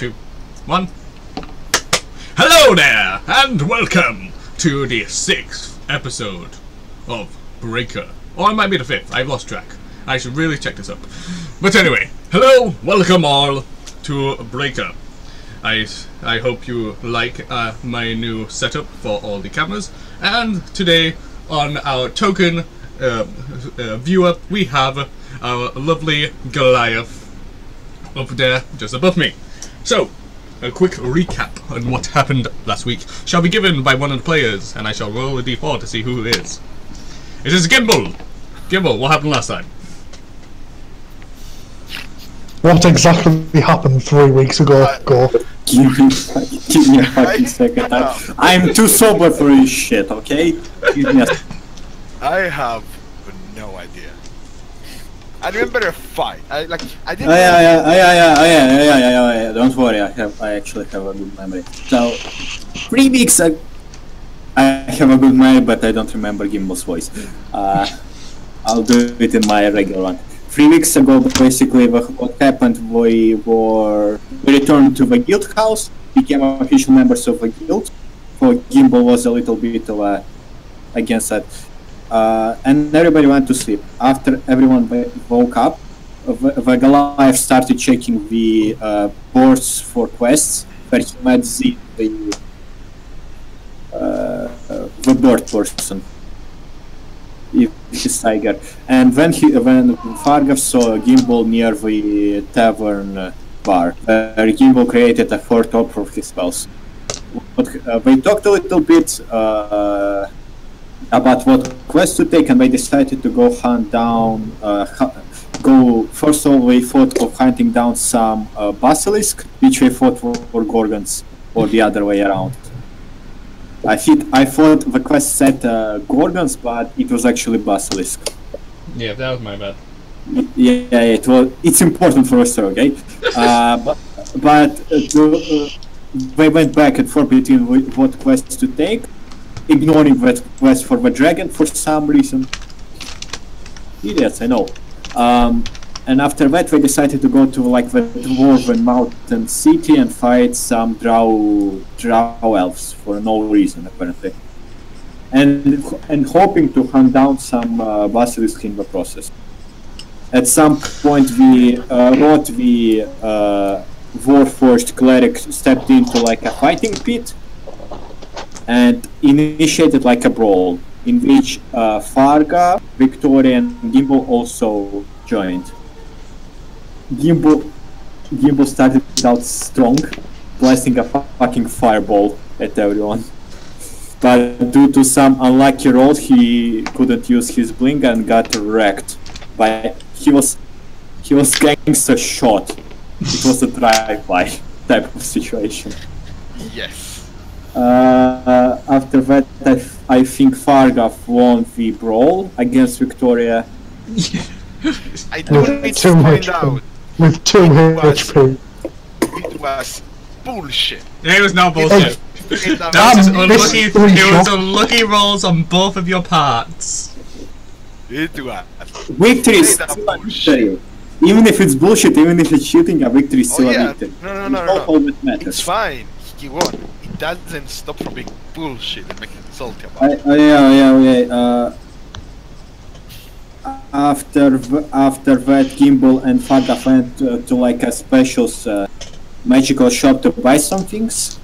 two, one. Hello there, and welcome to the sixth episode of Braker. Or it might be the fifth, I've lost track. I should really check this up. But anyway, hello, welcome all to Braker. I, I hope you like uh, my new setup for all the cameras. And today, on our token uh, uh, viewer, we have our lovely Goliath up there just above me. So, a quick recap on what happened last week shall be given by one of the players, and I shall roll a d4 to see who it is. It is Gimbal! Gimbal, what happened last time? What exactly happened three weeks ago? Go. Give me, give me a fucking second. I'm, I'm too sober for this shit, okay? Give me a I have no idea. I remember a fight. I like. I Oh didn't. yeah, yeah, oh, yeah, yeah, oh, yeah, yeah, yeah, yeah, yeah, yeah. Don't worry, I have, I actually have a good memory. So, three weeks ago, I have a good memory, but I don't remember Gimbal's voice. Uh, I'll do it in my regular one. Three weeks ago, basically, what what happened, we were we returned to the guild house, became official members of the guild. For Gimbal was a little bit of a against that, uh, and everybody went to sleep. After everyone woke up, the started checking the uh, boards for quests, where he met the the, uh, the bird person, if tiger. And when he when Fargav saw a Gimbal near the tavern bar, where Gimbal created a fourth top of his spells. But, uh, they talked a little bit. Uh, about what quest to take, and they decided to go hunt down. Uh, go first of all, we thought of hunting down some uh, basilisk, which we thought were, gorgons, or the other way around. I think I thought the quest said uh, gorgons, but it was actually basilisk. Yeah, that was my bad. Yeah, it was. It's important for us, okay? Uh, but but uh, the, uh, they went back and forth between what quests to take, ignoring that quest for the dragon for some reason. Idiots, I know. Um, and after that, they decided to go to like the dwarven mountain city and fight some drow drow elves for no reason apparently, and and hoping to hunt down some uh, basilisk in the process at some point we uh, wrote the uh, Warforged cleric stepped into like a fighting pit and initiated like a brawl in which uh, Farga, Victoria and Gimbal also joined. Gimbal, Gimbal started out strong, blasting a fucking fireball at everyone. But due to some unlucky roll, he couldn't use his bling and got wrecked by he was he was gangster shot. It was a drive-by type of situation. Yes. Uh, after that, I think Fargaf won the brawl against Victoria. I do With need too to much point out With two was- HP. it was bullshit. It was not bullshit. Straight down. That was just unlucky. this three It was unlucky rolls on both of your parts. It was. Victory is Straight up still a bullshit. Even if it's bullshit, even if it's cheating, a victory is Oh still a yeah. victory. No, no, It's no, no, all no. that matters. It's fine. He won. Doesn't stop from being bullshit and making salty about I, it. oh yeah, yeah, yeah. Uh, after after that, Gimbal and Faga went uh, to like a special uh, magical shop to buy some things.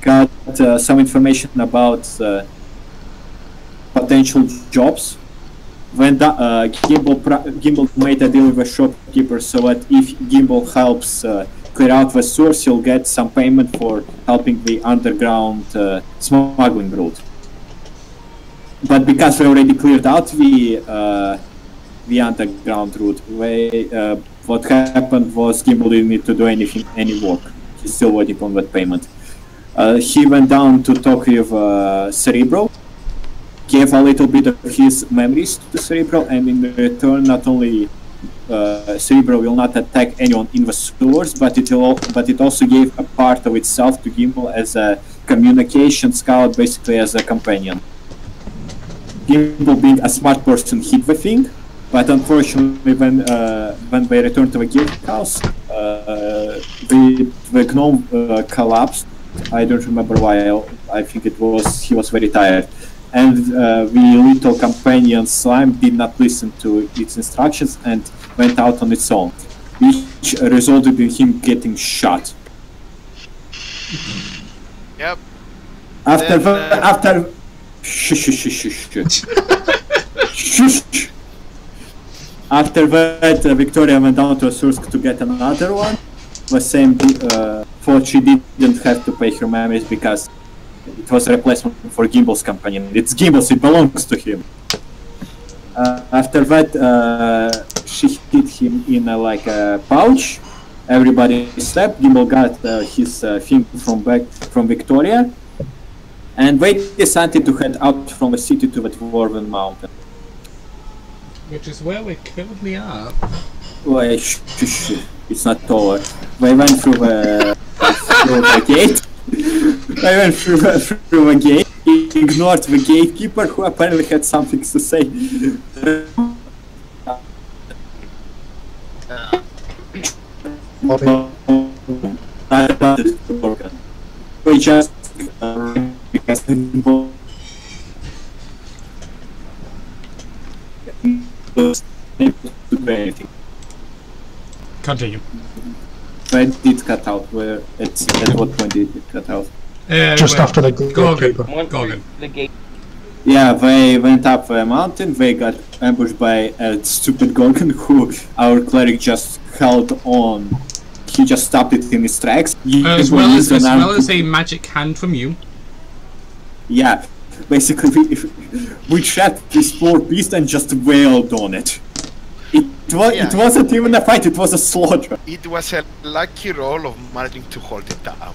Got uh, some information about uh, potential jobs. When da- uh, Gimbal Gimbal made a deal with a shopkeeper so that if Gimbal helps uh, clear out the source, you'll get some payment for helping the underground uh, smuggling route but because we already cleared out the uh, the underground route, we, uh, what happened was Gimbal didn't need to do anything, any work. He's still waiting on that payment. Uh, he went down to talk with uh, Cerebro, gave a little bit of his memories to Cerebro, and in return, not only uh, Cerebro will not attack anyone in the sewers, but it will, but it also gave a part of itself to Gimbal as a communication scout, basically as a companion. Gimbal being a smart person hid the thing, but unfortunately, when uh, when they returned to the guild house, uh, the the gnome uh, collapsed. I don't remember why. I, I think it was he was very tired, and uh, the little companion slime did not listen to its instructions and went out on its own, which resulted in him getting shot. Yep. After Then, uh, after shh shh shh shh shh shh. After that, uh, Victoria went down to Sursk to get another one. The same uh, thought she didn't have to pay her memories because it was a replacement for Gimble's companion. It's Gimble's, it belongs to him. Uh, after that, uh, she hit him in a, like a pouch. Everybody slept. Gimbal got uh, his uh, thing from back from Victoria, and they decided to head out from the city to the Dwarven Mountain. Which is where we currently are. Wait, shh, shh, shh. It's not over. They went through the, through the gate. They went through through the gate. Ignored the gatekeeper, who apparently had something to say. We just. Continue. Where did it cut out? Where it's at what point did it cut out? Uh, Just well, after the Gorgon. gatekeeper. One Gorgon. the gate. Yeah, they went up the mountain. They got ambushed by a stupid Gorgon who our cleric just held on. He just stopped it in his tracks. Uh, as well as used as well as a magic hand from you. Yeah, basically we, we trapped this poor beast and just wailed on it. It was—it wasn't even a fight. It was a slaughter. It was a lucky roll of managing to hold it down.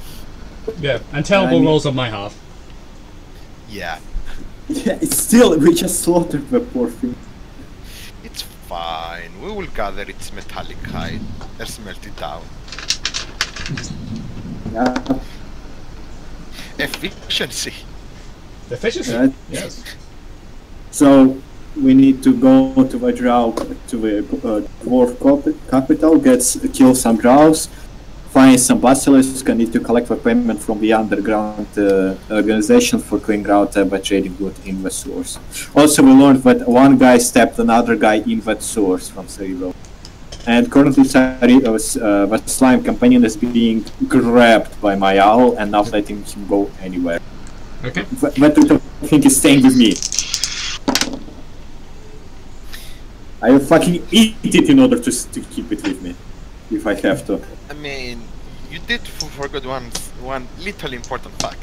Yeah, and terrible I mean- rolls on my half. Yeah, Yeah, it's still we just slaughtered the poor thing. it's fine. We will gather its metallic hide and smelt it down. Yeah, Efficiency. Efficiency. Right. Yes. So we need to go to the drow to the uh, dwarf capital, get kill some drows, find some basilisks. I need to collect the payment from the underground uh, organization for cleaning out uh, the trading good in the sewers. Also, we learned that one guy stabbed another guy in that source from Cerebro. And currently, Sari- uh, uh, the slime companion is being grabbed by my owl and not letting him go anywhere. Okay. But but I think is staying with me. I will fucking eat it in order to, to keep it with me, if I have to. I mean, you did forget one one little important fact.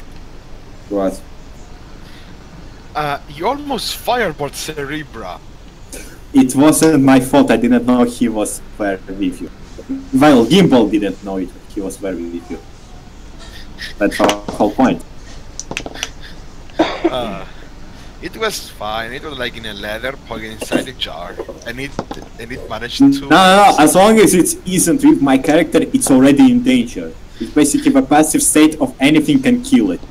What? Uh, you almost fireballed Cerebro. It wasn't my fault. I didn't know he was there with you. Well, Gimbal didn't know it. He was there with you. That's our whole point. Uh, it was fine. It was like in a leather pocket inside a jar, and it and it managed to. No, no, no. As long as it isn't with my character, it's already in danger. It's basically the passive state of anything can kill it.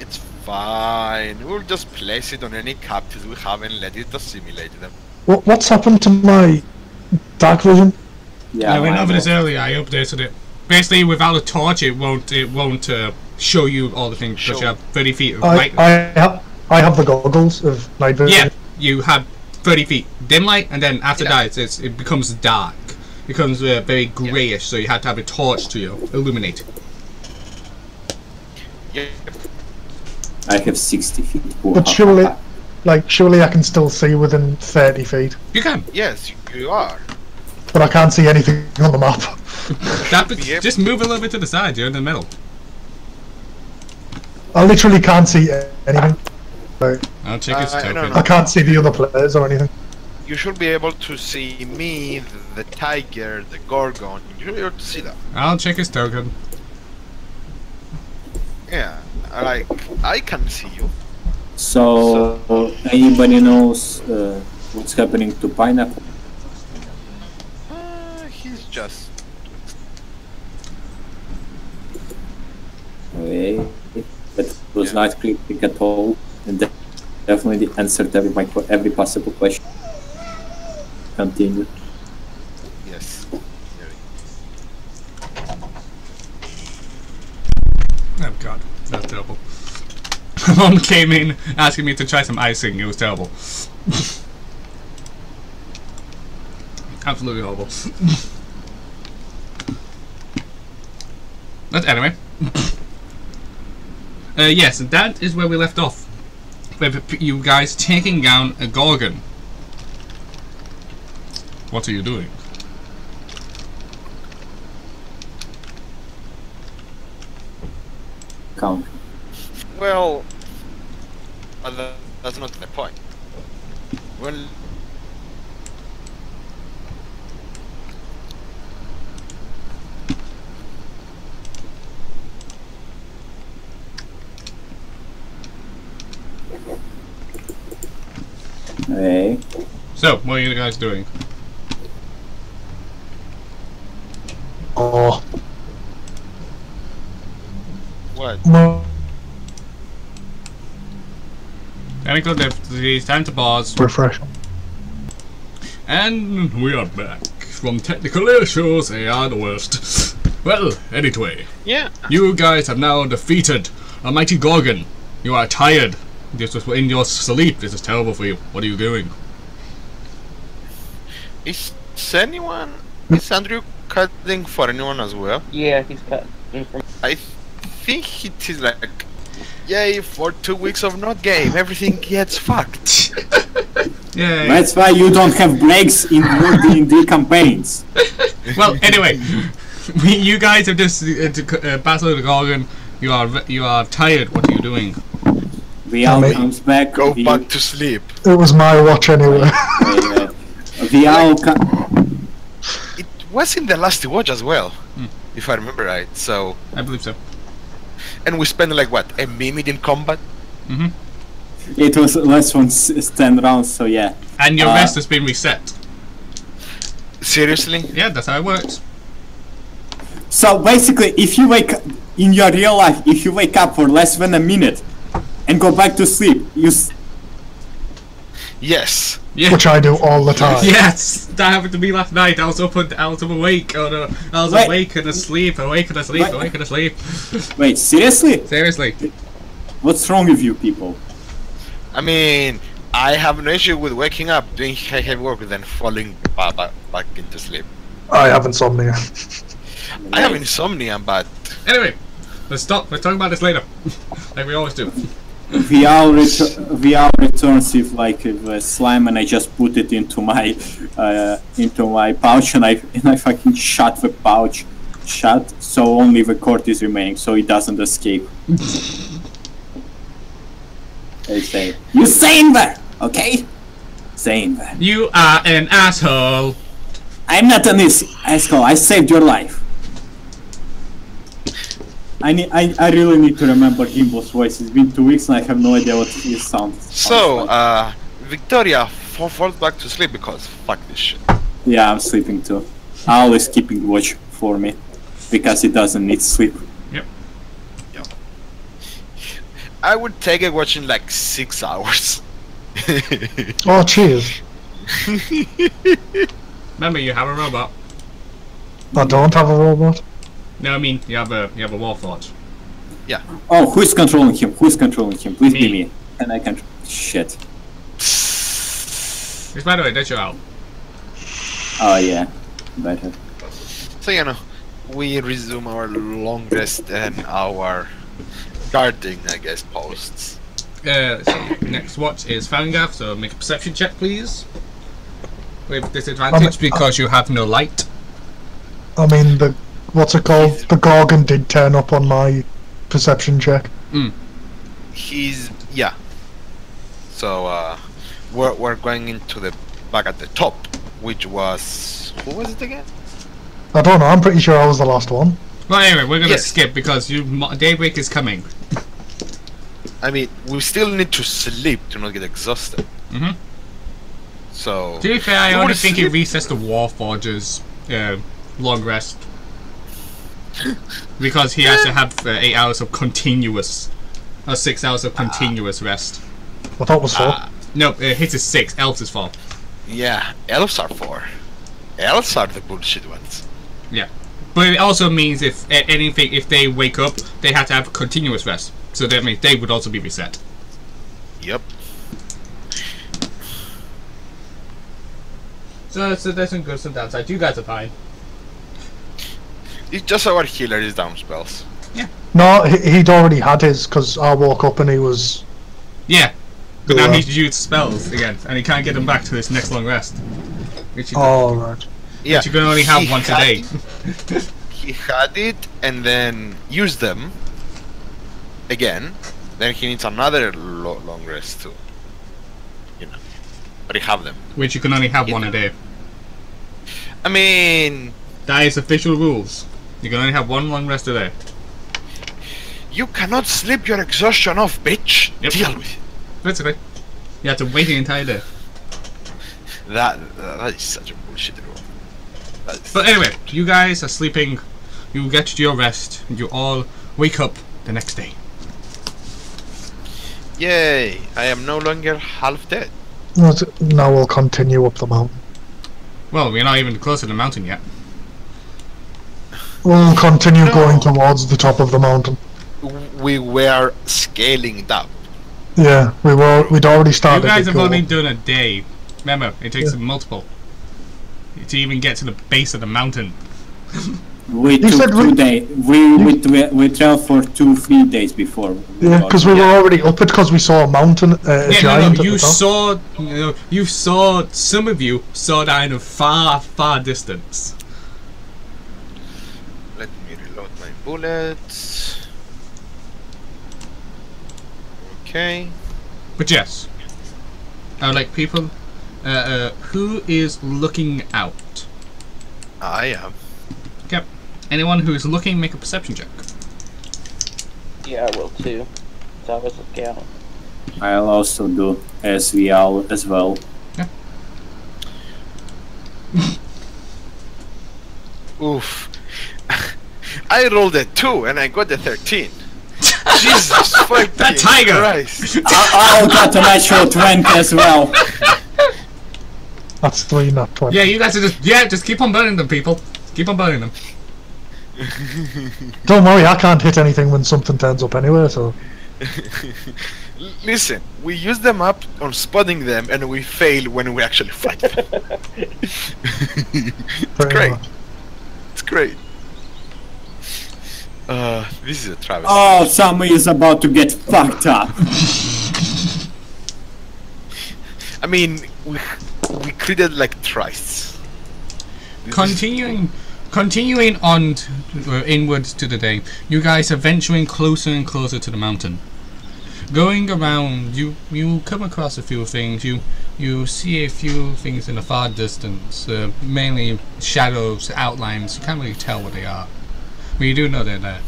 It's fine. We'll just place it on any captives we have and let it assimilate them. What, what's happened to my dark vision? Yeah, Yeah, we mine know this earlier. I updated it. Basically, without a torch, it won't it won't uh, show you all the things because Show. you have 30 feet of I, light. I have I have the goggles of night vision. yeah, you have 30 feet dim light, and then after Yeah. that, it's, it's, it becomes dark. It becomes uh, very greyish, so you have to have a torch to you illuminate. Yep. I have 60 feet. But surely, like, surely I can still see within 30 feet. You can. Yes, you, you are. But I can't see anything on the map. That, be just move a little bit to the side. You're in the middle. I literally can't see anything. Like, I'll check his Uh, token. no, no. I can't see the other players or anything. You should be able to see me, the, the tiger, the gorgon. You should be able to see that. I'll check his token. Yeah, like I can see you. So, anybody knows uh, what's happening to Pineapple? Uh, he's just. Okay. That was Yeah. not clicking at all. And then definitely answered every my every possible question. Continue. Yes. Oh god, that's terrible. My mom came in asking me to try some icing. It was terrible. Absolutely horrible. but anyway. Uh, yes, and that is where we left off. With you guys taking down a Gorgon. What are you doing? Count. Well, uh, that's not the point. Well, Hey. So, what are you guys doing? Oh, what? no. Technical difficulties, time to pause. Refresh. And we are back from technical issues. They are the worst. Well, anyway, Yeah. you guys have now defeated a mighty Gorgon. You are tired. This was in your sleep. This is terrible for you. What are you doing? Is anyone? Is Andrew cutting for anyone as well? Yeah, he's cut. From I th- think it is like, yay, for two weeks of not game, everything gets fucked. Yeah. That's why you don't have breaks in your D&D campaigns. Well, anyway, we, you guys have just uh, to, uh, battled the Gorgon. You are you are tired. What are you doing? Vial Mate. comes back. Go Vi- back to sleep. It was my watch anyway. uh, Vial It was in the last watch as well, if I remember right. So, I believe so. and we spent like what a minute in combat. it was less than s- 10 rounds, so yeah. And your Uh, rest has been reset. Seriously? Yeah, that's how it works. So basically, if you wake up in your real life, if you wake up for less than a minute and go back to sleep, you s- Yes. Yeah. Which I do all the time. Yes, that happened to me last night. I was up and I was up awake. Oh uh, no, I was Wait. awake and asleep, awake and asleep, Wait. awake and asleep. wait. Seriously, Seriously. what's wrong with you people? I mean, I have no issue with waking up, doing he- heavy work, and then falling ba- ba- back into sleep. I have insomnia. I have insomnia, but Anyway, let's stop. Let's talk about this later, like we always do. Vial, ret- Vial returns with like if a slime, and I just put it into my uh, into my pouch, and I and I fucking shut the pouch shut, so only the cord is remaining, so it doesn't escape. I say, you stay in there, okay? Stay in there. You are an asshole. I'm not an is- asshole. I saved your life. I need. I, I really need to remember Gimbo's voice. It's been two weeks and I have no idea what his sound. sounds so like. uh, Victoria fa- falls back to sleep because fuck this shit. yeah, I'm sleeping too. Owl is keeping watch for me because he doesn't need sleep. Yep. I would take it watching like six hours. Oh, cheers. Remember, you have a robot. I don't have a robot. No, I mean you have a you have a warforged. Oh, who's controlling him? Who's controlling him? Please be Me. me. And I control. Shit. Which, by the way, that's your out. Oh yeah. Better. so you know, we resume our long rest and our guarding, I guess, posts. Uh, so next watch is Fangath, so make a perception check, please. With disadvantage because you have no light. I mean, the what's it called? The Gorgon did turn up on my perception check. He's yeah. So uh, we're we're going into the back at the top, which was who was it again? I don't know. I'm pretty sure I was the last one. Well, anyway, we're gonna Yes. skip because you daybreak is coming. I mean, we still need to sleep to not get exhausted. Mhm. So To be fair, I only would've think it resets the Warforge's uh, long rest. Because he has to have uh, 8 hours of continuous, or 6 hours of continuous rest. I thought it was four. Ah, No, uh, his is six. Elves is four. yeah, elves are four. Elves are the bullshit ones. Yeah, but it also means if a- anything, if they wake up, they have to have continuous rest. So that means they would also be reset. Yep. So, so there's some good, some downsides. You guys are fine. It's just our healer is down spells. Yeah. no, he, he'd already had his because I woke up and he was. Yeah. But now Yeah. he's used spells again, and he can't get them back to his next long rest. Which you, Oh right. Yeah. you can only have he once a day. it- he had it and then used them again. Then he needs another lo- long rest too. You know. But he have them. Which you can only have one a day. I mean, That is official rules. You can only have one long rest a day. you cannot sleep your exhaustion off, bitch. Yep. Deal with it. Basically. You have to wait the entire day. That that is such a bullshit rule. But anyway, you guys are sleeping. You get to your rest. and You all wake up the next day. Yay! I am no longer half dead. Now we'll continue up the mountain. Well, we're not even close to the mountain yet. We'll continue No. going towards the top of the mountain. We were scaling it up. Yeah, we were. We'd already started. You started. guys have go. only done a day. Remember, it takes Yeah. multiple to even get to the base of the mountain. We You took said we- two days. We we we, we traveled for two three days before. Yeah, because we were already up it because we saw a mountain, uh, Yeah, no, giant. no, at you saw, you know, you saw. Some of you saw that in a far, far distance. Let me reload my bullets. Okay. But yes, I would like people. Uh, uh, who is looking out? I am. Anyone who is looking, make a perception check. Yeah, I will too. So I was looking out. I'll also do SVL as well. Oof. I rolled a 2 and I got a 13. Jesus fucking That tiger! Christ. I, I'll get a natural 20 as well. That's three, not twenty. Yeah, you guys are just yeah, just keep on burning them, people. Keep on burning them. Don't worry, I can't hit anything when something turns up anyway. So Listen, we use them up on spotting them and we fail when we actually fight them. it's pretty great. much. It's great. Uh, this is a travesty. Oh, Sammy is about to get fucked up. I mean, we we created like thrice. This is- Continuing, continuing on to, uh, inwards to the day, you guys are venturing closer and closer to the mountain. Going around, you you come across a few things. You you see a few things in the far distance, uh, mainly shadows, outlines. You can't really tell what they are, you do know they're there.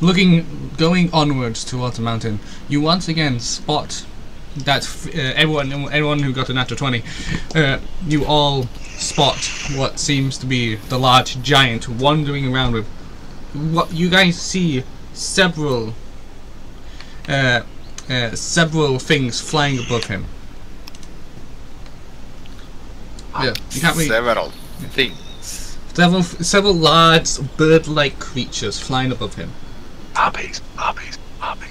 Looking, going onwards towards the mountain, you once again spot that uh, everyone, everyone who got a natural twenty, uh, you all spot what seems to be the large giant wandering around with what you guys see several uh, uh, several things flying above him. Yeah, you can't really several things. Several several large bird-like creatures flying above him. Puppies, puppies, puppies.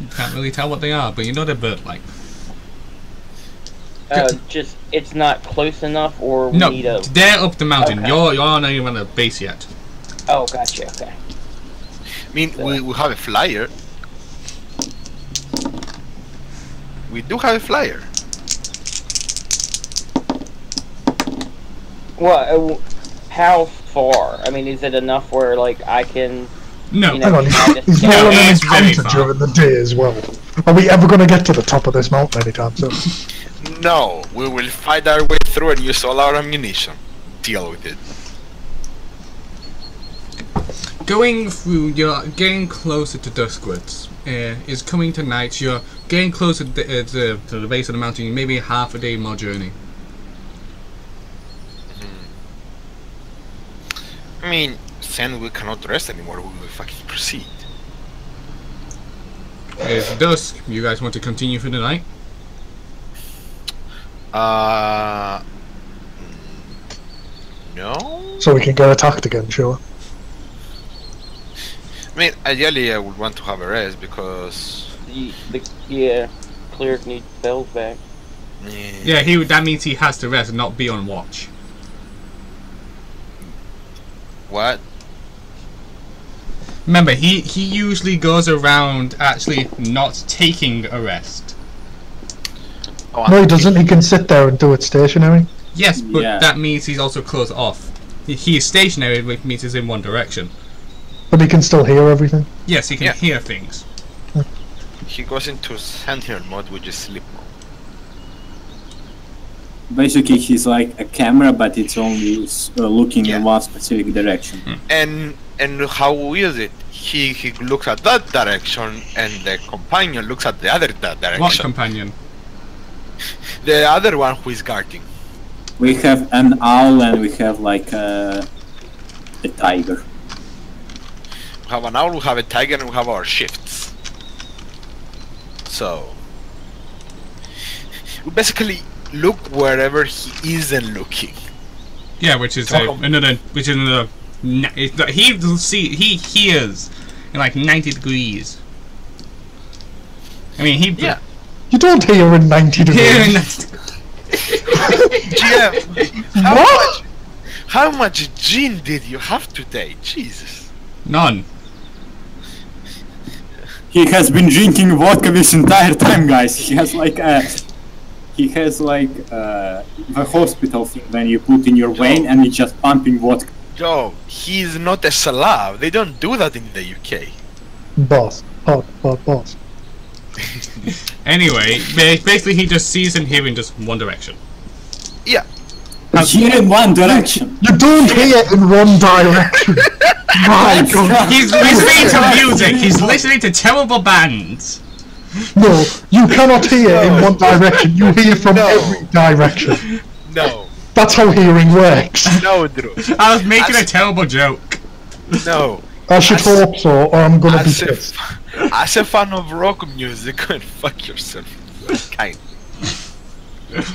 You can't really tell what they are, but you know they're bird-like. Uh, just it's not close enough, or we No, need a. they're up the mountain. Okay. You're you're not even on the base yet. Oh, gotcha. Okay. I mean, we, we have a flyer. We do have a flyer. Well, uh, how far? I mean, is it enough where like I can? No, You Hang know, on, he's, the he's scout. not on an it's very encounter far. during the day as well. Are we ever going to get to the top of this mountain anytime soon? No, we will fight our way through and use all our ammunition. Deal with it. going through, you're getting closer to Duskwoods. Uh, it's coming tonight. You're getting closer to, uh, to, to the base of the mountain. Maybe half a day more journey. I mean, then we cannot rest anymore. We will fucking proceed. It's dusk. You guys want to continue for the night? Uh. No. So we can get attacked again, sure. I mean, ideally, I would want to have a rest because. The, the, yeah, cleric needs spells back. eh, Yeah, he that means he has to rest and not be on watch. What? Remember, he he usually goes around actually not taking a rest. Oh, No, he doesn't. He can sit there and do it stationary. Yes, but Yeah. that means he's also closed off. He, he is stationary, which means he's in one direction. But he can still hear everything. Yes, he can Yeah. hear things. He goes into sentinel mode, which is sleep mode. Basically, he's like a camera, but it's only uh, looking Yeah. in one specific direction. And and how is it? He he looks at that direction, and the companion looks at the other that What direction. companion? the other one who is guarding. We have an owl and we have like a, a tiger. We have an owl, we have a tiger, and we have our shifts. So we basically look wherever he isn't looking. Yeah, which is a, another, which is another. ni- It's not, he doesn't see. He hears in like ninety degrees. I mean, he. Yeah. You don't hear in 90 Here in degrees. 90 GM, how What? much? How much gin did you have today? Jesus. None. He has been drinking vodka this entire time, guys. He has like a. He has like uh, the hospital thing when you put in your vein and it's just pumping vodka. Yo, he's not a Slav. They don't do that in the UK. Boss. Boss. Boss. Boss. Anyway, basically, he just sees and hears in just one direction. Yeah. Here in one direction. You don't hear in one direction. My God. He's listening to music. He's listening to terrible bands. No, you cannot hear in one direction. You hear from No. every direction. No, That's how hearing works. no, Drew. I was making a terrible joke. No. I should As- hope so, or I'm gonna be As a, pissed. as a fan of rock music, go and fuck yourself. Kind.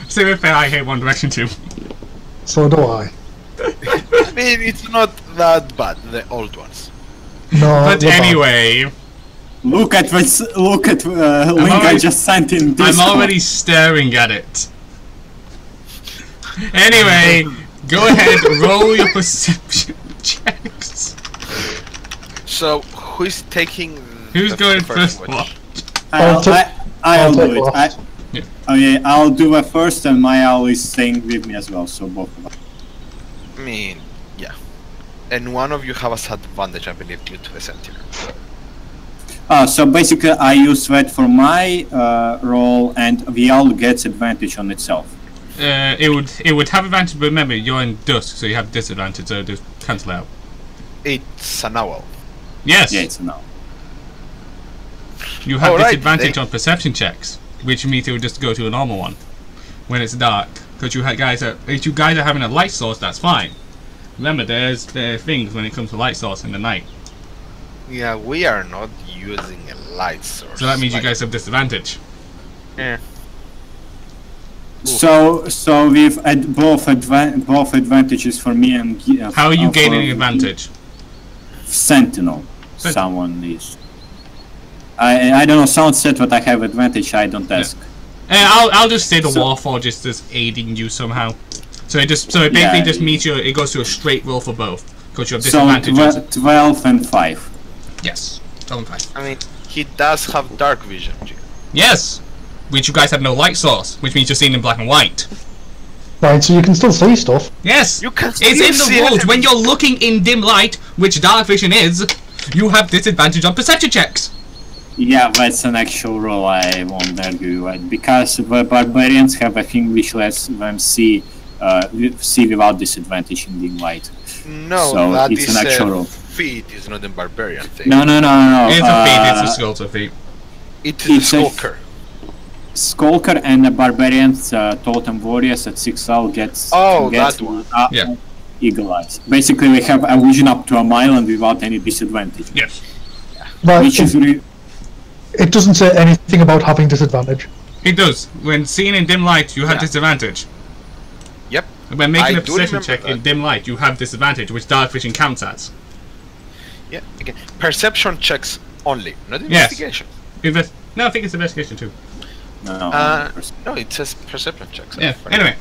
So if I hate One Direction too. So do I. I mean, it's not that bad, the old ones. No. But we're bad. Anyway, Look at this. Look at uh, link I just sent in I'm Discord. already staring at it. Anyway, go ahead, roll your perception checks. So, who's taking Who's the going first first? watch? I'll, I'll take- I, I'll I'll do it. I, last. Yeah. Okay, I'll do it first, and my owl is staying with me as well. So both of us. I mean, yeah. And one of you have a sad advantage, I believe, due to the sentinel. Uh, so basically, I use that for my uh, roll, and the owl gets advantage on itself. Uh, it would it would have advantage, but remember you're in dusk, so you have disadvantage. So just cancel out. It's an owl. Yes, Yeah, it's a no. you have Alright, disadvantage they- on perception checks, which means it would just go to a normal one when it's dark. Because you ha- guys are if you guys are having a light source, that's fine. Remember, there's there are things when it comes to light source in the night, Yeah, we are not using a light source. so that means you guys have disadvantage. Yeah. So, so with ad- both adva- both advantages for me and uh, How are you uh, gaining advantage? Sentinel. Sent- Someone is. I I don't know. Someone said that I have advantage. I don't ask. Uh, I'll I'll just say the So- Warforge is aiding you somehow. So it just so it basically Yeah. just means you it goes to a straight roll for both because you have So disadvantage. on- tw- twelve and five. yes, seven five. I mean, he does have dark vision. Yes, which you guys have no light source, which means you're seeing in black and white. Right, so you can still see stuff. Yes, You can it's in the rules. When you're looking in dim light, which dark vision is, you have disadvantage on perception checks. Yeah, that's an actual roll. I won't argue with because the barbarians have a thing which lets them see uh, see without disadvantage in dim light. No, So that it's an actual a roll. Feat, is not a barbarian thing. No, no, no, no. no. it's a uh, feat. It's a skulker feat. It is a it's a- skulker. Skulker and the barbarians uh, totem warriors at six L gets Oh, gets, that one. uh, Yeah. Eagle eyes. Basically, we have a vision up to a mile and without any disadvantage, Yes. Right, which is re- it doesn't say anything about having disadvantage. It does. When seen in dim light, you have Yeah. disadvantage. Yep. When making I a do perception remember check in dim light, you have disadvantage, which dark vision counts as. Yeah. Again, perception checks only, not Yes. investigation. Inves- no, I think it's investigation too. No, Uh, no, it says perception checks. Yeah. Anyway,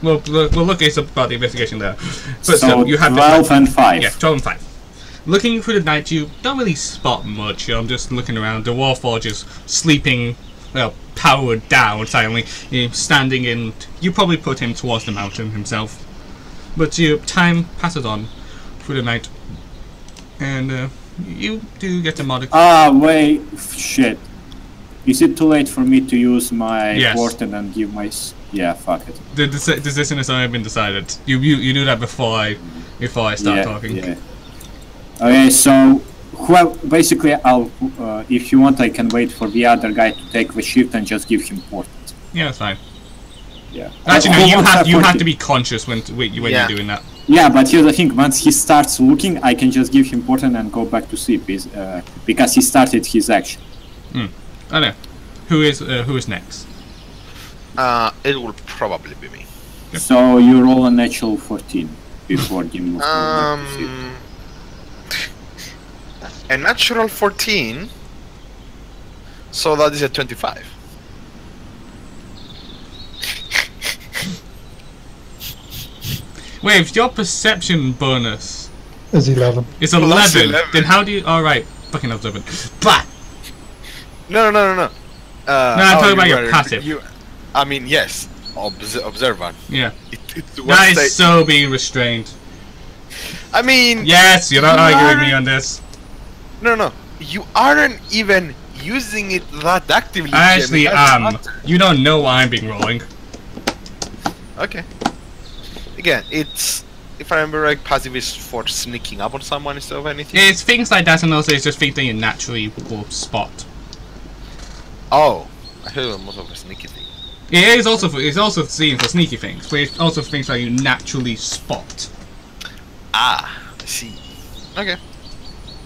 we'll we'll, we'll look at about the investigation there. But so still, you have 12 and 5. Yeah, 12 and 5. Looking through the night, you don't really spot much. I'm just looking around. The Warforge is sleeping, well, powered down silently, He's standing in. You probably put him towards the mountain himself. But you, time passes on through the night, and uh, you do get a modic. Ah, wait, shit. Is it too late for me to use my Yes. portent and give my... Yeah, fuck it. the deci- decision has already been decided. You, you you do that before I before I start yeah, talking. Yeah. Okay, so whoever, basically, I'll uh, if you want, I can wait for the other guy to take the shift and just give him portent. Yeah, that's fine. Yeah. Actually, no, you have you have to be conscious when when, you- when Yeah. you're doing that. Yeah, but here's the thing: once he starts looking, I can just give him portent and go back to sleep, uh, because he started his action. I know. Who is uh, who is next? Uh, it will probably be me. So you roll a natural 14 before he moves. Um, a natural 14. So that is a 25. Wait, if your perception bonus Is 11. is Plus 11, 11. then how do you. Alright, fucking observant. Bah! No, no, no, no, no. Uh, No, I'm talking you about your passive. You, I mean, yes, obs- observant. Yeah. It, it was That so being restrained. I mean, Yes, you're not You arguing are- me on this. no, no, you aren't even using it that actively. I actually That's am. not- You don't know why I'm being rolling. Okay. Again, it's if I remember right, passive is for sneaking up on someone instead of anything. It's things like that, and also it's just things that you naturally will spot. Oh, I heard it was more of a sneaky thing. It is also for, it's also seen for sneaky things, but it's also things that you naturally spot. Ah, I see. Okay.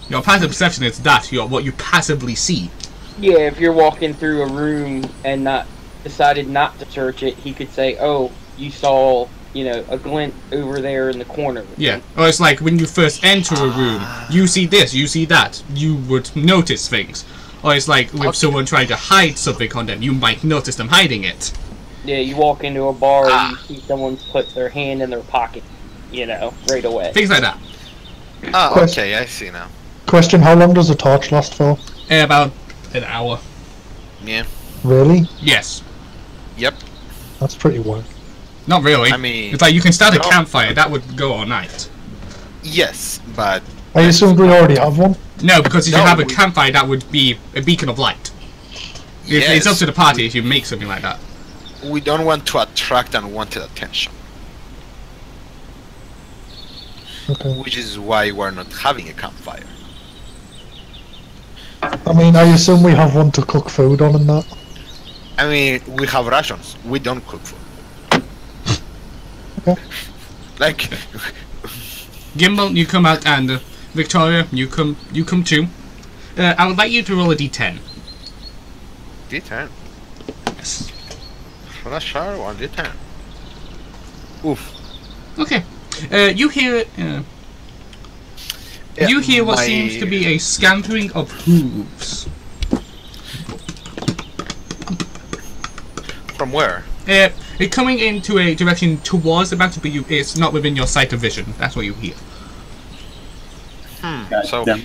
Your passive perception is that your what you passively see. Yeah, if you're walking through a room and not decided not to search it, he could say, "Oh, you saw, you know, a glint over there in the corner." Yeah. Or it's like when you first enter a room, you see this, you see that, you would notice things. Or it's like with Okay. someone trying to hide something on them, you might notice them hiding it. Yeah, you walk into a bar Ah. and you see someone put their hand in their pocket, you know, right away. Things like that. Ah, Question. okay, I see now. Question, how long does a torch last for? Eh, About an hour. Yeah. Really? Yes. Yep. That's pretty weird. Not really. I mean, it's like you can start a no. campfire, that would go all night. yes, but I assumed we already have one. No, because if you have a campfire, that would be a beacon of light. It's, it's up to the party if you make something like that. we don't want to attract unwanted attention, Okay. which is why we're not having a campfire. I mean, I assume we have one to cook food on and that. I mean, we have rations. We don't cook food. Like, Gimbal, you come out, and uh, Victoria, you come, you come too. Uh, I would like you to roll a d10. D10. Yes. For that sure one, D10. Oof. Okay. Uh, you hear, uh, Yeah, you hear what my- seems to be a scampering of hooves. From where? Uh, it coming into a direction towards the mountain, but you, it's not within your sight of vision. That's what you hear. God So- damn.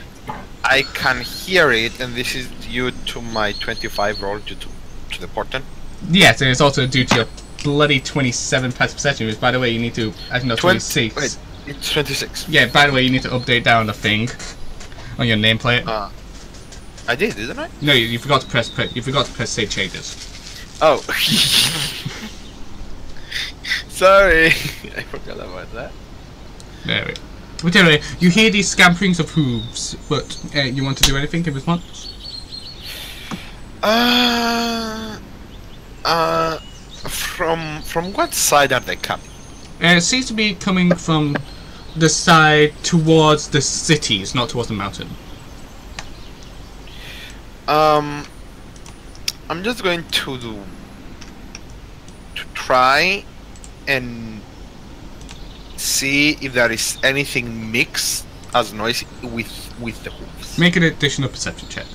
I can hear it, and this is due to my 25 roll due to, to the portent. Yes, and it's also due to your bloody 27 passive perception, which, by the way, you need to, I think that's 26. Wait, it's 26. Yeah, by the way, you need to update down the thing on your nameplate. Uh, I did, didn't I? no, you, you forgot to press, pre- you forgot to press save changes. Oh. Sorry. I forgot about that. There we go. But anyway, you hear these scamperings of hooves, but uh, you want to do anything in response? Uh, uh, from from what side are they coming? Uh, it seems to be coming from the side towards the cities, not towards the mountain. Um, I'm just going to do to try and see if there is anything mixed as noisy with with the hooves. Make an additional perception check.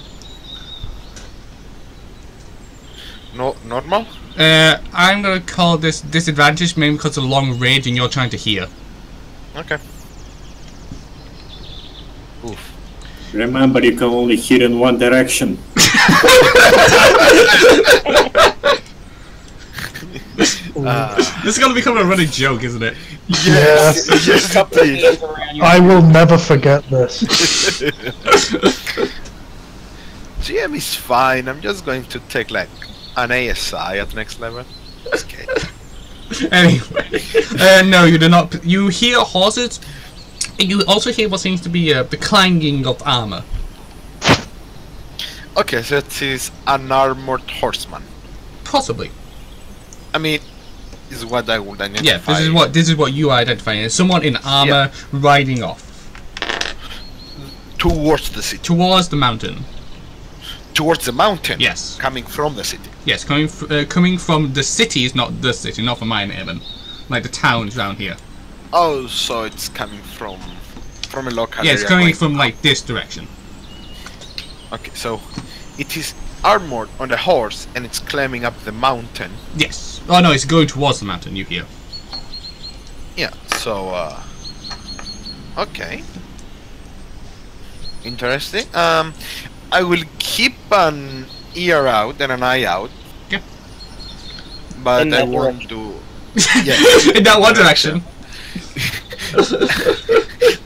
No, normal. Uh, I'm gonna call this disadvantage mainly because of long range and you're trying to hear. Okay. Oof. Remember, you can only hear in one direction. Uh, This is gonna become a running joke, isn't it? Yes. yes, Couple indeed. hands around your I will never forget this. GM is fine. I'm just going to take like an ASI at next level. Okay. Anyway, uh, no, you do not. You hear horses, and you also hear what seems to be uh, the clanging of armor. Okay, so it is an armored horseman. Possibly. I mean, is what I would identify. Yeah, this is what this is what you are identifying as someone in armor riding off towards the city, towards the mountain. towards the mountain. Yes. coming from the city. Yes, coming f- uh, coming from the city is not the city, not from mine even, like the towns around here. Oh, so it's coming from from a local Yeah, it's area coming going- from like this direction. Okay, so it is armored on a horse and it's climbing up the mountain. Yes. Oh no, it's going towards the mountain. You hear? Yeah, so uh okay. Interesting. Um I will keep an ear out and an eye out. Yeah. But In I won't direction. do Yeah. In that one direction.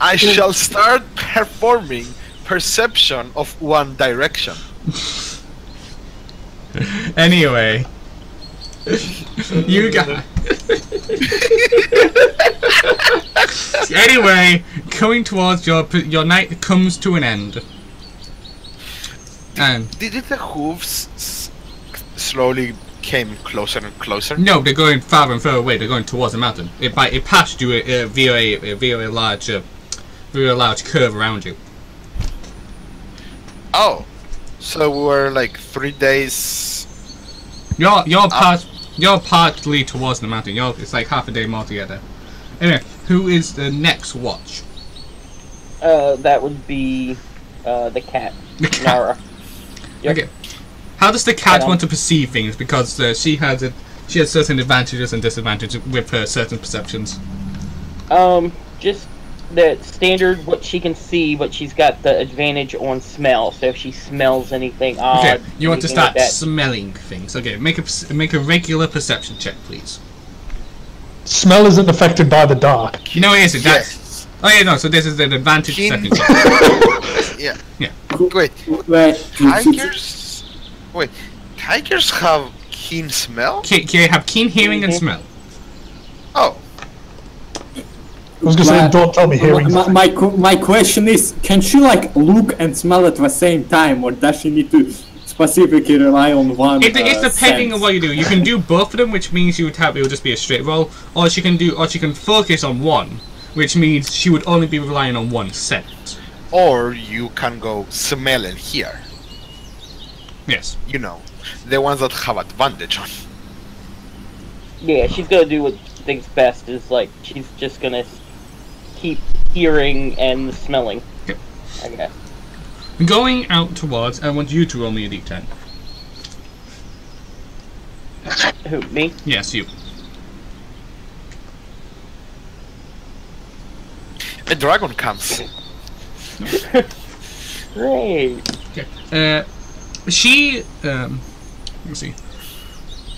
I shall start performing perception of one direction. Anyway. you got. anyway, coming towards your your night comes to an end. And Did the hooves s- slowly came closer and closer? no, they're going farther and further away. They're going towards the mountain. It by it passed you uh, via a via a large uh, via a large curve around you. Oh, so we're like three days. You're you're part you're partly towards the mountain. You're it's like half a day more together. Anyway, who is the next watch? Uh, that would be uh, the cat, The cat. Nara. Yep. Okay. How does the cat want to perceive things? Because uh, she has a, she has certain advantages and disadvantages with her certain perceptions. Um, just the standard what she can see, but she's got the advantage on smell. So if she smells anything odd, Okay, you want to start like smelling things. Okay, make a make a regular perception check, please. Smell isn't affected by the dark. No, it isn't. That's, Yes. oh yeah, no. So this is an advantage Keen- second. Yeah. Yeah. Wait, Wait, tigers. Wait, tigers have keen smell. K- K- have keen hearing and Mhm. smell. Oh, I was gonna say, don't tell me hearing. My, my, qu- my question is, can she like look and smell at the same time, or does she need to specifically rely on one? It, it's uh, depending on sense? what you do. You can do both of them, which means you would have it would just be a straight roll, or she can do, or she can focus on one, which means she would only be relying on one scent. or you can go smell and hear. Yes. You know, the ones that have advantage on. yeah, she's gonna do what she thinks best. Is like she's just gonna keep hearing and smelling. Yep. I guess. Going out towards, I want you to roll me a d10. Who me? Yes, you. A dragon comes. Great. Okay. Uh, she, um, let's see.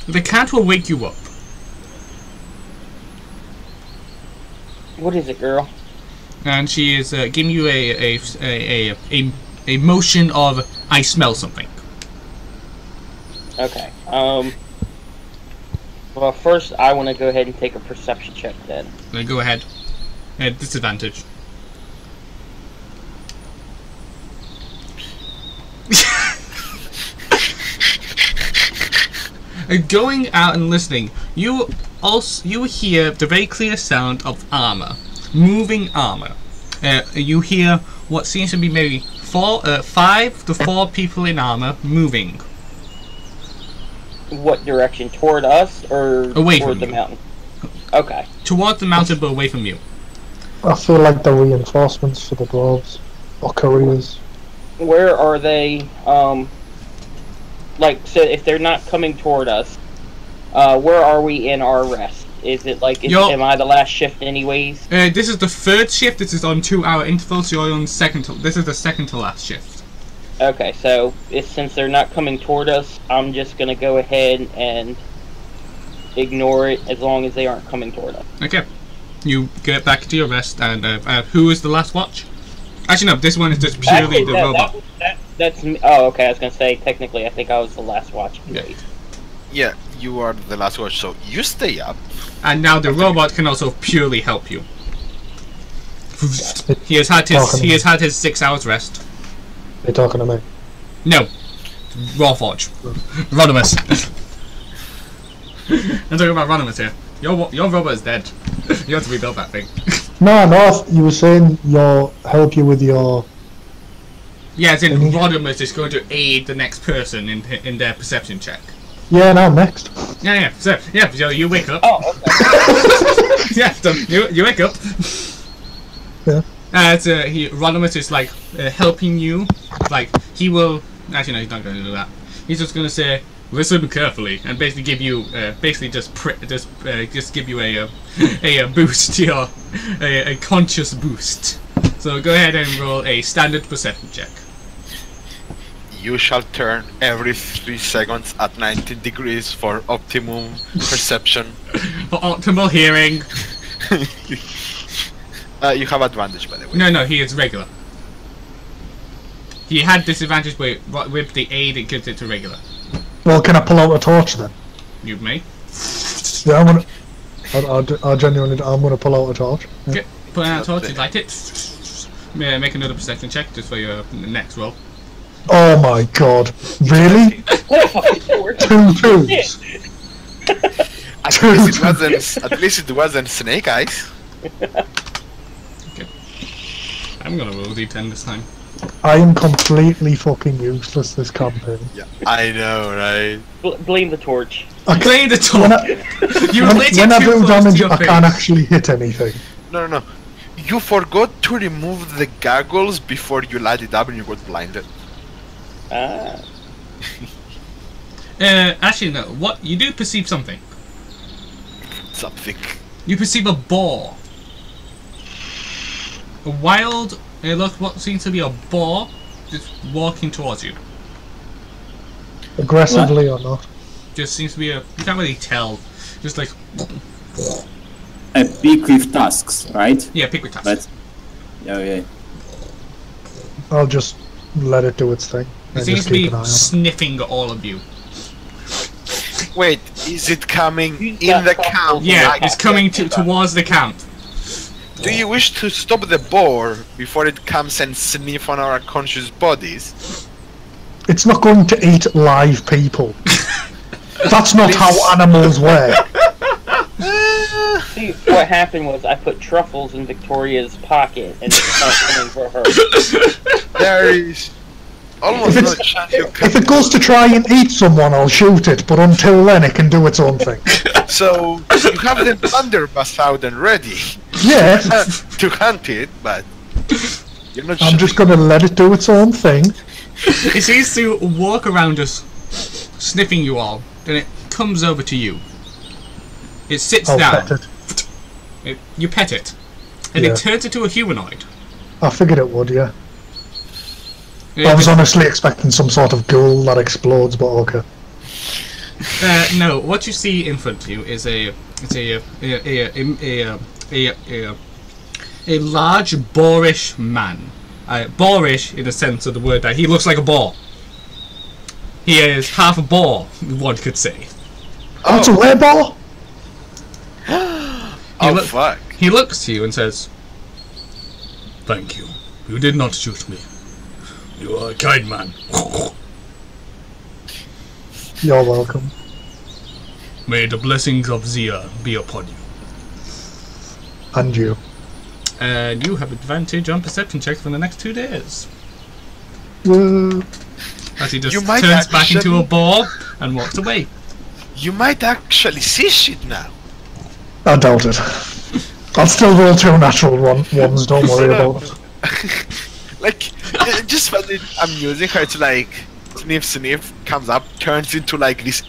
The cat will wake you up. What is it, girl? and she is uh, giving you a a, a a a a motion of I smell something. Okay. Um. Well, first I want to go ahead and take a perception check then. Then go ahead. At disadvantage. Going out and listening, you also you hear the very clear sound of armor, moving armor. Uh, you hear what seems to be maybe four, uh, five to four people in armor moving. What direction? Toward us or Away toward from the you. mountain? Okay. Toward the mountain, but away from you. I feel like the reinforcements for the dwarves or couriers. Where are they? Um, like, so if they're not coming toward us, uh, where are we in our rest? Is it like, is, am I the last shift anyways? Uh, this is the third shift. This is on two-hour intervals. So you're on second. To, this is the second to last shift. Okay, so since they're not coming toward us, I'm just gonna go ahead and ignore it as long as they aren't coming toward us. Okay. You get back to your rest, and uh, uh, who is the last watch? Actually, no. This one is just purely Actually, the that- robot. that- that- that's me. Oh, okay. I was gonna say technically, I think I was the last watch. Yeah. Yeah, you are the last watch, so you stay up. And now the robot can also purely help you. He has had his Talking he has had his six hours rest. You're talking to me. No, Warforge, Rodimus. I'm talking about Rodimus here. Your your robot is dead. you have to rebuild that thing. No, no, you were saying your help you with your. yeah, as in Mhm. Rodimus is going to aid the next person in in their perception check. Yeah, no, next. Yeah, yeah. So yeah, so you wake up. Oh, okay. yeah, so you you wake up. Yeah. Uh, it's, uh, he Rodimus is like uh, helping you. Like he will. Actually, no, he's not going to do that. He's just going to say, "Listen carefully," and basically give you, uh, basically just just uh, just give you a uh, a, a boost to your a, a conscious boost. So go ahead and roll a standard perception check. You shall turn every three seconds at 90 degrees for optimum perception. For optimal hearing. Uh, you have advantage, by the way. No, no, he is regular. He had disadvantage with with the aid it gives it to regular. Well, can I pull out a torch then? You may. Yeah, I'm gonna. I, I, I genuinely, I'm gonna pull out a torch. Yeah. Okay, put out a torch, you light it. Yeah, make another perception check just for your next roll. Oh my god, really? What a. Two twos. At least it wasn't. At least it wasn't Snake Eyes. I'm gonna roll d10 this time. I am completely fucking useless this campaign. Yeah, I know, right? Bl- blame the torch. I can't, Play the when torch! I, You when, when I do close to damage, I face. can't actually hit anything. No, no, no. You forgot to remove the goggles before you light it up and you got blinded. Ah. Uh, actually, no. What you do perceive something. Something. You perceive a boar. A wild. It look, what seems to be a boar, just walking towards you. Aggressively or not. Just seems to be a. You can't really tell. Just like A peak with tusks, right? yeah, pick with tusks. But yeah, yeah. I'll just let it do its thing. It and seems just to be keep an eye on it. sniffing all of you. Wait, is it coming in the camp? Yeah, it's coming to, towards the camp. Do you wish to stop the boar before it comes and sniff on our conscious bodies? It's not going to eat live people. That's not how animals work. See, what happened was I put truffles in Victoria's pocket, and it's not coming for her. There is almost If it's- chance If it goes to try and eat someone, I'll shoot it, but until then, it can do its own thing. So you have the blunderbuss out and ready Yeah, to hunt it, but you're not. I'm sure. just gonna let it do its own thing. It seems to walk around us, sniffing you all. Then it comes over to you. It sits I'll down. pet it. It- you pet it, and Yeah. it turns into a humanoid. I figured it would, yeah. It- I was honestly expecting some sort of ghoul that explodes, but okay. Uh, no, what you see in front of you is a it's a a a a a, a, a, a large boorish man. Uh, boorish in the sense of the word that he looks like a boar. He is half a boar, one could say. Oh, it's a wereboar? He, Oh look- fuck! he looks to you and says, "Thank you. You did not shoot me. You are a kind man. You're welcome. May the blessings of Zia be upon you." And you. And you have advantage on perception checks for the next two days. Whoa. As he just You might turns back into a ball and walks away. You might actually see shit now. I doubt it. I'll still roll two natural one, ones, don't worry about it. like, uh, just find it amusing how it's like sniff sniff comes up, turns into like this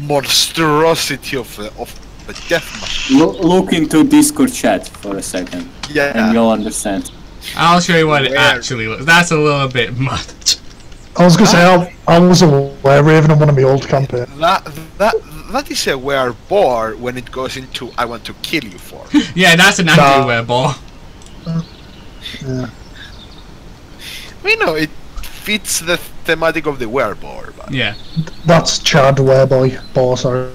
monstrosity of the of the death machine. Lo- look into Discord chat for a second, Yeah, and you'll understand. I'll show you what it actually looks. That's a little bit much. I was gonna say, I, I was aware Raven in one of my old campaigns. That that that is a were bore when it goes into I want to kill you for. Yeah, that's an Nah. anti-wear ball. Yeah. we know it fits the thematic of the wereboar, but Yeah. That's Chad Wareboy, boy, sorry.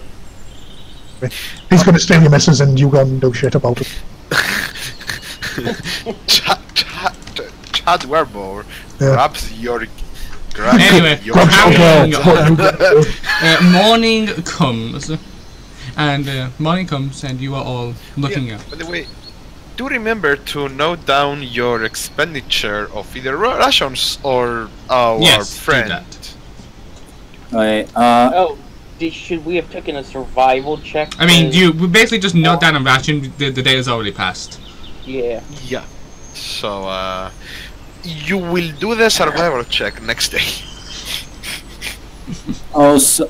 He's gonna steal your missus and you gonna do shit about it. Chad Chad Chad were Yeah. grabs your grabs Anyway, your Grabs Carrying girl, what you gonna do? Uh, morning comes, and uh, morning comes, and you are all looking Yeah, up. By the way, do remember to note down your expenditure of either rations or our Yes, do friend. that. Uh, Oh, did, should we have taken a survival check? I mean, you we basically just note down a ration. The, the day has already passed. Yeah. Yeah. So, uh, you will do the survival check next day. also,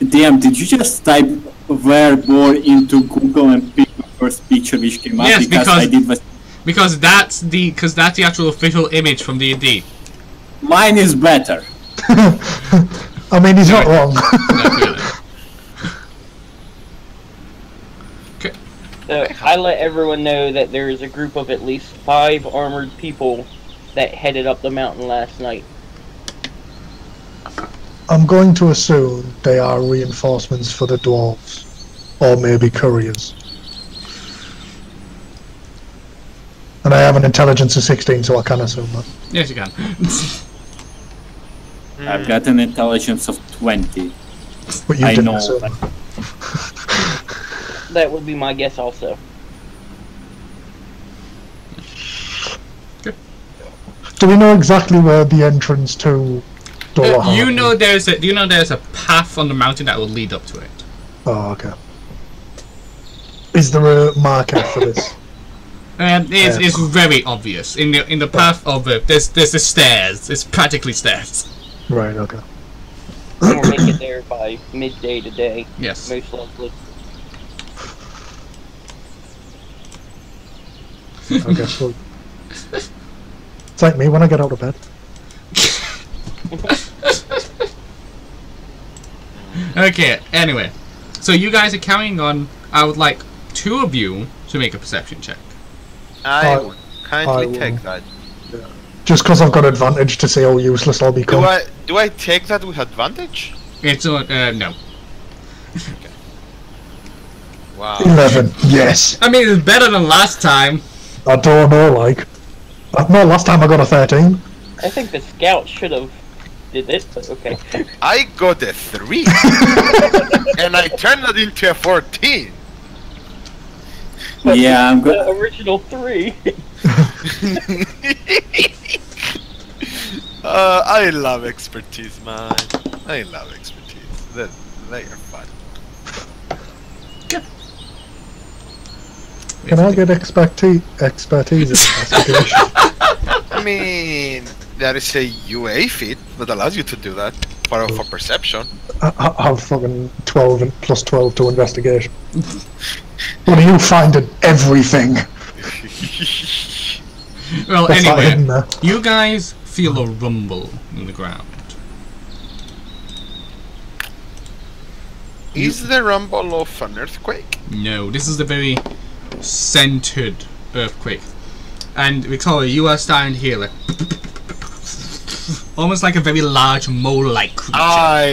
DM, did you just type wereboar into Google and pick the first picture which came up? Yes, because, because- I did was Because that's the because that's the actual official image from D and D. mine is better. I mean, he's not wrong. So I let everyone know that there is a group of at least five armored people that headed up the mountain last night. I'm going to assume they are reinforcements for the dwarves, or maybe couriers. And I have an intelligence of 16, so I can assume that. Yes, you can. I've got an intelligence of 20. But you I didn't know. assume that. That would be my guess also. Do we know exactly where the entrance to Dollar Uh, you know is? there's a do you know there's a path on the mountain that will lead up to it. Oh, okay. Is there a marker for this? Um, it's, Yeah. it's very obvious in the in the path of uh, there's there's the stairs. It's practically stairs. right, okay. And we'll make it there by midday today, Yes. most likely. I guess. It's like me when I get out of bed. Okay. Anyway, so you guys are carrying on. I would like two of you to make a perception check. I, kindly I take that. Yeah. Just because I've got advantage to say all useless I'll be. Do I, do I take that with advantage? It's uh, no. okay. Wow. 11, yes. I mean, it's better than last time. I don't know, like. Uh, no, last time I got a 13. I think the scout should have did this, but okay. I got a 3. and I turned that into a 14. Yeah, I'm the go- original three. Uh, I love expertise, man. I love expertise. They, they are fun. Can I get expertise, expertise investigation? I mean, there is a UA feat that allows you to do that for, for perception. I, I have fucking 12 and plus 12 to investigation. What are you finding? Everything. Well, What's that hidden anyway, you guys feel a rumble in the ground. Is the rumble of an earthquake? No, this is a very centered earthquake. And Victoria, you are starting to hear like almost like a very large mole-like creature I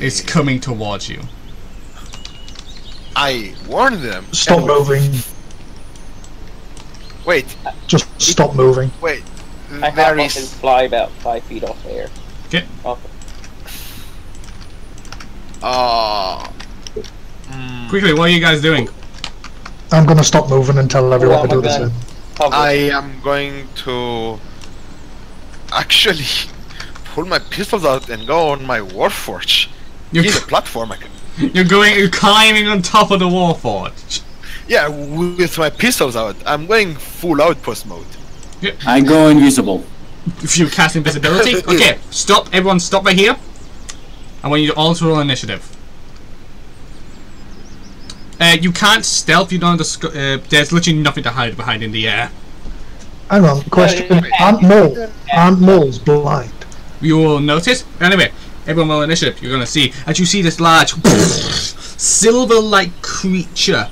is coming towards you. I warned them. Stop and- moving. Wait, Just stop moving. wait. I hop There up is fly about five feet off the air. Okay. Off uh mm, Quickly, what are you guys doing? I'm gonna stop moving and tell everyone Oh to do the God. same. I am going to actually pull my pistols out and go on my warforge. You need a platform. I can, you're going, you're climbing on top of the warforge. yeah, with my pistols out. I'm going full outpost mode. I go invisible. If you cast invisibility. Okay, stop. Everyone, stop right here. I want you to all to roll initiative. Uh, you can't stealth. You don't. Have the uh, there's literally nothing to hide behind in the air. Hang on, question. Uh, Aren't mole, aren't moles blind? You will notice. Anyway, everyone roll initiative. You're gonna see as you see this large silver-like creature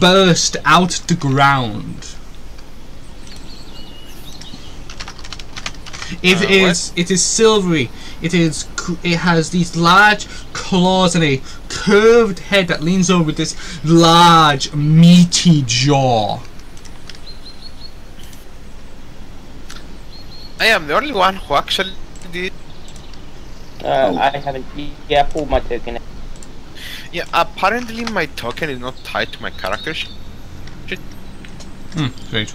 burst out the ground. It Uh, is. It is silvery. It is. It has these large claws and a curved head that leans over this large, meaty jaw. I am the only one who actually did. Uh, Oh. I haven't. Yeah, I pulled my token. Yeah, apparently my token is not tied to my character. sheet. Hmm. Strange.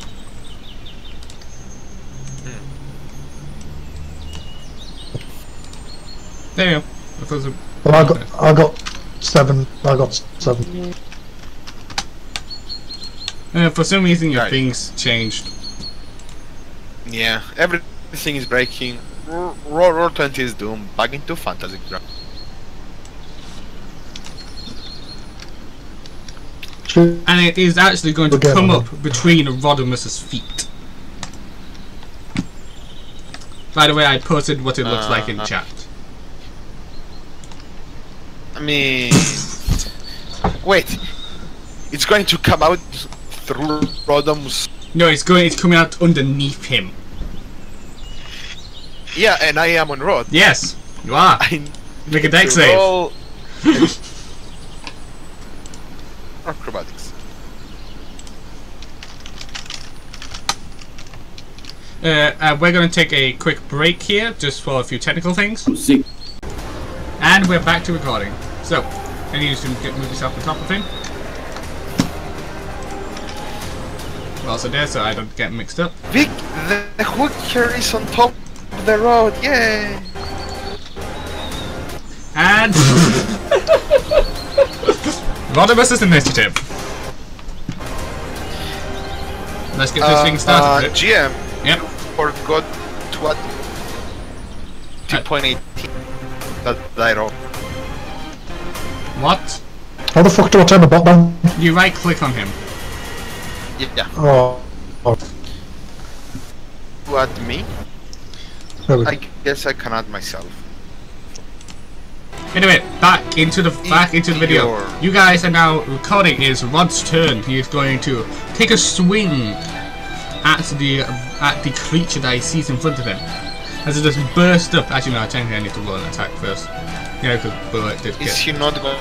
There you go. That was a- Well, I got, I got seven. I got seven. Uh, for some reason, your Right. things changed. Yeah, everything is breaking. Roll, Roll20 is doomed. Back into fantasy ground. And it is actually going to come up between Rodimus's feet. By the way, I posted what it looks like in Uh-huh. chat. I mean, wait, it's going to come out through Rodimus. No, it's going. It's coming out underneath him. Yeah, and I am on Rod. Yes, you are. I Make a need dex save. roll- Acrobatics. Uh, uh, we're going to take a quick break here, just for a few technical things, Six. and we're back to recording. So, I need you to get move yourself on top of him. Well, so there, so I don't get mixed up. Vic, the, the hooker is on top of the road. Yay! And Rodimus's initiative. Let's get this Uh, thing uh, started. GM yep. forgot to what? 2.18. That I rolled. What? How the fuck do I turn the bot down? You right click on him. Yeah. Oh, oh, To add me, there. I guess I can add myself. Anyway, back into the back into the video. You guys are now recording. Is Rod's turn. He is going to take a swing at the at the creature that he sees in front of him. As it just burst up. Actually, no. Technically, I need to roll an attack first. Yeah, because bullet did Is get. he not going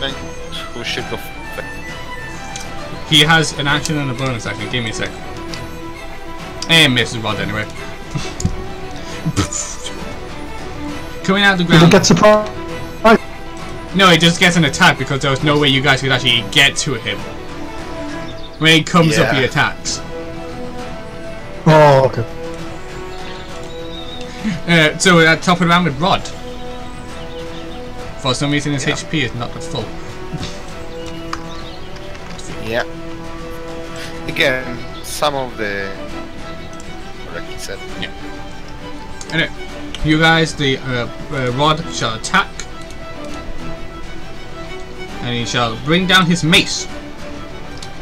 to shield of He has an action and a bonus action. Give me a sec. And misses Rod anyway. Coming out of the Did it ground. get surprised? No, he just gets an attack because there was no way you guys could actually get to him. When he comes up, he attacks. Oh, okay. Uh, so at top of the round with Rod. For some reason, his Yeah. HP is not at full. Yeah. Again, some of the. Like he said. Anyway, you guys, the uh, uh, Rod shall attack, and he shall bring down his mace.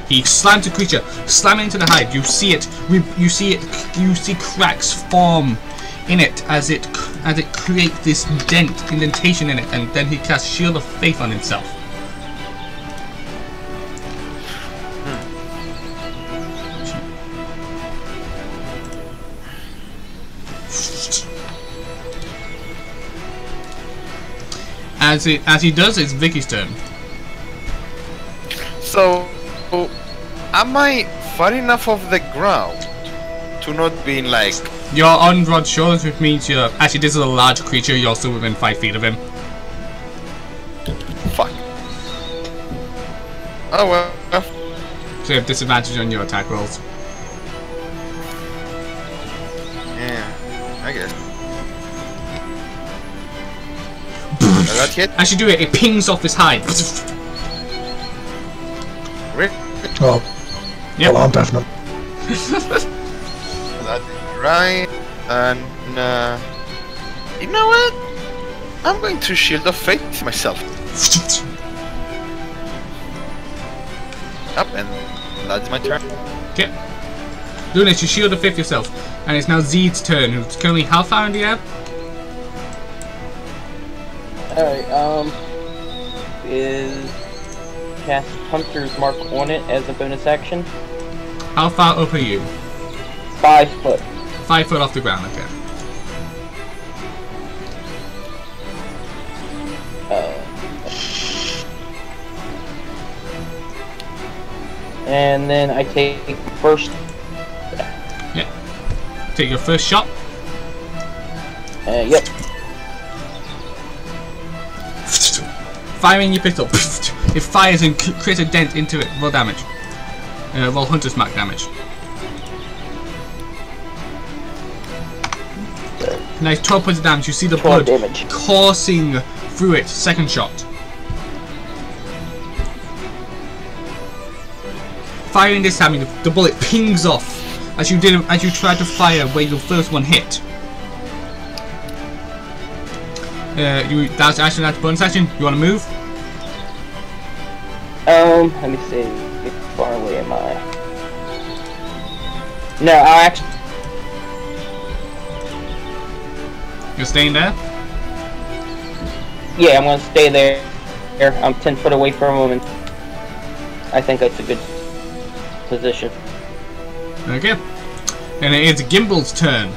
He slams the creature, slamming into the hide. You see it. You see it. You see cracks form in it as it as it creates this dent, indentation in it, and then he casts Shield of Faith on himself. As it as he does, it's Vicky's turn. So, am I far enough off the ground to not be in like. You're on Rod's shoulders, which means you're actually this is a large creature. You're also within five feet of him. Fuck. Oh well. So you have disadvantage on your attack rolls. That hit? As you do it, it pings off his hide. Oh, Yep. well, I'm definite. That's right. And uh, you know what? I'm going to shield of faith myself. Up and that's my turn. Okay. Doing it, you shield the fifth yourself. And it's now Zed's turn, who's currently how far in the air? Alright, um, is cast Hunter's Mark on it as a bonus action. How far up are you? Five foot. Five foot off the ground, okay. And then I take first, Yeah. Take your first shot. uh, yep, Firing your pistol. It fires and creates a dent into it. Roll damage. Uh, roll Hunter's Mark damage. Nice 12 points of damage. You see the 12 blood damage. coursing through it. Second shot. Firing this time, the, the bullet pings off as you did as you tried to fire where your first one hit. Uh, you that's action. That's bonus action. You want to move? Um, let me see. How far away am I? No, I actually. You're staying there. Yeah, I'm gonna stay there. There, I'm 10 foot away from him, and I think that's a good position. Okay. And it's Gimbal's turn.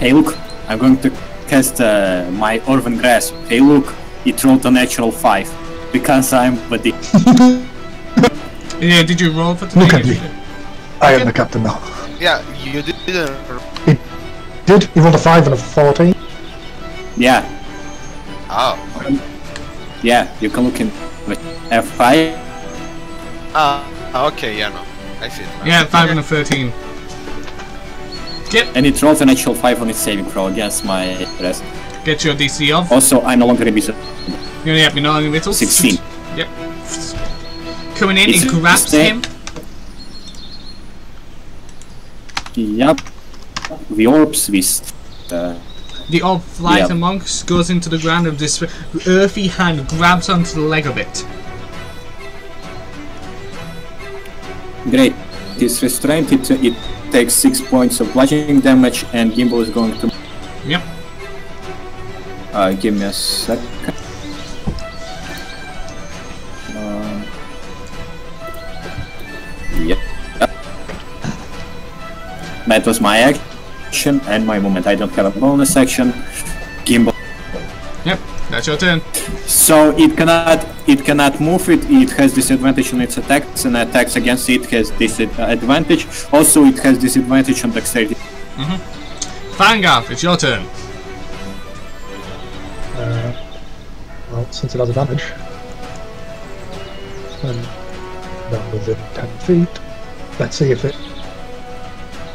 Hey, look, I'm going to cast uh, my Orvan Grasp. Hey, look, it rolled a natural 5. Because I'm buddy. Yeah, did you roll for today? Look at me. I am the captain now. Yeah, you didn't. Did he rolled a five and a fourteen? Yeah, Oh. yeah, you can look in with F5. Ah, okay, yeah, no. I see it. now. Yeah, 5 and a 13. And it rolls an actual 5 on its saving throw against my rest. Get your DC off. Also, I'm no longer invisible. You only have your non little. 16. Yep. Coming in, It's it grabs him. Yep. The orbs with uh, The orb flies Yeah. among, goes into the ground, and this earthy hand grabs onto the leg of it. Great. It is restrained. It, it takes 6 points of bludgeoning damage, and Gimbal is going to. Yep. Uh, give me a second. Uh, yep. That was my action and my movement. I don't have a bonus action. Gimbal. Yep. That's your turn. So it cannot it cannot move it. It has disadvantage on its attacks, and attacks against it has disadvantage. Also, it has disadvantage on dexterity. Vanguard, it's your turn. Uh, well, since it has advantage. And down within 10 feet. Let's see if it.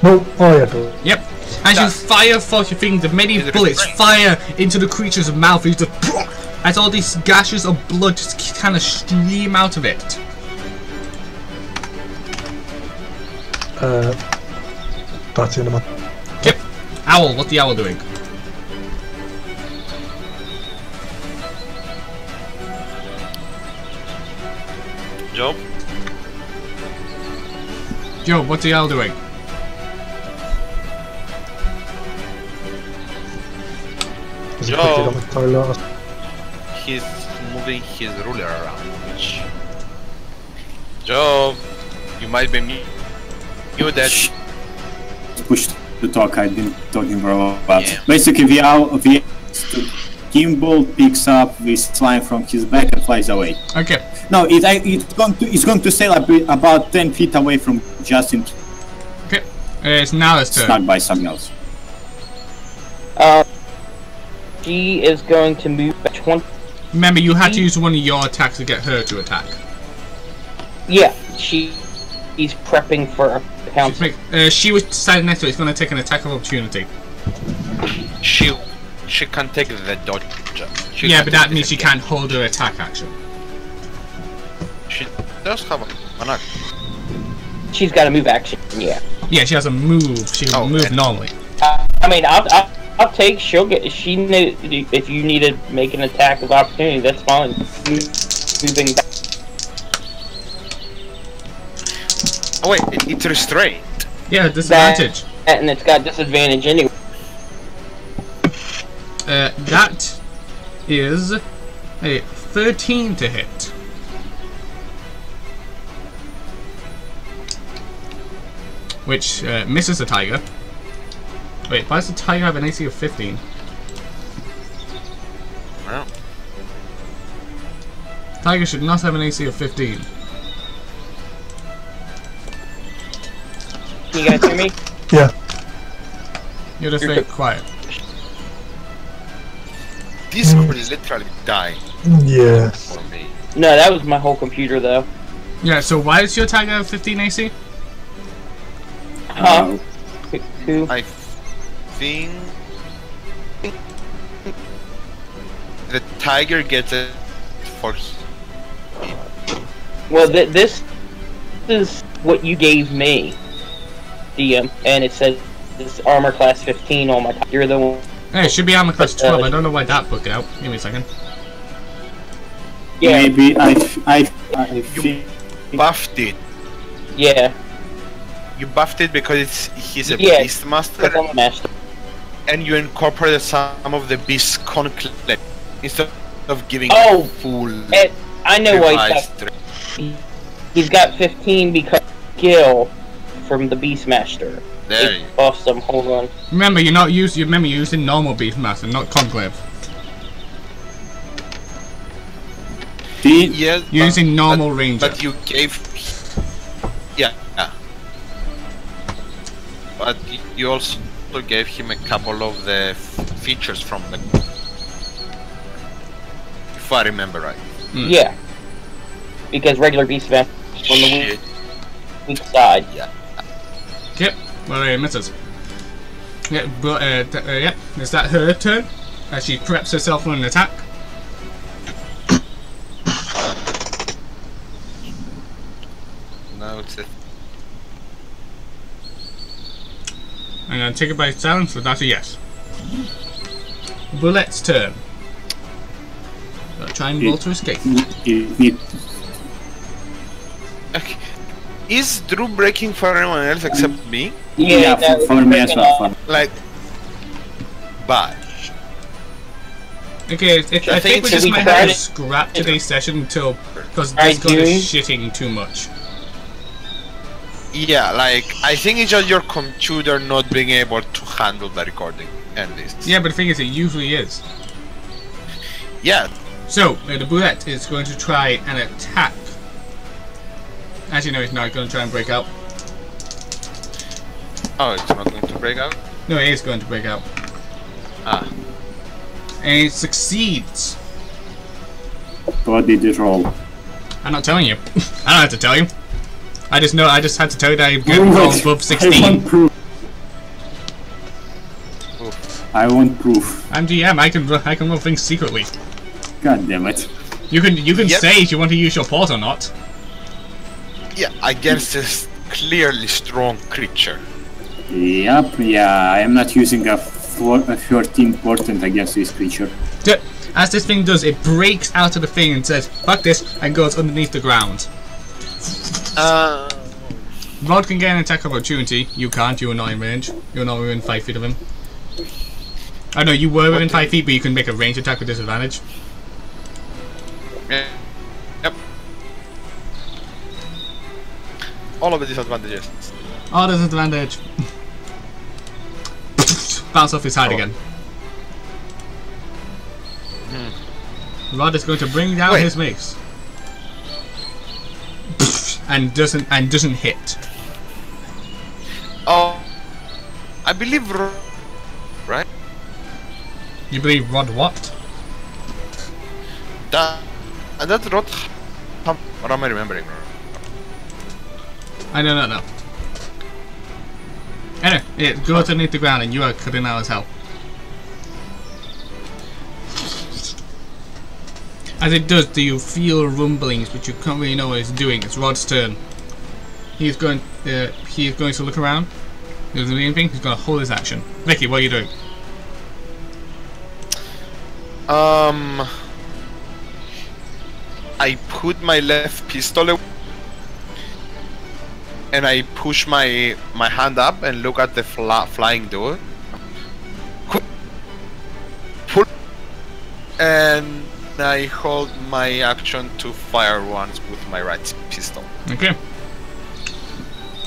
No, oh yeah, go. Yep. As you fire force your fingers, many bullets fire into the creature's mouth. You just as all these gashes of blood just kind of stream out of it. Uh, that's the end of my. Yep. Owl, what's the owl doing? Job? Joe, what's the owl doing? Yo. quickly on the toilet? He's moving his ruler around, which... Job, you might be me. You that... Shh. Push to talk. I've been talking for a while. Yeah. Basically, the owl, the Gimbal picks up this slime from his back and flies away. Okay. No, it, I, it's going to it's going to sail a bit, about ten feet away from Justin, Okay. Uh, it's Nala's turn. stuck by something else. Uh, she is going to move 20. Remember, you had to use one of your attacks to get her to attack. Yeah, she. is prepping for a pounce. Make- Uh, she was standing next to it. It's going to take an attack of opportunity. She she can take the dodge. She yeah, but that means she can't hold her attack action. She does have a- an action. She's got a move action. Yeah. Yeah, she has a move. She can Oh, move and- normally. Uh, I mean, I'll, I'll, I'll take. She'll get. She knew if you need to make an attack of opportunity, that's fine. Moving back. Oh wait, it's restrained. Yeah, disadvantage. and it's got disadvantage anyway. Uh, that is a 13 to hit. Which uh, misses the tiger. Wait, why does the tiger have an AC of 15? Well, Tiger should not have an AC of 15. Can you guys hear me? Yeah. You're just You're very good. quiet. this Mm. could literally die Yeah. No, that was my whole computer though. Yeah, so why does your tiger have 15 AC? Huh? Who? I think the tiger gets it for Well, th- this is what you gave me, DM, and it says this armor class 15 on my. T- you're the one. Hey, it should be armor class 12. I don't know why that booked out. Give me a second. Yeah, Maybe I, f- I, f- I feel buffed it. yeah. You buffed it because it's he's a Yeah, beast master, Because I'm a master. And you incorporated some of the beast conclave instead of giving Oh, it full. And I know why he's revised got. He's got 15 because skill from the Beastmaster. There It's you awesome. Hold on. Remember, you're not using. You remember you're using normal Beastmaster, not Conclave. the, Yes, You're but- using normal but, Ranger. But you gave. Yeah, yeah. But you also gave him a couple of the f- features from the. If I remember right. Hmm. Yeah. Because regular Beastmaster is on the weak, Shit. weak side. Yep, well, it misses. Yeah, but, uh, th- uh, yeah, is that her turn? As she preps herself for an attack. No, it's a I'm gonna take it by silence, so that's a yes. Bullet's turn. Gotta try and roll to escape. Okay. Is Drew breaking for anyone else except me? yeah, no, for, for me as freaking, well. For, Like, bye. Okay, it, it, I I, think think we just just might have to scrap today's session until because Alright, Discord is shitting too much. Yeah, like I think it's just your computer not being able to handle the recording at least. Yeah, but the thing is, it usually is. Yeah. So uh, the bullet is going to try and attack. Actually, no, it's not going to try and break out. Oh, it's not going to break out. No, it is going to break out, Ah, and it succeeds. what did you roll? I'm not telling you. I don't have to tell you. I just know. I just had to tell you that I'm Oh, getting roll above I 16. want proof. Oof. I want proof. I'm GM. I can I can roll things secretly. God damn it. You can you can Yep. say if you want to use your port or not. yeah, against this clearly strong creature. Yep, yeah, I am not using a, four, a 13 portent against this creature. D- As this thing does, it breaks out of the thing and says "fuck this" and goes underneath the ground. Uh, Rod can get an attack opportunity. You can't. You are not in range. You're not within five feet of him. I know you were within five feet, but you can make a range attack with disadvantage. yeah. Yep. All of the disadvantages. Oh, there's advantage. Bounce off his hide Oh. again. Rod is going to bring down Wait. his mace. And doesn't and doesn't hit. Oh, I believe. Right? You believe Rod what? That. Not. How, what am I remembering? I don't know. Anyway, it goes underneath the ground and you are cutting out as hell. As it does, do you feel rumblings, but you can't really know what it's doing. It's Rod's turn. He's going. Uh, he is going to look around. He doesn't do anything. He's going to hold his action. Vicky, what are you doing? Um, I put my left pistol away, and I push my my hand up and look at the fla- flying door. Pull, and I hold my action to fire once with my right pistol. Okay.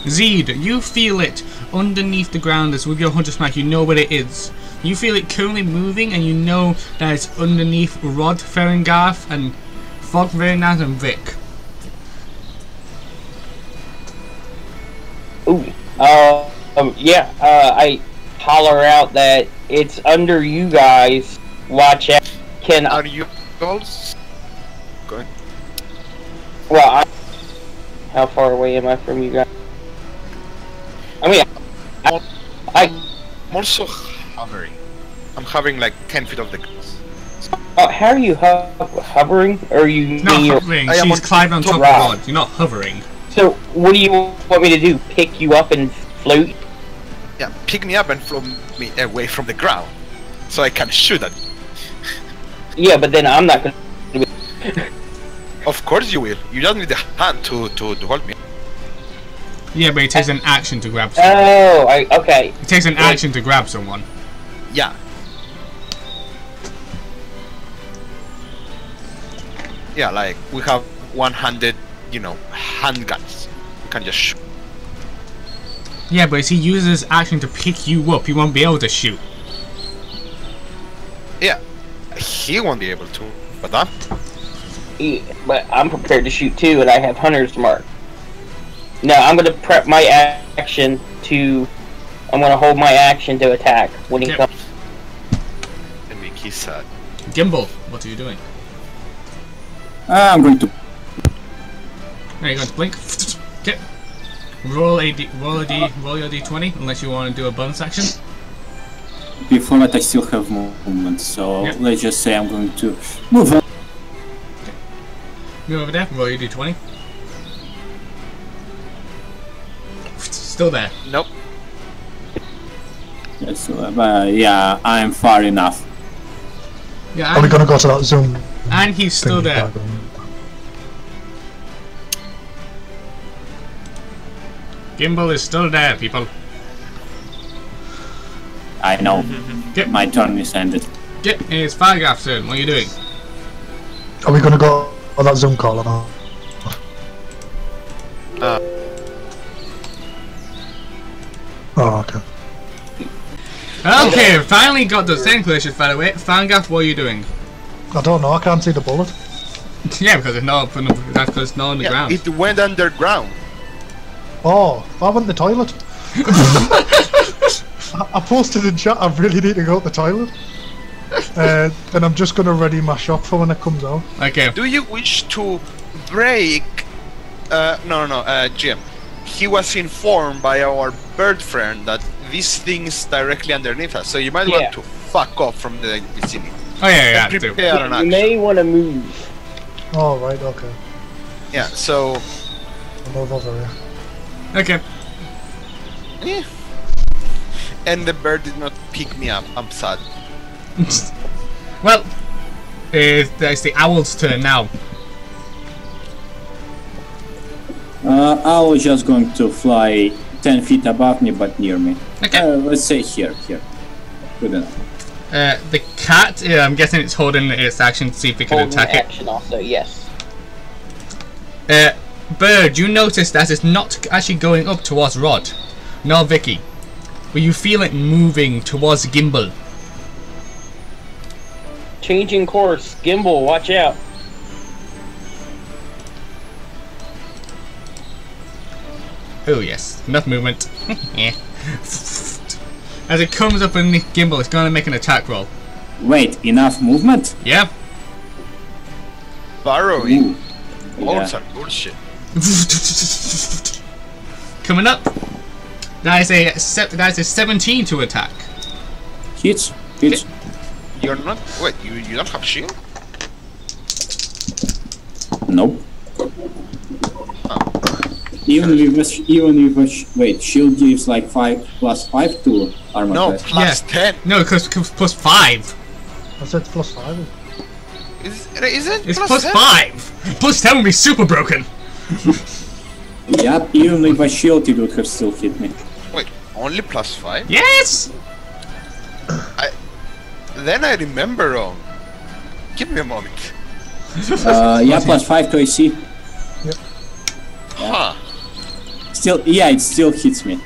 Zed, you feel it underneath the ground as with your hunter's mark, you know what it is. You feel it currently moving and you know that it's underneath Rod Ferengarth and Fog Verenaz and Vic. Ooh. Uh, um, yeah. Uh, I holler out that it's under you guys. Watch out. Can I? Are you also going? Well, I, how far away am I from you guys? I mean, I, I I'm also hovering. I'm hovering like 10 feet off the ground. uh, how are you ho- hovering? Or are you Not mean hovering, I she's climbing on top top of the Rod. You're not hovering. So, what do you want me to do? Pick you up and float? Yeah, pick me up and throw me away from the ground. So I can shoot at Yeah, but then I'm not gonna. Of course you will. You just need the hand to, to, to hold me. Yeah, but it takes an action to grab someone. Oh, I okay. It takes an action to grab someone. Yeah. Yeah, like we have one-handed, you know, handguns. We can just shoot. Yeah, but if he uses action to pick you up, he won't be able to shoot. Yeah, he won't be able to, but I'm Yeah, But I'm prepared to shoot too, and I have hunter's to mark. No, I'm gonna prep my action to. I'm gonna hold my action to attack when he Yep. comes. and make his sad. Gimbal, what are you doing? Uh, I'm going to. Are you going to blink? Okay. Roll a d, roll a d, roll your d20, unless you want to do a bonus action. Before that, I still have movement, so Yeah. let's just say I'm going to move on. Move over there, roll your d20. Still there. Nope. Yes, uh, but yeah, I'm far enough. Yeah, Are we gonna go to that Zoom and he's still there. Gimbal is still there, people. I know. Get. My turn is ended. Get it's Fargath's turn. What are you doing? Are we gonna go on that Zoom call or not? Uh. Oh, okay. Okay, finally got the same collision by the way. Fargath, what are you doing? I don't know. I can't see the bulette. yeah, because it's not on the, that's because it's not on the Yeah, ground. it went underground. Oh, I went the toilet. I, I posted in chat. I really need to go to the toilet. Uh, and I'm just gonna ready my shot for when it comes out. Okay. Do you wish to break? Uh, no, no, no, uh, Jim. He was informed by our bird friend that this thing is directly underneath us, so you might Yeah. want to fuck off from the vicinity. Oh yeah, yeah, and I do. prepare an You action. may want to move. Oh, right. Okay. Yeah, so I'll move over here. Okay. eh. And the bird did not pick me up. I'm sad. Well, uh, it's the owl's turn now. Uh, I was just going to fly 10 feet above me, but near me. Okay. Uh, let's say here, here. Good enough. Uh, the cat, uh, I'm guessing it's holding its action to see if it can Holding attack it. action also, yes. Uh, Bird, you notice that it's not actually going up towards Rod, nor Vicky, but you feel it moving towards Gimbal. Changing course. Gimbal, watch out. Oh yes, enough movement. As it comes up underneath Gimbal, it's going to make an attack roll. Wait, enough movement? Yeah. Burrowing. Ooh. Words Yeah. are bullshit. Coming up. That is a se- that is a 17 to attack. Hits, hits. You're not. Wait, you, you don't have shield? Nope. Oh. Even with a, even with a wait, shield gives like five plus five to armor No, class. plus Yeah. 10. No, because plus five. I said plus five. Is, is it It's plus plus 10? five. Plus ten would be super broken. Yep, even with a shield it would have still hit me. Wait, only plus 5? Yes. I Then I remember wrong. Give me a moment. Uh, yeah, plus five to AC. Huh. Still, yeah, it still hits me.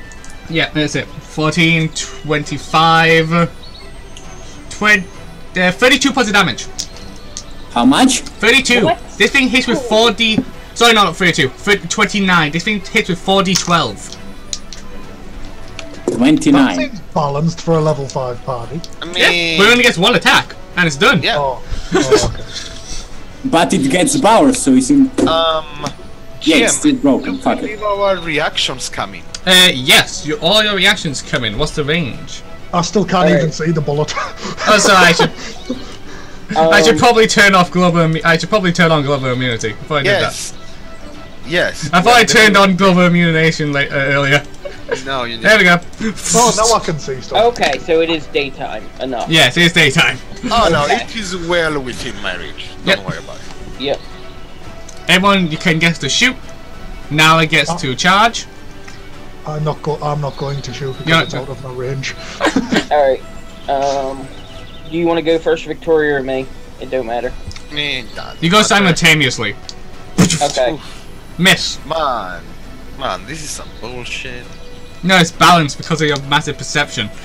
Yeah, that's it. 14, 25, 20, uh, 32 points of damage. How much? 32. What? This thing hits with 4d. Sorry, no, not 32. 30 29. This thing hits with 4d12. That Twenty-nine. seems balanced for a level five party. I Yeah, mean, but it only gets one attack, and it's done. yeah. Oh, oh okay. But it gets power, so it's in. Um, Yeah, it's still broken. Fuck it. leave our reactions coming? Uh, yes, your, all your reactions come in. What's the range? I still can't Alright. even see the bulette. Oh, sorry, I should, I should Um, probably turn off global. I should probably turn on global immunity before I did Yes. Yes. I thought Yeah, I turned on global illumination late, uh, earlier. No, you There we go. oh, now I can see stuff. Okay, so it is daytime. Enough. Yes, it's daytime. Oh no, Okay. it is well within my reach. Don't Yep. worry about it. Yep. Everyone you can get to shoot. Now it gets Oh. to charge. I'm not go. I'm not going to shoot because it's out of my range. All right. Um, do you want to go first, Victoria, or me? It don't matter. Eh, that- You go that's simultaneously. Okay. Miss. Man, man, this is some bullshit. No, it's balanced because of your massive perception.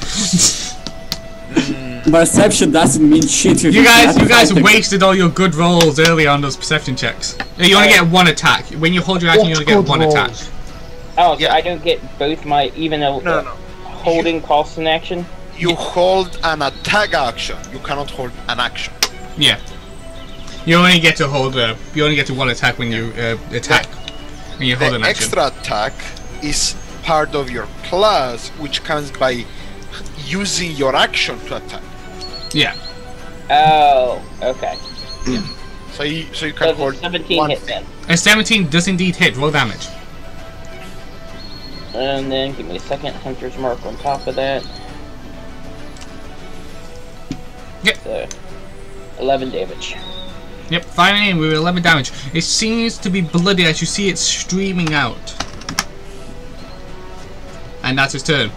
Perception doesn't mean shit. if You guys, you guys wasted all your good rolls early on those perception checks. You only get one attack. When you hold your action, you only get good one attack. rolls? Oh, so Yeah. I don't get both my even though No, no. holding costs an action. You hold an attack action. You cannot hold an action. Yeah. You only get to hold. Uh, you only get to one attack when you uh, attack. When you hold the an action. extra attack is part of your class, which comes by using your action to attack. Yeah. Oh, okay. So you, so you can So hold 17 one hit then. A 17 does indeed hit. Roll damage. And then give me a second. Hunter's mark on top of that. Yep. So, 11 damage. Yep. Firing in with 11 damage. It seems to be bloody as you see it streaming out. And that's his turn.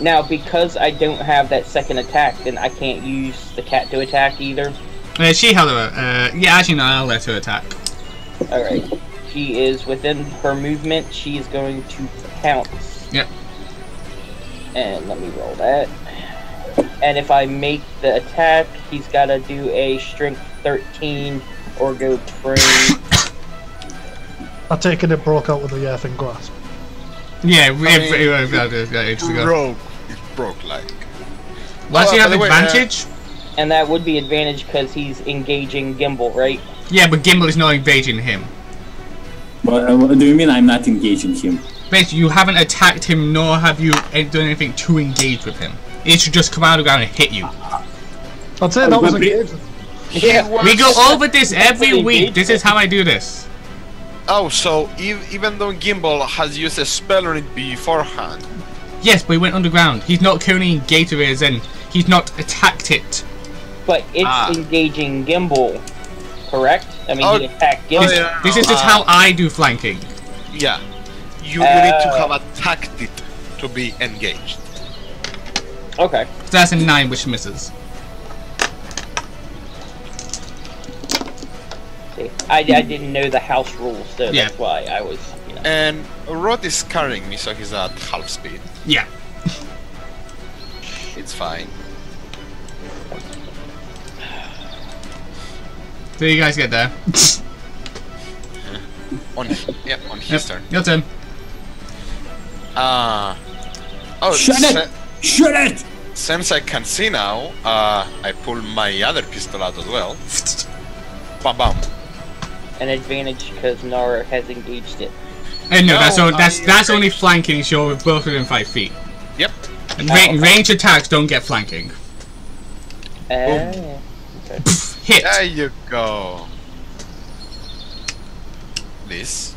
Now, because I don't have that second attack, then I can't use the cat to attack either. Uh, she held her. Uh, yeah, actually, no, I'll let her attack. Alright. She is within her movement. She is going to pounce. Yep. And let me roll that. And if I make the attack, he's got to do a strength 13 or go prone. I take it it broke out with the effing grasp. Yeah, we, I mean, we, we, we, Broke. It broke like. Does he Oh, have by the way, uh, advantage? and that would be advantage because he's engaging Gimbal, right? Yeah, but Gimbal is not engaging him. But, uh, what do you mean I'm not engaging him? Basically, you haven't attacked him, nor have you eh, done anything to engage with him. It should just come out of the ground and hit you. That's it. that was but- engaging. Yeah. We go over this every week. This is how I do this. Oh, so ev- even though Gimbal has used a spell on it beforehand, Yes, but he went underground. He's not currently engaged with it in he's not attacked it. But it's Ah. engaging Gimbal, correct? I mean, Oh, he attacked oh, Gimbal. yeah. This is just Uh, how I do flanking. yeah, you, you need to Uh. have attacked it to be engaged. Okay. So that's a nine, which misses. See, I, I didn't know the house rules, so Yeah. that's why I was, you know. And Rod is carrying me, so he's at half speed. Yeah. It's fine. So you guys get there. On yeah, on his Yep. turn. Your turn. Ah. oh, Shut it! Shoot it! since I can see now, uh, I pull my other pistol out as well. Bam bam. An advantage because Nara has engaged it. And no, No, that's, o- that's, that's only flanking, so we're both within five feet. Yep. And ra- range attacks don't get flanking. Uh, Hit. There you go. This.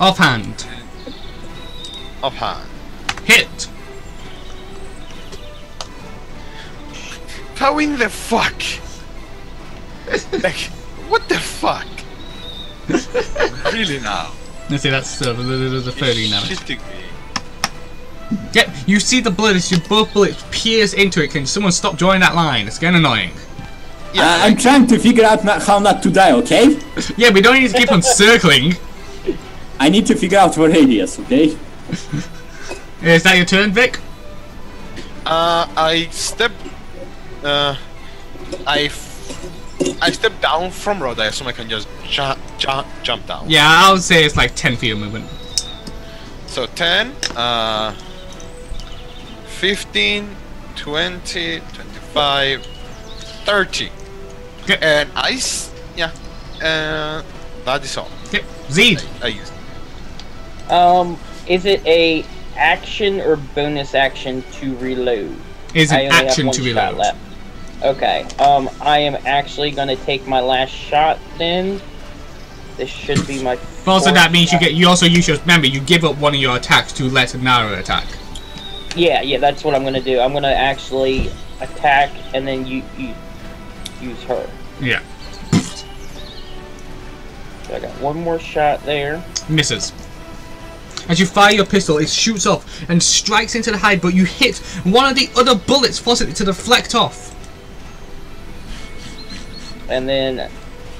Offhand. Offhand. Hit. How in the fuck? like, what the fuck? really now? Let's see, that's uh, the, the, the 30 now. Yep, you see the blood as your both bullets pierce into it. Can someone stop drawing that line? It's getting annoying. Yeah, Uh, I'm trying to figure out not, how not to die, okay? Yeah, we don't need to keep on circling. I need to figure out the radius, okay? Is that your turn, Vic? Uh, I step. Uh, I. F- I step down from road. I assume I can just jump, jump, jump down. Yeah, I would say it's like 10 feet of movement. So 10, uh, 15, 20, 25, 30. Okay. And I. S- yeah. Uh, that is all. Okay, Zed. I used. Um, is it a action or bonus action to reload? Is I an action to reload. left. Okay. Um, I am actually gonna take my last shot then. This should be my. Also that means you shot. get you also use your remember you give up one of your attacks to let Nara attack. Yeah, yeah, that's what I'm gonna do. I'm gonna actually attack and then you, you use her. Yeah. So I got one more shot there. Misses. As you fire your pistol, it shoots off and strikes into the hide, but you hit one of the other bullets, forcing it to deflect off. And then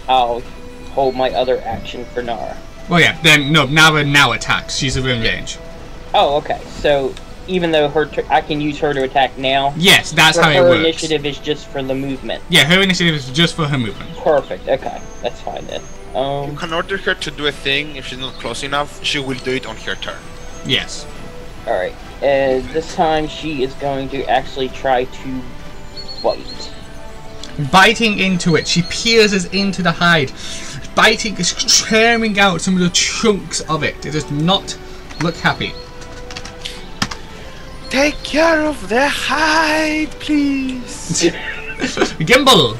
I'll hold my other action for Nara. Well, yeah. Then no, Nara now attacks. She's within range. Oh, okay. So even though her, tur I can use her to attack now. Yes, that's how it her works. initiative is just for the movement. Yeah, her initiative is just for her movement. Perfect. Okay, that's fine then. You Um, can order her to do a thing. If she's not close enough, she will do it on her turn. Yes. all right. And this time she is going to actually try to bite. Biting into it, she pierces into the hide. Biting is tearing out some of the chunks of it. It does not look happy. Take care of the hide, please. Gimbal!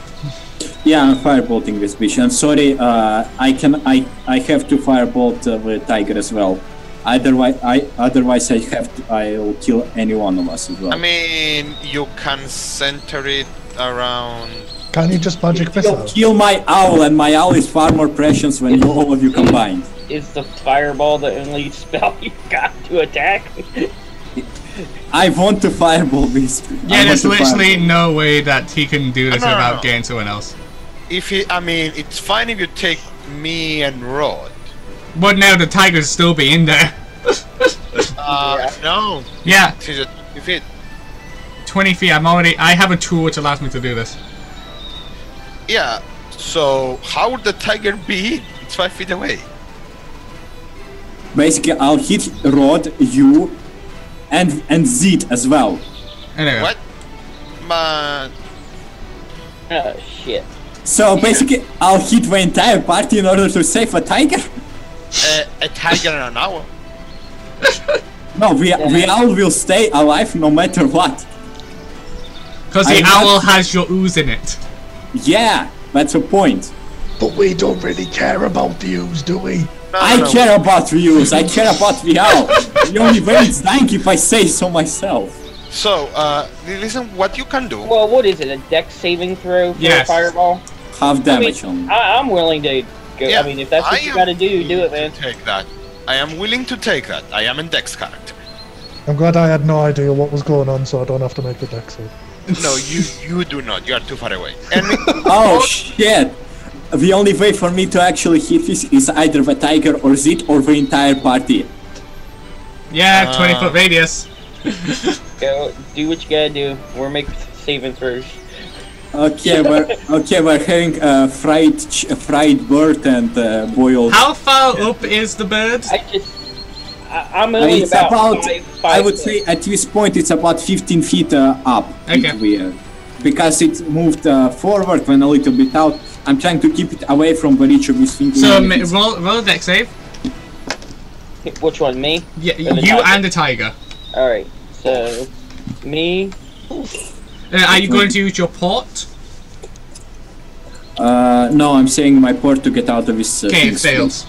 Yeah, I'm firebolting this bitch. I'm sorry, uh, I can I I have to firebolt uh, the tiger as well. Otherwise, I otherwise I have to, I'll kill any one of us as well. I mean, you can center it around. Can't you just magic You'll kill my owl, and my owl is far more precious when you, all of you combined. Is the fireball the only spell you've got to attack? I want to fireball this. Yeah, there's literally fireball. no way that he can do this No, no, without no. getting someone else. If he, I mean, it's fine if you take me and Rod. But now the tiger's still be in there. Uh, no, Yeah, she's at 20 feet. 20 feet. I'm already. I have a tool which allows me to do this. Yeah. So how would the tiger be? It's five feet away. Basically, I'll hit Rod, you, and and Zed as well. Anyway. What? Man, oh shit. So basically, I'll hit the entire party in order to save a tiger. a, a tiger and an owl. No, we we all will stay alive no matter what. Because the I owl to- has your ooze in it. Yeah, that's the point. But we don't really care about the ooze, do we? No, I no, no. care about views. I care about the owl. the only way it's dying if I say so myself. So, uh, listen, what you can do. Well, what is it? A Dex saving throw for Yes. a fireball? Half I mean, damage on. I, I'm willing to go. I mean, if that's what I you am gotta do, do it, man. Take that. I am willing to take that. I am a Dex character. I'm glad I had no idea what was going on, so I don't have to make the Dex save. No, you you do not. You are too far away. And Oh shit! The only way for me to actually hit this is either the tiger or Zit or the entire party. Yeah, Uh, 20 foot radius. Go do what you gotta do. We're making saving throws. Okay, we're okay. We're having a fried ch- fried bird and uh, boiled. How far up is the bird? I just, I, I'm Uh, only it's about, about, five, I would foot. say at this point it's about 15 feet uh, up. Okay. If we, uh, because it moved uh, forward when a little bit out. I'm trying to keep it away from the reach of this thing. So ma- roll, roll a Dex save. Which one, me? Yeah, the you tiger. and the tiger. All right. So, me. Uh, are you going to use your port? Uh, no, I'm saying my port to get out of this. Uh, Okay, it things. fails.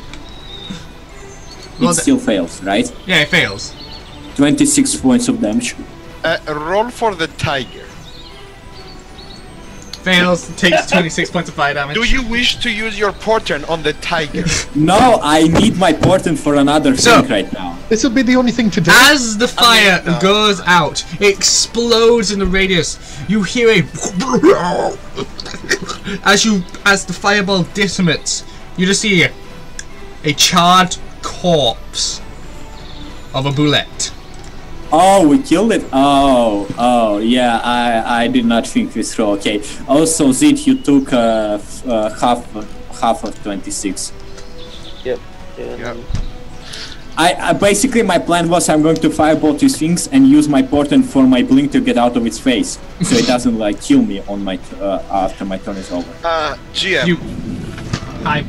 It Well, the- still fails, right? Yeah, it fails. 26 points of damage. Uh, roll for the tiger. Fails, takes 26 points of fire damage. Do you wish to use your portent on the tiger? No, I need my portent for another So- thing right now. This will be the only thing to do. As the fire mean, uh, goes out, it explodes in the radius. You hear a as you as the fireball dissipates. You just see a, a charred corpse of a bulette. Oh, we killed it. Oh, oh, yeah. I I did not think this through. Okay. Also, Zid, you took uh, f- uh, half half of 26. Yep. Yep. I, I basically my plan was I'm going to firebolt these things and use my portent for my blink to get out of its face, so it doesn't like kill me on my t- uh, after my turn is over. Uh, GM. You. I.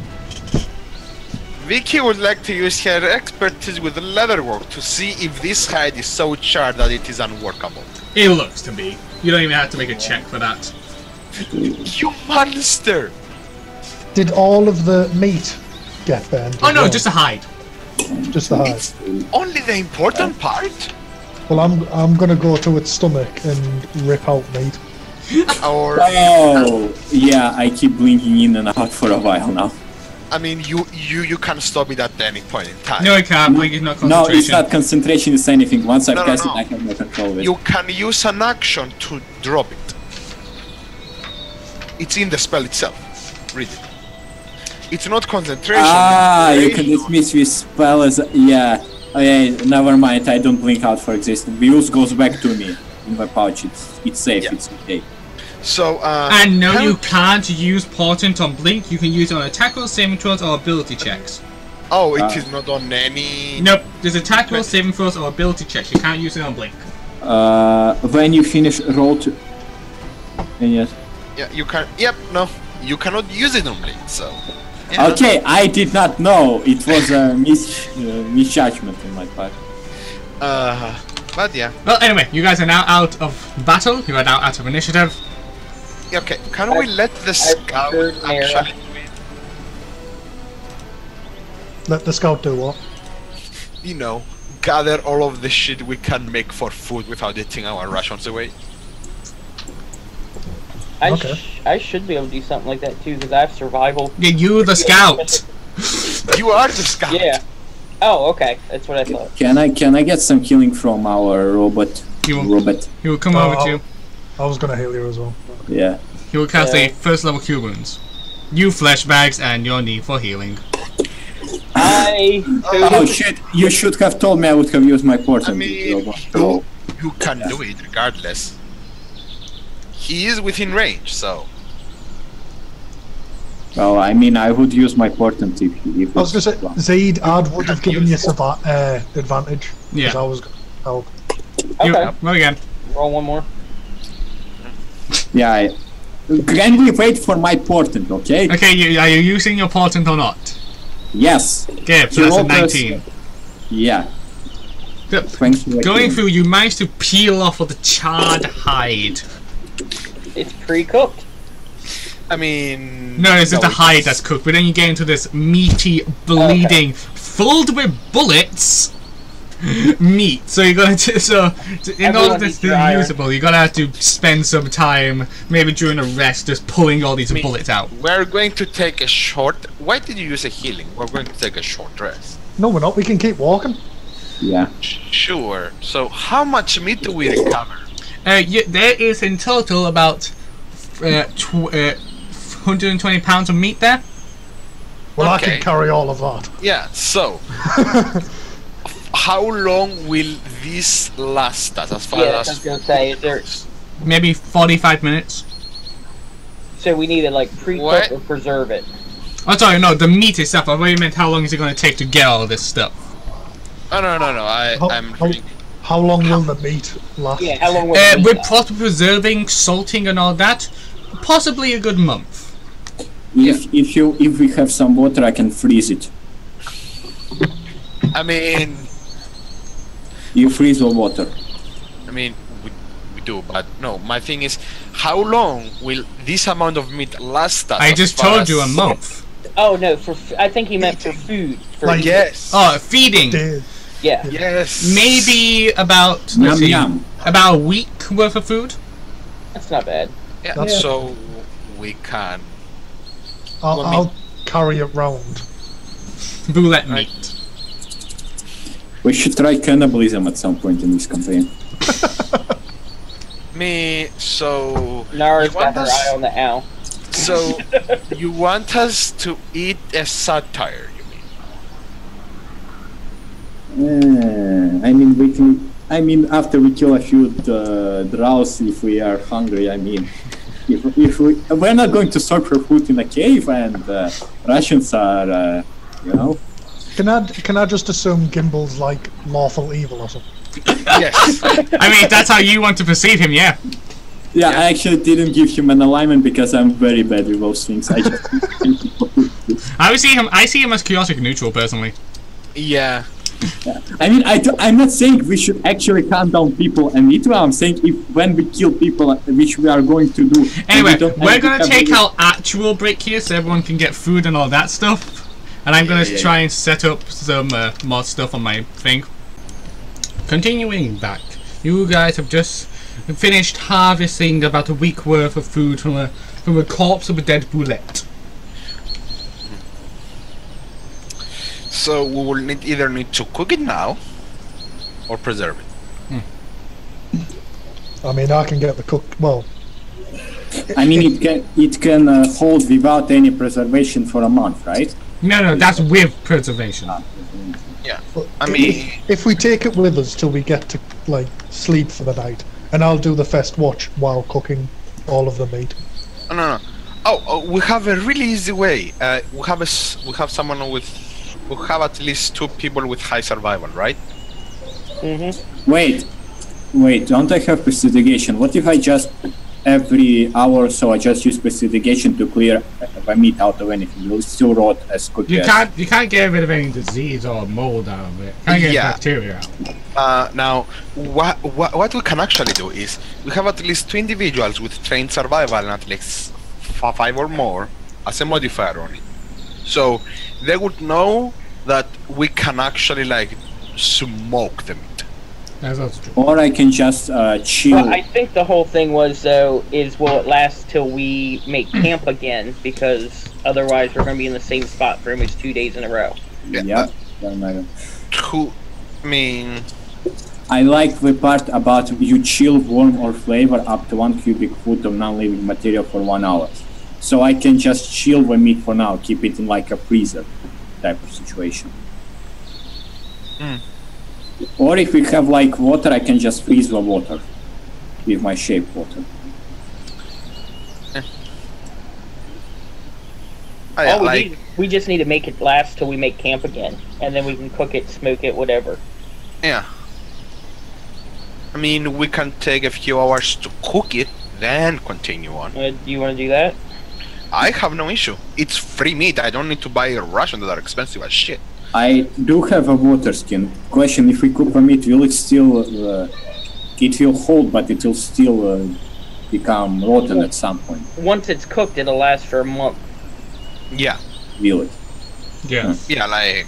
Vicky would like to use her expertise with leatherwork to see if this hide is so charred that it is unworkable. It looks to be. You don't even have to make a check for that. You monster! Did all of the meat get burned? Oh no, well? just a hide. just the hide. It's only the important part? Well, I'm I'm gonna go to its stomach and rip out meat. Or, Oh, yeah. I keep blinking in and out for a while now. I mean, you, you, you can stop it at any point in time. No, it can't. Blink is not No, it's not concentration. It's anything. Once I've No, no, cast no. it, I have no control of it. You can use an action to drop it. It's in the spell itself. Read it. It's not concentration. Ah, you can dismiss this spell as yeah. Oh, yeah, never mind. I don't blink out for existence. The use goes back to me in my pouch. It's it's safe. Yeah. It's okay. So, uh. And no, you can't use portent on blink. You can use it on attack roll, saving throws, or ability checks. Oh, it Ah. is not on any. Nope. There's attack roll, saving throws, or ability checks. You can't use it on blink. Uh, when you finish, roll to. And yes. Yeah, you can. Yep, no. You cannot use it on Blink, so. yeah. Okay, I did not know. It was a mis uh, misjudgment in my part. Uh. But yeah. Well, anyway, you guys are now out of battle. You are now out of initiative. Yeah, Okay, can we let the scout heard Mara. actually. Let the scout do what? you know, gather all of the shit we can make for food without eating our rations away. I, Okay. sh- I should be able to do something like that too because I have survival. Yeah, you, the scout. You are the scout. Yeah. Oh, okay. That's what I thought. Can I can I get some healing from our robot? He will, Robot. he will come Oh, over uh, to you. I was gonna heal you as well. Yeah. He will cast Yeah. a first level cure wounds. You flesh bags and your need for healing. I. Oh shit! You should have told me I would have used my portent. I mean, you, you can do it regardless. He is within range, so. Well, I mean, I would use my portent if, if I was gonna say Zaid, I would have given you survi- uh, advantage. 'cause Yeah. I was gonna help. You, Okay. roll again. Roll one more. Yeah. I, can we wait for my portent, okay? Okay, you, are you using your portent or not? Yes. Okay, so You that's a roll this. 19. Yeah. Good. Thanks for Going through, you managed to peel off of the charred hide. It's pre-cooked. I mean. No, it's just the it hide is- that's cooked, but then you get into this meaty, bleeding, filled with bullets meat. So you're gonna t- so to, in order Everyone for this needs to be usable, you're gonna have to spend some time, maybe during a rest, just pulling all these Me- bullets out. We're going to take a short. Why did you use a healing? We're going to take a short rest. No, we're not. We can keep walking. Yeah. Sure. So, how much meat do we recover? Uh, yeah, there is in total about uh, tw- uh, 120 pounds of meat there. Well, I can carry all of that. Yeah, so. how long will this last us as far Yeah, I was gonna say, is there- Maybe 45 minutes. So we need to like pre-cook What? or preserve it. Oh, sorry, no, the meat itself. I really meant how long is it going to take to get all this stuff. Oh, no, no, no. I, How, I'm. how, how long will the meat last? Yeah, how long will Uh, it be? with proper preserving, salting, and all that, possibly a good month. If if you if we have some water, I can freeze it. I mean. You freeze the water. I mean, we, we do, but no. My thing is, how long will this amount of meat last us? I just told you a month. Oh no, for f- I think he meant for food. For Like- Yes. Oh, feeding. Days. yeah. Yes. Maybe about Yum see, yum. about a week worth of food. That's not bad. Yeah. That's- So we can. I'll, Well, me- I'll carry it round. Bulette Right. Meat. We should try cannibalism at some point in this campaign. Me. So. Nara's you want got her us- eye on the owl. So you want us to eat a satire? You mean? Uh, I mean, we can. I mean, after we kill a few uh, drows, if we are hungry, I mean, if, if we we're not going to search for food in a cave, and uh, Russians are, uh, you know, Can I can I just assume Gimbal's like lawful evil or something? Yes. I mean, that's how you want to perceive him, yeah. yeah, I actually didn't give him an alignment because I'm very bad with those things. I just I would see him. I see him as chaotic neutral personally. yeah. yeah. I mean, I do, I'm not saying we should actually hunt down people and eat them. I'm saying if when we kill people, which we are going to do. and we Anyway, we're gonna to take have- our actual break here so everyone can get food and all that stuff. And I'm gonna Yeah, yeah, try and set up some uh, mod stuff on my thing. Continuing back, you guys have just finished harvesting about a week worth of food from a from a corpse of a dead bulette. So we will need either need to cook it now, or preserve it. I mean, I can get the cook. Well, I mean, it can it can uh, hold without any preservation for a month, right? No, no, that's with preservation. Yeah, I mean- if we take it with us till we get to like sleep for the night, and I'll do the first watch while cooking all of the meat. Oh, no, no. Oh, oh, we have a really easy way. Uh, we have a s- we have someone with we have at least two people with high survival, right? Mm-hmm. Wait, wait, don't I have prestidigitation? What if I just every hour or so I just use prestidigitation to clear the meat out of anything? Will it still rot as quick You as can't you can't get rid of any disease or mold out of it. Can't get Yeah. bacteria out. Uh, now, what, what what we can actually do is we have at least two individuals with trained survival and at least five or more as a modifier on it. So they would know that we can actually like smoke the meat. That's true. Or I can just uh, chill. Well, I think the whole thing was though is will it last till we make camp again because otherwise we're going to be in the same spot for almost two days in a row. yeah. doesn't matter. Two, I mean, I like the part about you chill warm or flavor up to one cubic foot of non-living material for one hour. So I can just chill the meat for now, keep it in like a freezer type of situation. Mm. Or if we have like water, I can just freeze the water with my shape water. I All we like need, we just need to make it last till we make camp again, and then we can cook it, smoke it, whatever. Yeah. I mean, we can take a few hours to cook it, then continue on. Uh, do you want to do that? I have no issue. It's free meat. I don't need to buy a ration that are expensive as shit. I do have a water skin. Question: If we cook the meat, will it still? Uh, it will hold, but it will still uh, become rotten at some point. Once it's cooked, it'll last for a month. Yeah. Will it? Yeah. Yeah, like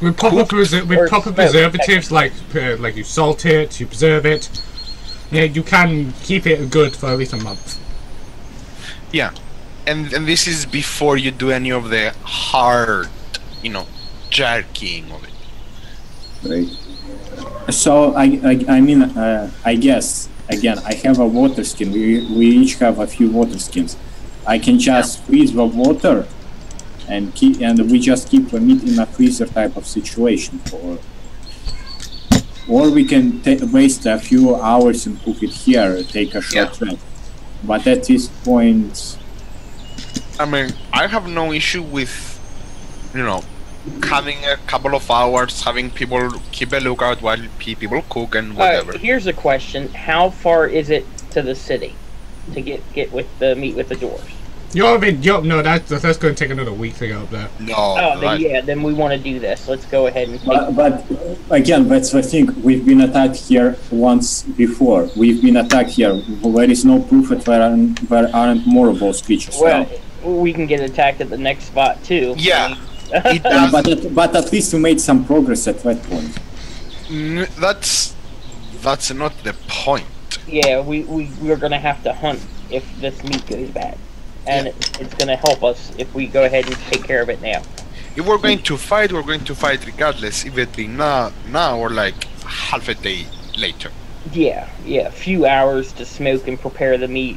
With proper, preser- with or proper preservatives, like uh, like you salt it, you preserve it. Yeah, you can keep it good for at least a month. yeah. And and this is before you do any of the hard, you know, jerking of it. Right. So I, I, I mean, uh, I guess again, I have a water skin. We, we each have a few water skins. I can just freeze the water, and keep, and we just keep the meat in a freezer type of situation for. Or we can ta- waste a few hours and cook it here, take a short rest. But at this point, I mean, I have no issue with, you know, having a couple of hours, having people keep a lookout while people cook and Uh, whatever. here's a question: How far is it to the city to get get with the meet with the dwarves? You're in. You're, no, that's that's going to take another week to get up there. No, Oh, then, right. yeah, then we want to do this. Let's go ahead and. But, but again, that's the thing. We've been attacked here once before. We've been attacked here. There is no proof that there aren't, there aren't more of those creatures. well, now. we can get attacked at the next spot too. Yeah. It Yeah, but at, but at least we made some progress at that point. N- that's that's not the point. yeah, we, we we're gonna have to hunt if this meat goes bad, and it, it's gonna help us if we go ahead and take care of it now. If we're going to fight, we're going to fight regardless. If it be now, now or like half a day later. Yeah, yeah, a few hours to smoke and prepare the meat.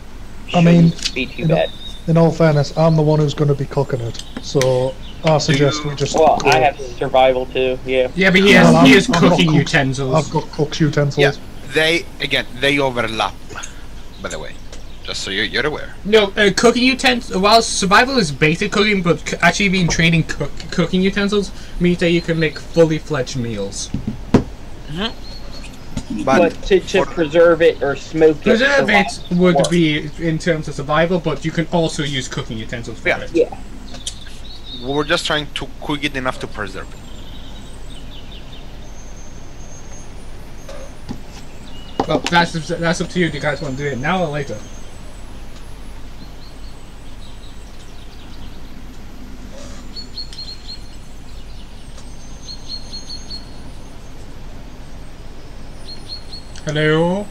I mean, shouldn't be too you know- bad. In all fairness, I'm the one who's going to be cooking it, so I suggest we just. Well, go- I have survival too. Yeah. Yeah, but he has I'm- he has I've cooking cooks- utensils. I've got cook's utensils. Yeah. They again, they overlap. By the way, just so you're, you're aware. No, uh, cooking utensils. While survival is basic cooking, but c- actually being trained in cook- cooking utensils means that you can make fully fledged meals. But, to, to preserve it or smoke it. Preserve for it longer. would be in terms of survival, but you can also use cooking utensils for Yeah. it. Yeah. We're just trying to cook it enough to preserve it. Well, that's that's up to you. if You guys want to do it now or later? Hello.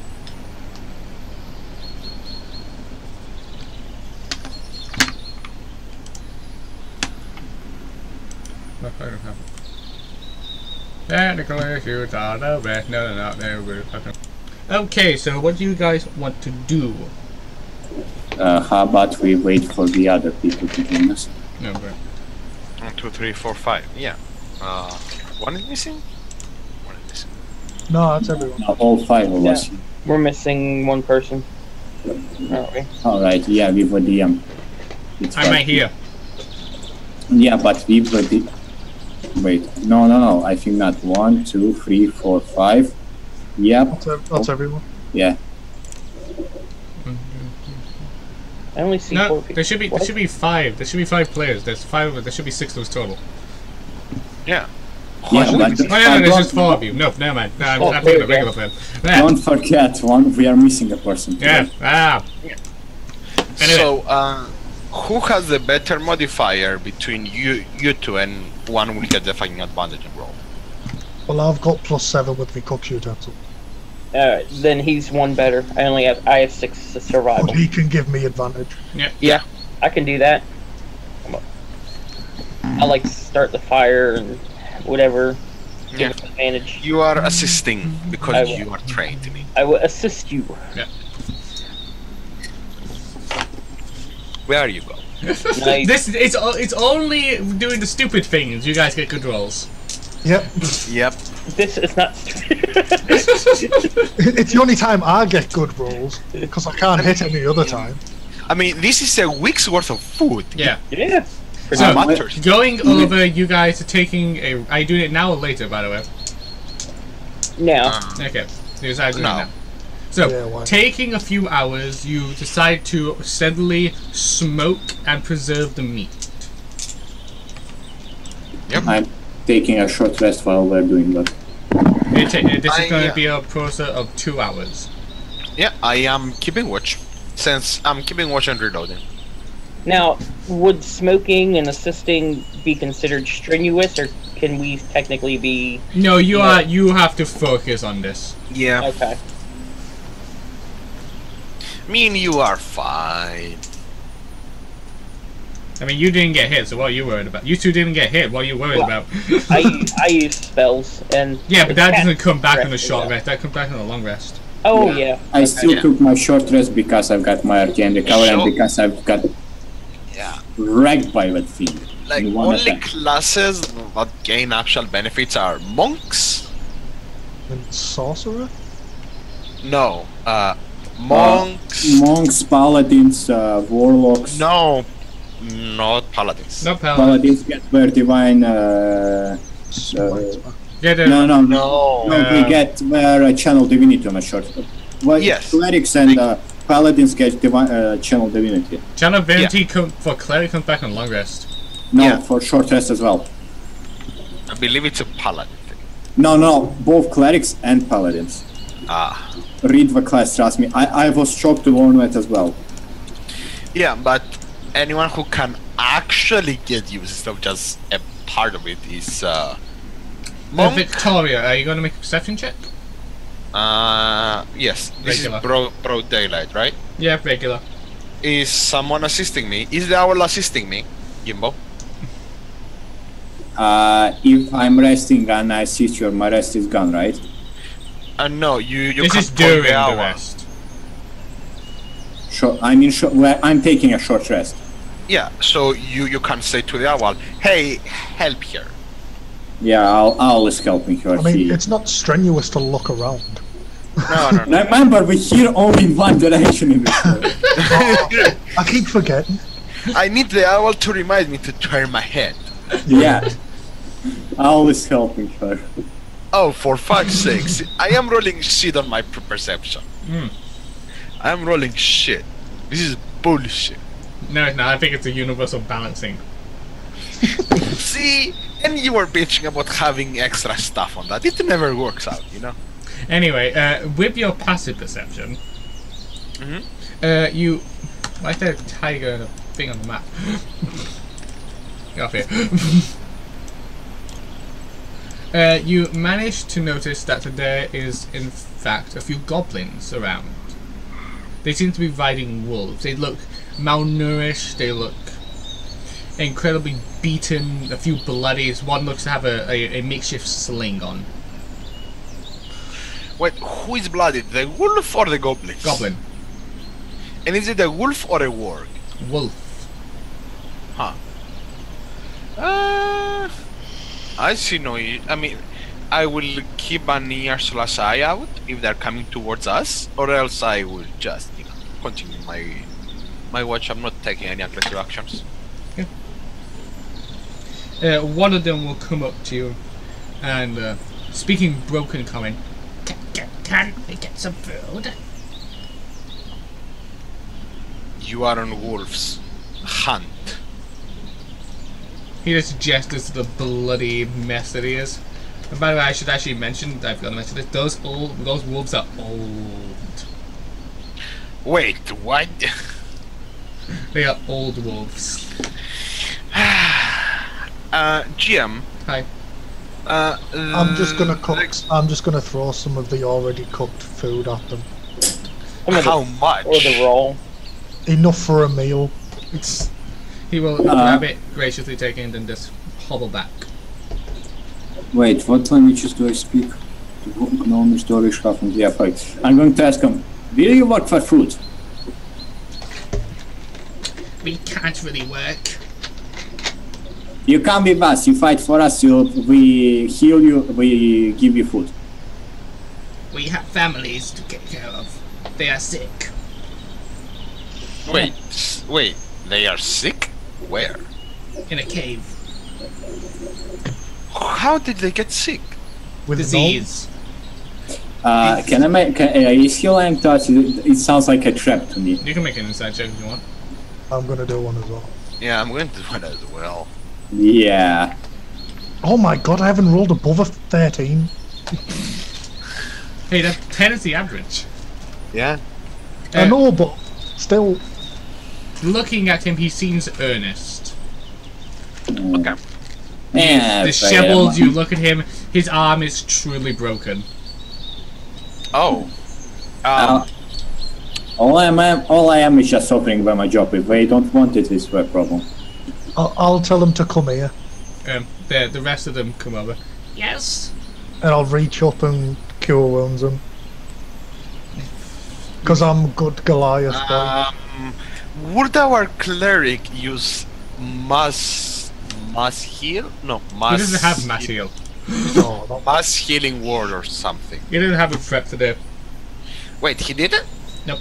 No, I don't have it. Technically, shoot on the best. No, no, no, no, we're fucking. Okay, so what do you guys want to do? Uh, how about we wait for the other people to join us? No, but One, two, three, four, five. Yeah. Uh, one is missing. One is missing. No, that's everyone. Uh, all five of us. We're missing one person. Aren't we? All right. Yeah, we were the um. it's I'm right here. Yeah, but we were the. Wait, no, no, no. I think not. One, two, three, four, five. Yep. That's, that's everyone. Yeah. I only see No, four people. there should be there should be five. There should be five players. There's five. of There should be six of us total. Yeah. Yeah, Oh, but no, no, no, there's just four of you. No, never mind. No, I'm, Oh, I'm thinking of there regular you plan. Yeah, Don't forget, one. We are missing a person. yeah. today. Ah. Anyway. So, uh, who has the better modifier between you, you two, and one will get the fucking advantage and roll? Well, I've got plus seven with the cook's utensil. Alright, then he's one better. I only have I have six survival. But he can give me advantage. Yeah, Yeah. I can do that. I like to start the fire and whatever. Yeah. us advantage. You are assisting because you are trained in it. I will assist you. Where are you go? Nice. This it's it's only doing the stupid things. You guys get good rolls. Yep. Yep. This is not. it's the only time I get good rolls because I can't hit any other time. I mean, this is a week's worth of food. Yeah. yeah. So Matters. going over, you guys are taking a. Are you doing it now or later? By the way. Now, Okay. You decide to do it No. now. So, Yeah, taking a few hours, you decide to steadily smoke and preserve the meat. Yep. I'm taking a short rest while we're doing that. It ta- this is I, going to uh, be a process of two hours. yeah, I am keeping watch. Since I'm keeping watch and reloading. now, would smoking and assisting be considered strenuous, or can we technically be No, you Yeah. are. You have to focus on this. Yeah. okay? Me and you are fine. I mean, you didn't get hit, so what are you worried about? You two didn't get hit. What are you worried Well, about? I use, I use spells and yeah, but that doesn't come back on a short yeah. rest. That comes back on a long rest. Oh Yeah. yeah. I still Yeah. took my short rest because I've got my arcane recovery Sure. and because I've got Yeah. wrecked by that thing. Like one only attack. classes that gain actual benefits are monks. And sorcerer? No. Uh, monks. Monks, paladins, uh, warlocks. no. Not paladins. No pal. Paladins get their divine. Uh, Smite. No, no, no. No. No, Uh, they get their uh, channel divinity on a short. Well, Yes. clerics and uh, paladins get divi- uh, channel divinity. Channel Divinity come, for cleric comes back on long rest. No, Yeah. for short rest as well. I believe it's a paladin thing. No, no, both clerics and paladins. Ah. Read the class, trust me. I, I was shocked to learn that as well. Yeah, but anyone who can actually get use instead of just a part of it is uh, Uh, monk. Victoria, are you going to make a perception check? Uh, yes, this Regular. is broad, broad daylight, right? Yeah, regular. Is someone assisting me? Is the owl assisting me, Gimbo? Uh, if I'm resting and I assist you, my rest is gone, right? Uh, no, you you this can't is point during the the hour. rest. Short, I mean, short, I'm taking a short rest. Yeah, so you you can say to the owl, "Hey, help here." Yeah, I'll, I'll is helping her. I mean, He- it's not strenuous to look around. No, no, no. Remember, we hear only in one direction in this story. I keep forgetting. I need the owl to remind me to turn my head. yeah. I'll is helping her. Oh, for fuck's sakes! I am rolling shit on my perception. Hmm. I am rolling shit. This is bullshit. No, no. I think it's a universal balancing. See, and you were bitching about having extra stuff on that. It never works out, you know. Anyway, uh, with your passive perception, Mhm. uh, you. Why is there a tiger thing on the map? Get off here. uh, you manage to notice that there is, in fact, a few goblins around. They seem to be riding wolves. They look malnourished. They look incredibly beaten. A few bloodies. One looks to have a, a, a makeshift sling on. Wait, who is blooded? The wolf or the goblins? Goblin. And is it a wolf or a warg? Wolf. Huh. Uh, I see no. i- I mean, I will keep an ear slash eye out if they're coming towards us, or else I will just you know, continue my my watch. I'm not taking any aggressive actions. Uh, one of them will come up to you and, uh, speaking broken, comment, can, can, can we get some food? You are on wolves hunt. He just gestures to the bloody mess that he is. And by the way, I should actually mention, I forgot to mention this, those, old, those wolves are old. Wait, what? They are old wolves. uh, GM. Hi. Uh, I'm just gonna cook. I'm just gonna throw some of the already cooked food at them. I'm How much? Or the roll. Enough for a meal. It's, he will Uh, grab it, graciously take it, and then just hobble back. Wait, what languages do I speak? Gnome, Dorish, Halfling, yeah, fine. I'm going to ask him, will you work for food? We can't really work. You come with us, you fight for us, you, we heal you, we give you food. We have families to take care of. They are sick. Wait, wait. They are sick? Where? In a cave. How did they get sick? With Disease. Uh, can I make, can, uh, is he lying to us? It, it sounds like a trap to me. You can make an insight check if you want. I'm gonna do one as well. Yeah, I'm going to do one as well. Yeah. Oh my god, I haven't rolled above a 13. Hey, that 10 is the average. Yeah. I Uh, know, but still. Looking at him, he seems earnest. Okay. Yeah, Disheveled, you look at him, his arm is truly broken. Oh. Um, Uh, all I am, all I am is just offering them a job. If they don't want it, it's their problem. I'll, I'll tell them to come here, Um, the, the rest of them come over. Yes? and I'll reach up and cure wounds them. Because I'm good Goliath boy. um, would our cleric use mass mass heal? No, mass. He doesn't have mass heal. No, not Mass healing word or something. He doesn't have a prep to do. Wait, he didn't? Nope.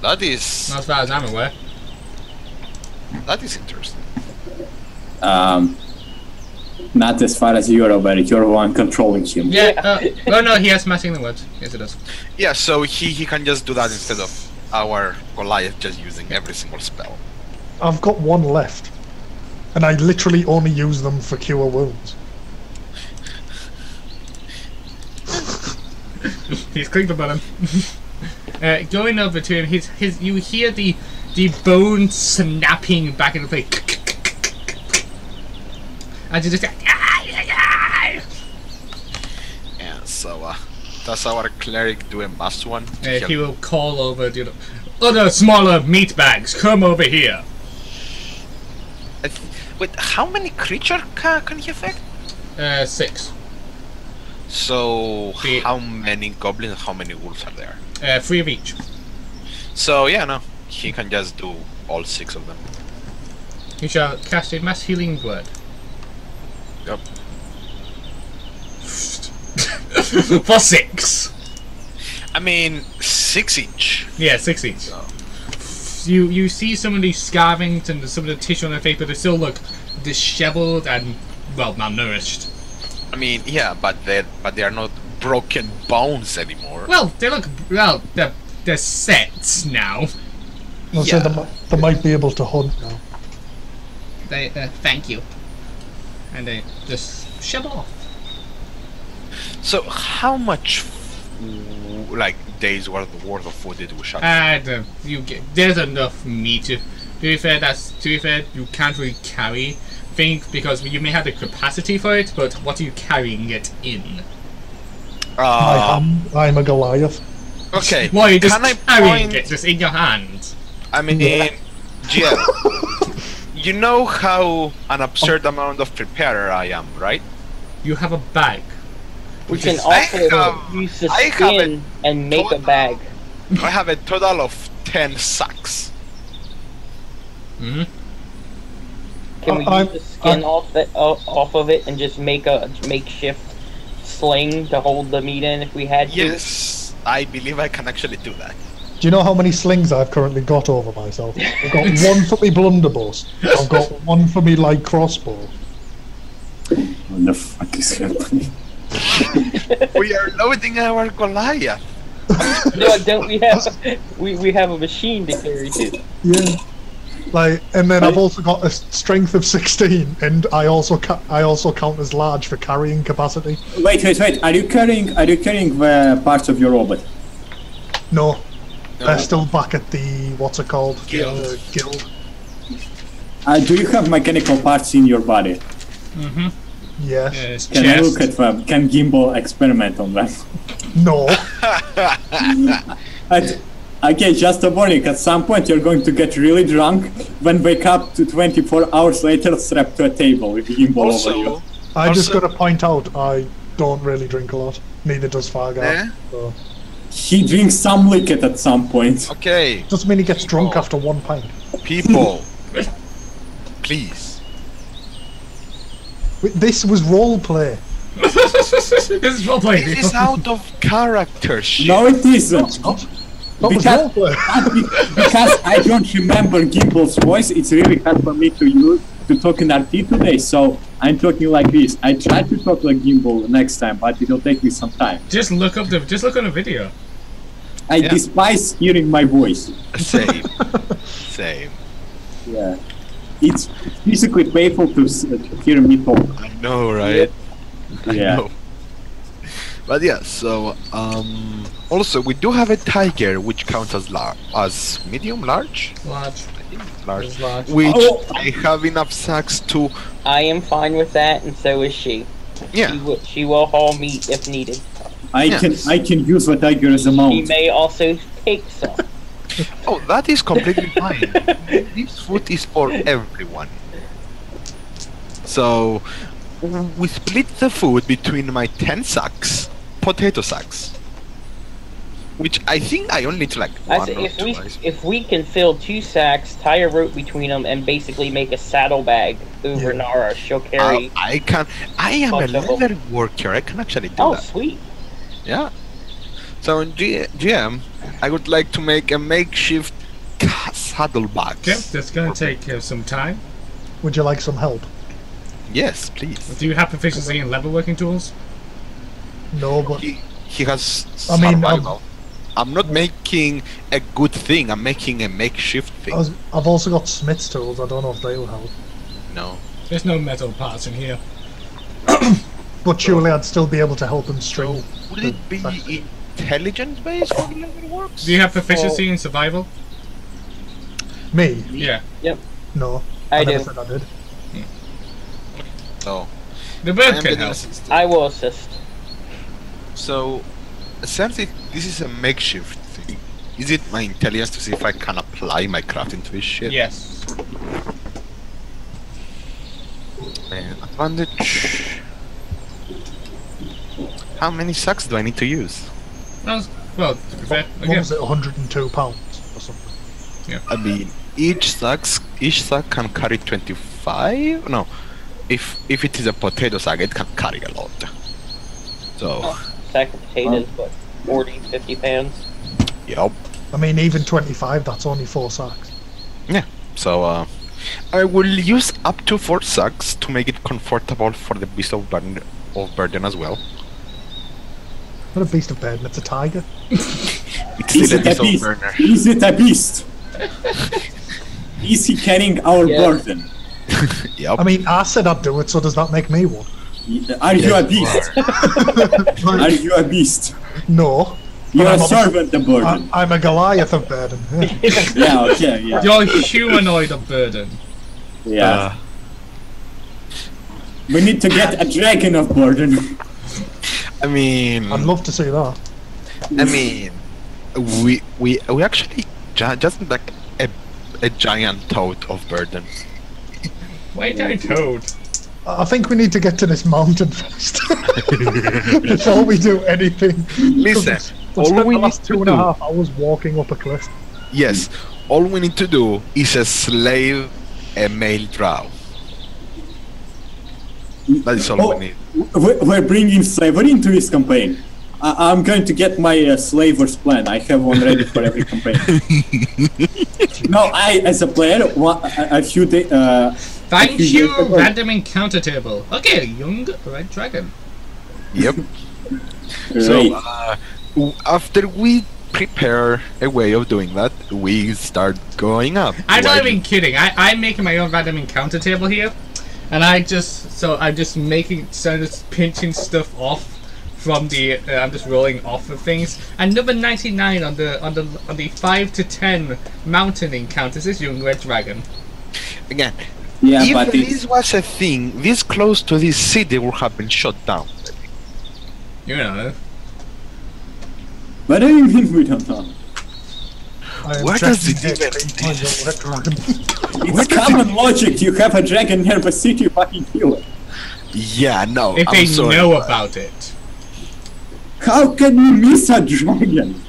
That is Not as far as I'm aware. that is interesting. Um, Not as far as you're aware. You're the one controlling him. Yeah. Yeah. Uh, oh no, he has matching the words. Yes, it does. Yeah, so he, he can just do that instead of our Goliath just using every single spell. I've got one left, and I literally only use them for cure wounds. He's clicked the button. uh, going over to him, his his you hear the the bone snapping back in the place. And you just Yeah, so uh, does our cleric do a must one? to uh, he will call over the other, other smaller meat bags. Come over here. I Wait, how many creature ca- can he affect? Uh, six. So The- how many goblins? How many wolves are there? Uh, three of each. So yeah, no, he can just do all six of them. He shall cast a mass healing word. Yep. For six. I mean, six each. Yeah, six each. You you see some of these scarvings and some of the tissue on their face, but they still look disheveled and well malnourished. I mean, yeah, but they but they are not broken bones anymore. Well, they look well. They're they're set now. I'll say Yeah. they, they might be able to hunt now. They uh, thank you, and they just shove off. So how much, like days worth worth of food did we shut? And uh, you get there's enough meat. To, to be fair, that's to be fair. You can't really carry things because you may have the capacity for it, but what are you carrying it in? I Uh, am, I'm a Goliath. okay. Why are you just can I carrying point? it just in your hand? I mean, GM, you know how an absurd amount of preparer I am, right? You have a bag. We can is- I also have- use the I a skin and make a bag. I have a total of ten sacks. hmm Can we Uh, I'm- use the skin I'm- off the off, off of it and just make a makeshift sling to hold the meat in if we had to? Yes, I believe I can actually do that. Do you know how many slings I've currently got over myself? I've got one for me blunderbuss. I've got one for me light crossbow. What the fuck is happening? we are loading our Goliath. No, don't we have we, we have a machine to carry too? Yeah. Like, and then I've also got a strength of 16, and I also ca- I also count as large for carrying capacity. Wait, wait, wait. Are you carrying? Are you carrying the parts of your robot? No, No. they're still back at the what's it called? Guild. Uh, guild. Uh, do you have mechanical parts in your body? Mm-hmm. Yes. Yes, Can I look at them? Can Gimbal experiment on them? No. At, okay, just a warning. At some point, you're going to get really drunk, then wake up to 24 hours later, strapped to a table with Gimbal over you. Also, I just got to point out I don't really drink a lot. Neither does Fargar. Eh? So. He drinks some liquid at some point. okay, Doesn't mean he gets drunk Oh. after one pint. people, please. Wait, This was role play. this is role playing. This is out of character shit. No, it isn't. Not. Was Because- role play. Because I don't remember Gimbal's voice, it's really hard for me to use to talk in RT today, so I'm talking like this. I try to talk like Gimbal next time, but it'll take me some time. Just look up the. Just look on the video. I Yeah. despise hearing my voice. Same, same. Yeah. It's physically painful to, s- to hear me talk. I know, right? I Yeah. know. But yeah, so um, also we do have a tiger, which counts as lar- as medium, large, Large. Large, large. which Oh. I have enough sacks to. I am fine with that, and so is she. Yeah, She will, she will haul meat if needed. I Yes. can I can use the tiger as a mount. She may also take some. Oh, that is completely fine. This food is for everyone. So, we split the food between my 10 sacks, potato sacks. Which I think I only need to like I one say or if two. we I s- if we can fill two sacks, tie a rope between them, and basically make a saddlebag over Yeah. Nara, she'll Uh, carry. I can. I am a Bunch of 'em. leather worker. I can actually do oh, that. Oh, sweet! Yeah. So in G- GM, I would like to make a makeshift saddlebag. Okay, that's gonna take uh, some time. Would you like some help? Yes, please. Do you have proficiency in leatherworking tools? No, but He, he has I mean, survival. I'm not making a good thing. I'm making a makeshift thing. I was, I've also got smith's tools. I don't know if they'll help. No. There's no metal parts in here. But surely I'd still be able to help him So string. would it be intelligence based for the works? Do you have proficiency oh. in survival? Me? Yeah. Yep. No. I never do. said I did. No. The I bird am can help. assisted. I will assist. So, essentially, this is a makeshift thing, is it my intelligence to see if I can apply my craft into this shit? Yes. Advantage. How many sacks do I need to use? Well, well to be fair, What again, was it? 102 pounds or something. Yeah. I mean, each sack, each sack can carry 25? No. If if it is a potato sack, it can carry a lot. So, Sack of potatoes, what, 40, 50 pounds? yep. I mean, even 25. That's only four sacks. Yeah. So, uh, I will use up to four sacks to make it comfortable for the beast of burden, of burden as well. Not a beast of burden. It's a tiger. It's Is a it a beast of burden. Is it a beast? Is he carrying our Yeah. burden? Yep. I mean, I said I'd do it. So does that make me one? Are you a Yes, you beast? are. Are you a beast? No. You're I'm a a- servant of burden. I'm a Goliath of burden. Yeah. Yeah, okay, yeah. you're humanoid of burden. Yeah. Uh, We need to get a dragon of burden. I mean, I'd love to see that. I mean, we we we actually just like a a giant toad of burden. Wait down, Toad. I I think we need to get to this mountain first before we do anything. Listen, We've all we need last to two and a do, half hours walking up a cliff. yes, all we need to do is a slave a male drow. That is all Oh, we need. we- We're bringing slavery into this campaign. I- I'm going to get my uh, slaver's plan. I have one ready for every campaign. no, I, as a player, wa- a, a few days. Uh, Thank few you, days ago- random encounter table. Okay, young red dragon. Yep. right. So uh, after we prepare a way of doing that, we start going up. I'm not even kidding. I, I'm making my own random encounter table here, and I just so I'm just making so I'm just pinching stuff off from the uh, I'm just rolling off of things. And number 99 on the on the on the five to ten mountain encounters is young red dragon. again. yeah, if but this was a thing this close to this city would have been shut down. You know. what do you mean we don't know? I am Where does checking it even- HP, my little red dragon. It's common logic. You have a dragon near the city, you fucking kill it. Yeah, no. If I'm they sorry, know but about it. How can we miss a dragon?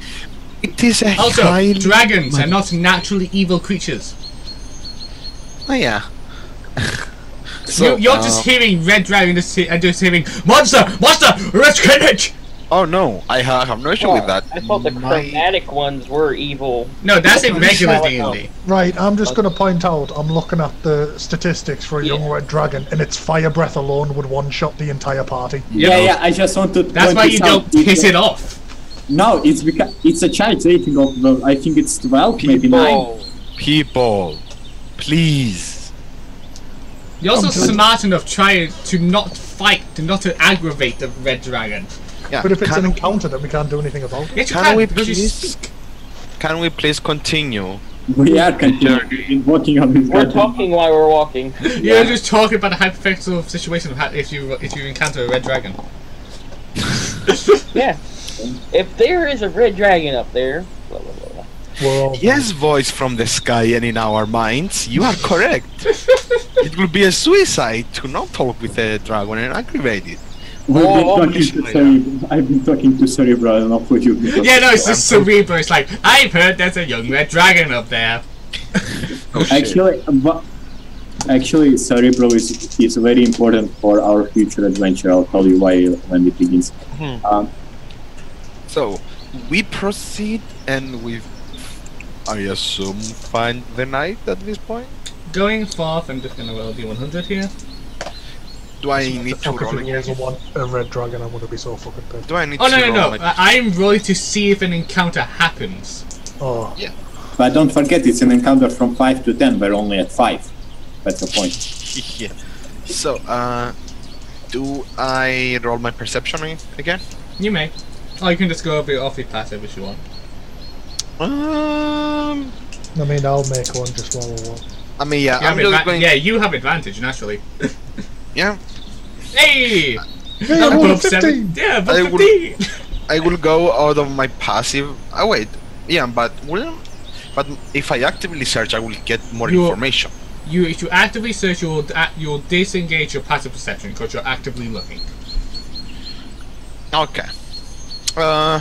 it is a Also, highly dragons are not naturally evil creatures. Oh yeah. you, you're just uh, hearing red dragon just he- and just hearing monster, monster, red Greenwich. Oh no, I ha- have no issue with oh, that. I thought the mm, My- chromatic ones were evil. No, that's in regular Shall I D go? and D. Oh. Right, I'm just uh, going to point out, I'm looking at the statistics for a young red dragon, and its fire breath alone would one-shot the entire party. Yeah, yeah. I just want to. That's why you out. don't piss it off. No, it's because it's a challenge rating of the. I think it's twelve, maybe nine. Oh, People, please. You're also I'm smart enough trying to not fight, to not to aggravate the red dragon. Yeah. But if it's can, an encounter, then we can't do anything about it. Yes, Can can, we please- can we please continue? We are continuing working on this. we're goddamn- talking while we're walking. You're just talking about a hypothetical situation of how, if you if you encounter a red dragon. Yeah. If there is a red dragon up there, blah, blah, blah, blah. Yes, voice from the sky and in our minds, you are correct. it will be a suicide to not talk with a dragon and aggravate it. We've been Oh, talking to obviously. Cerebro. I've been talking to Cerebro enough for you. Yeah, no, it's just Cerebro. It's like I've heard there's a young red dragon up there. Oh. Actually, but actually, Cerebro is is very important for our future adventure. I'll tell you why when it begins. Hmm. Um, So, we proceed and we, I assume, find the knight at this point? Going forth, I'm just gonna roll D100 here. Do I need to Fuck if roll again? was a one a red dragon, I'm gonna be so fucking pissed. Do I need Oh to no no roll no! my... I- I'm rolling to see if an encounter happens. Oh, yeah. But don't forget, it's an encounter from 5 to 10. We're only at 5. That's the point. yeah. So, uh, do I roll my perception again? You may. Or you can just go a bit off your passive if you want. Um, I mean, I'll make one just while I want. I mean, yeah, You I'm have just going. yeah, you have advantage naturally. yeah, Hey! Hey, I'm above 15! seven. Yeah, above I would- fifteen. I will go out of my passive. Oh wait, yeah, but will, but if I actively search, I will get more You- information. You, if you actively search, you'll you'll disengage your passive perception because you're actively looking. Okay. Uh,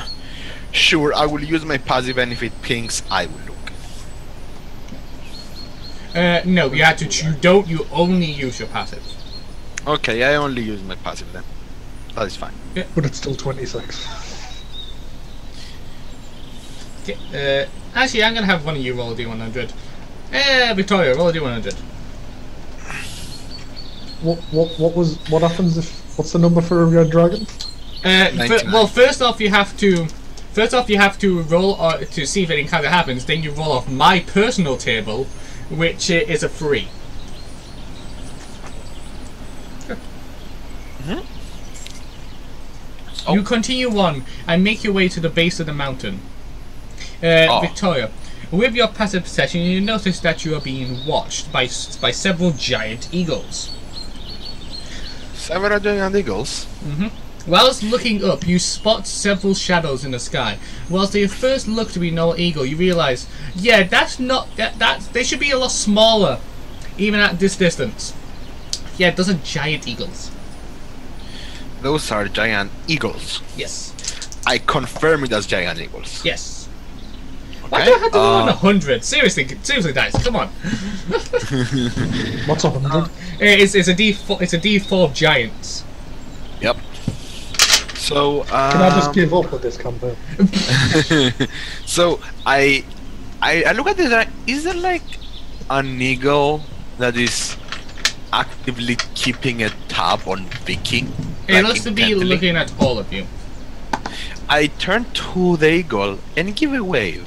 sure, I will use my passive, and if it pings, I will look. Uh, no, you have to. You don't. You only use your passive. Okay, I only use my passive then. That is fine. Yeah, But it's still 26. Okay, uh, actually, I'm gonna have one of you roll a d100. Eh, Victoria, roll a d100. What, what, what was, what happens if, what's the number for a red dragon? Uh, fir- well, first off, you have to. First off, you have to roll uh, to see if anything kind of happens. Then you roll off my personal table, which uh, is a three. Oh. You continue on and make your way to the base of the mountain. Uh, Oh. Victoria, with your passive perception, you notice that you are being watched by by several giant eagles. Several giant eagles. Mm-hmm. Whilst looking up, you spot several shadows in the sky. Whilst they first look to be no eagle, you realise, yeah, that's not that. That's they should be a lot smaller, even at this distance. Yeah, those are giant eagles. Those are giant eagles. Yes, I confirm it as giant eagles. yes. Why do I have to roll on a uh, hundred? Seriously, seriously, guys, come on. What's a hundred? It's, it's a D four. It's a D four of giants. Yep. So, um, Can I just give up with this campaign? so I, I, I look at this. and I- Is there like an eagle that is actively keeping a tab on Vicky? It Like, looks to be looking at all of you. I turn to the eagle and give a wave.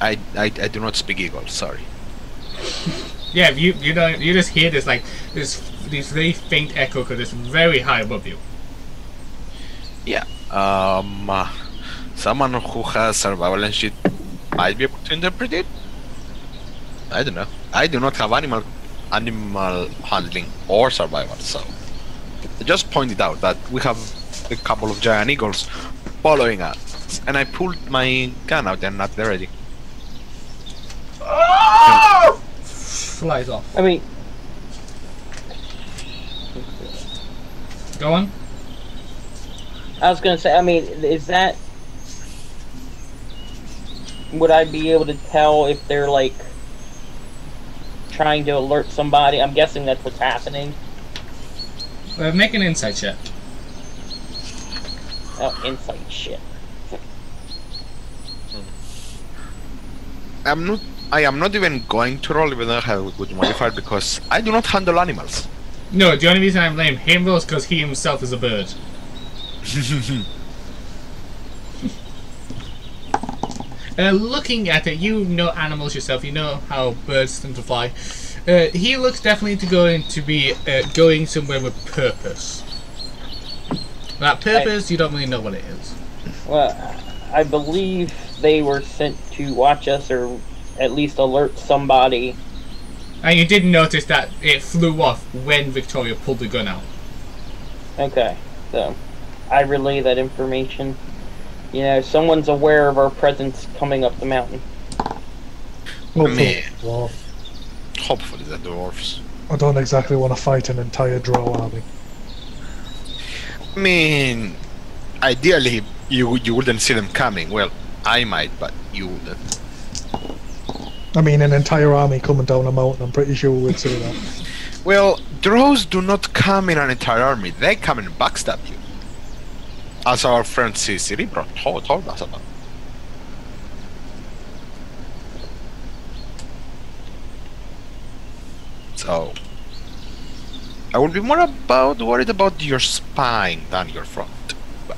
I, I, I do not speak eagle. Sorry. Yeah, you you know you just hear this like this this very faint echo because it's very high above you. Yeah. Um, uh, someone who has survival and shit might be able to interpret it. I don't know. I do not have animal animal handling or survival, so I just pointed out that we have a couple of giant eagles following us, and I pulled my gun out and not they ready. Flies off. I mean, Go on. I was gonna say, I mean, is that? Would I be able to tell if they're like trying to alert somebody? I'm guessing that's what's happening. Uh, make an insight check. Oh, insight shit. I'm not. I am not even going to roll even though I have a good modifier because I do not handle animals. No, the only reason I'm letting him roll is because he himself is a bird. uh, looking at it, you know animals yourself. You know how birds tend to fly. Uh, he looks definitely to going to be uh, going somewhere with purpose. That purpose, you don't really know what it is. Well, I believe they were sent to watch us or at least alert somebody. And you didn't notice that it flew off when Victoria pulled the gun out. Okay, so I relay that information. You know, someone's aware of our presence coming up the mountain. Hopefully. Meh. Well, Hopefully, the dwarves. I don't exactly want to fight an entire drow army. I mean, ideally, you you wouldn't see them coming. Well, I might, but you wouldn't. I mean, an entire army coming down a mountain, I'm pretty sure we'd see that. Well, drows do not come in an entire army. They come and backstab you. As our friend Cerebro told, told us about. So I would be more about worried about your spine than your front. But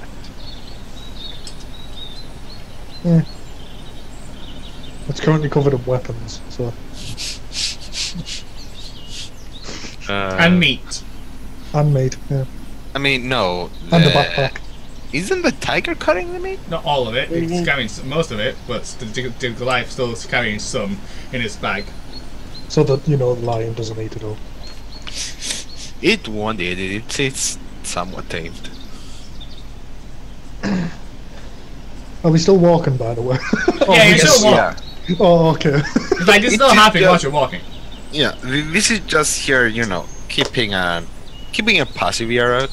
It's currently covered in weapons, so uh, and meat. and meat, yeah, I mean, no. and a the- backpack. Isn't the tiger carrying the meat? Not all of it. It's mm-hmm. carrying s- most of it, but the, the, the Goliath still is carrying some in its bag. so that you know the lion doesn't eat it all. It won't eat it. It's, it's somewhat tamed. Are we still walking, by the way? oh, Yeah, you're we- still walking. Yeah. oh, okay. It's like it's It still is happening while you're walking. Yeah, this is just here, you know, keeping a keeping a passive ear out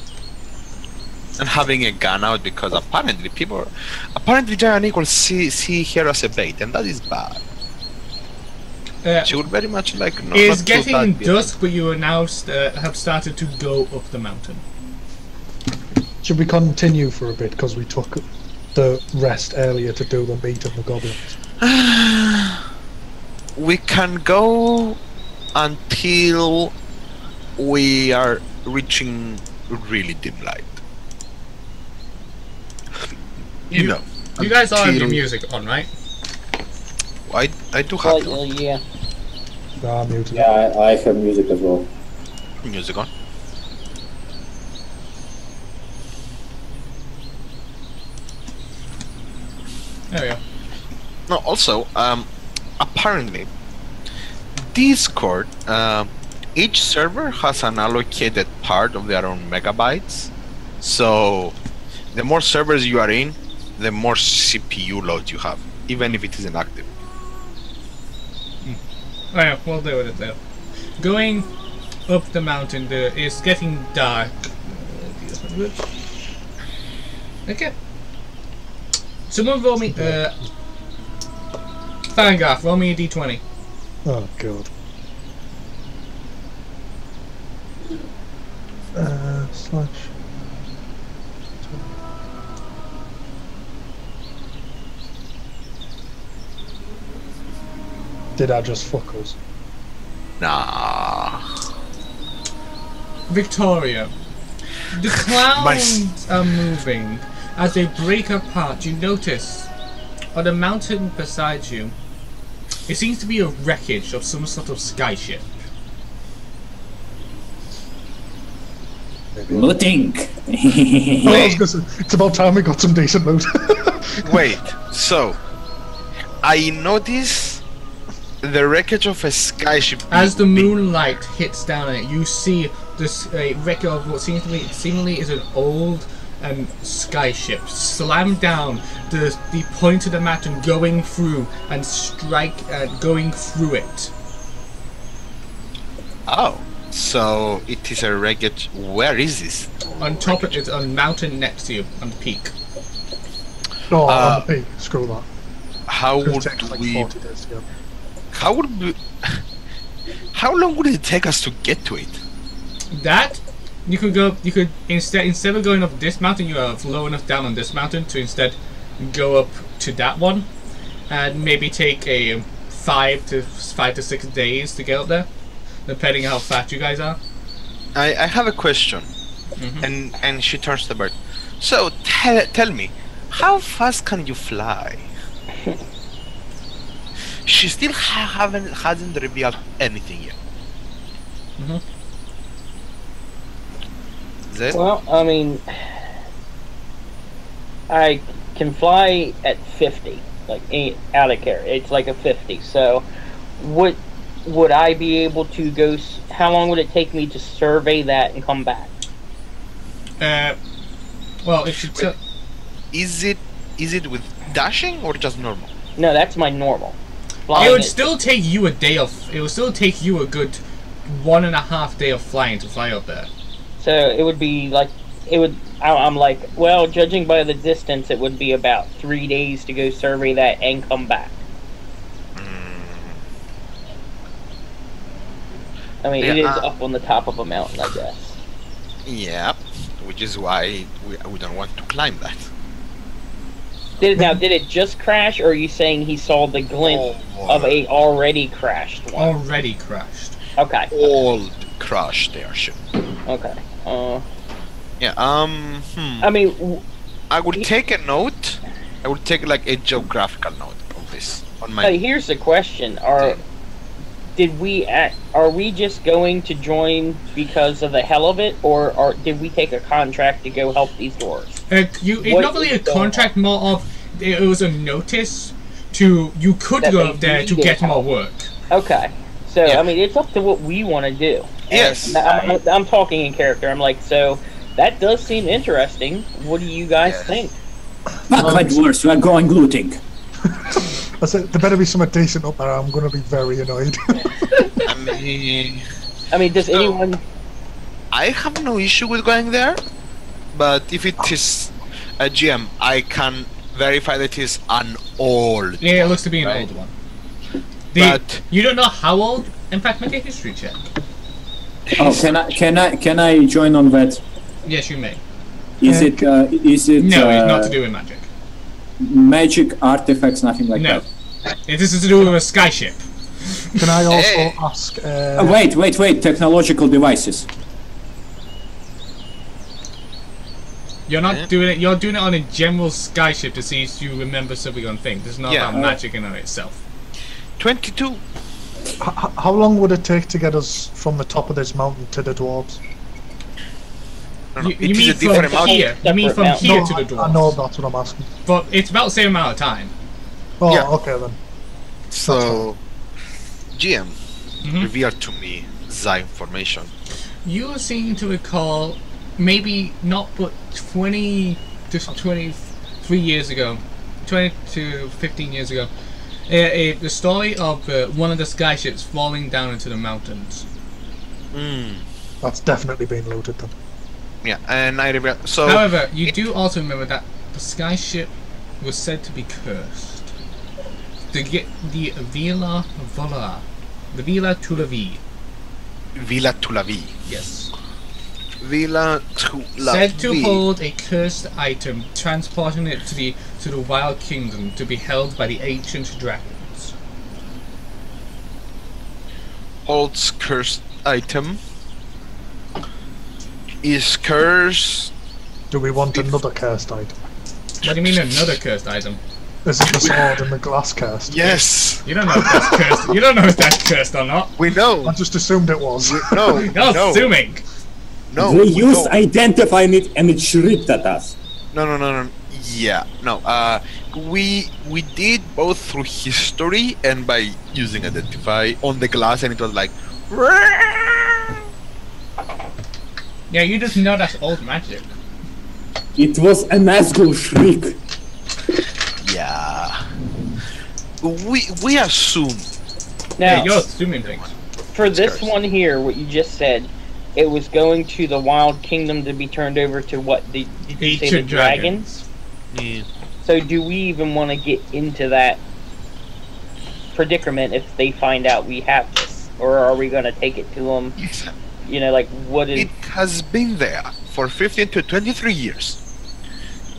and having a gun out because apparently people, apparently Giant Eagle see see here as a bait, and that is bad. Uh, She would very much like not, it's getting that dusk, but you are now st- uh, have started to go up the mountain. Should we continue for a bit because we took the rest earlier to do the meat of the goblins? We can go until we are reaching really dim light. You, You- know, You guys all have your music on, right? I I do have Well, the yeah. Ah, muted. Yeah, I, I have music as well. music on. There we go. No, also, um, apparently, Discord, um, each server has an allocated part of their own megabytes. So, the more servers you are in, the more CPU load you have, even if it isn't active. Oh yeah, we'll deal with it there. Going up the mountain, the, it's getting dark. Okay. Someone roll me, uh... Fangarth, roll me a d20. Oh god. Uh, slash. Did I just fuck us? Nah. Victoria. The clouds are moving. As they break apart, you notice on the mountain beside you, it seems to be a wreckage of some sort of skyship. Looting! Oh, I was gonna say, it's about time we got some decent loot. Wait, so, I notice the wreckage of a skyship. As the moonlight hits down on it, you see this uh, wreck of what seems to be seemingly is an old um, skyship slam down the the point of the mountain, going through and strike, uh, going through it. Oh, so it is a wreckage. Where is this? On top of it, on mountain next to you, on the peak. no, Uh, on the peak. Screw that. How 'Cause would it takes like we? 40 days to get. How would we? How long would it take us to get to it? That you could go. You could instead instead of going up this mountain, you are low enough down on this mountain to instead go up to that one, and maybe take a five to five to six days to get up there, depending on how fat you guys are. I, I have a question, Mhm. and and she turns to the bird. So tell tell me, how fast can you fly? she still ha- haven't hasn't revealed anything yet. Mhm. That Well, I mean, I can fly at 50, like out of care. It's like a 50. So, would would I be able to go? How long would it take me to survey that and come back? Uh, well, if you took is it is it with dashing or just normal? No, that's my normal. It would is- still take you a day of. It would still take you a good one and a half day of flying to fly up there. So it would be like it would. I- I'm like, well, judging by the distance, it would be about three days to go survey that and come back. I mean, it is uh, up on the top of a mountain, I guess. Yeah, which is why we, we don't want to climb that. Did it, now, did it just crash, or are you saying he saw the glint Oh, of a already crashed one? Already crashed. Okay. all crashed their ship. Okay. Uh, Yeah. Um. Hmm. I mean, I would take a note. I would take like a geographical note of this on my. hey, here's the question: Are did we act, are we just going to join because of the hell of it, or, or did we take a contract to go help these dwarves? Uh, you, it's What not really a is going contract, more of it was a notice to you could That go up there to needed get more work. Okay. So Yeah. I mean, it's up to what we want to do. Yes. I'm, I'm- I'm talking in character. I'm like, so that does seem interesting. What do you guys Yes. think? Fuck my dwarves, we are going looting. I said there better be something decent up there. I'm going to be very annoyed. I mean, I mean, does No. anyone? I have no issue with going there, but if it is a GM, I can verify that it is an old. Yeah, it looks to be an Right. old one. The, But- you don't know how old? In fact, make a history check. Oh, can I can I can I join on that? Yes, you may. Is Uh, it uh, is it No, it's not uh, to do with magic. Magic artifacts, nothing like No. that? It is to do with a skyship. Can I also Hey. ask? Uh, Uh, wait, wait, wait! Technological devices. You're not Yeah. doing it. You're doing it on a general skyship to see if you remember something on thing. There's not Yeah. about magic in it itself. Twenty-two. h- h- how long would it take to get us from the top of this mountain to the dwarves? No, no, You, you is mean a different from amount. here? You mean from mountain. here No, to the I, dwarves? I know that's what I'm asking. But it's about the same amount of time. Oh, Yeah. okay then. So, GM, Mhm. reveal to me the information. You seem to recall maybe not but 20 to 23 years ago, 20 to 15 years ago, uh, uh, the story of uh, one of the skyships falling down into the mountains. Mm. That's definitely been looted then. Yeah, and I reveal. So, However, you do also remember that the skyship was said to be cursed. To get the Villa Vola, the Villa Tulavi, Villa Tulavi. yes, Villa Tulavi. said to hold a cursed item, transporting it to the to the Wild Kingdom to be held by the ancient dragons. holds cursed item. Is cursed. Do we want If- another cursed item? What do you mean another cursed item? Is it the sword and the glass cursed? Yes, You don't know if that's cursed. You don't know if that's cursed or not. we know. I just assumed it was. No, You're no, assuming. no. we we used don't. identifying it and it shrieked at us. No, no, no, no. Yeah, no. Uh, we we did both through history and by using identify on the glass, and it was like. Yeah, you just know that's old magic. It was a Nazgul shriek. Yeah. We we assume. Now, Yeah, you're assuming things. for this cursed. one here, what you just said, it was going to the Wild Kingdom to be turned over to what? Did, did you say the Ancient dragons? Yeah. So do we even want to get into that predicament if they find out we have this, or are we going to take it to them? You know, like what is? It has been there for 15 to 23 years.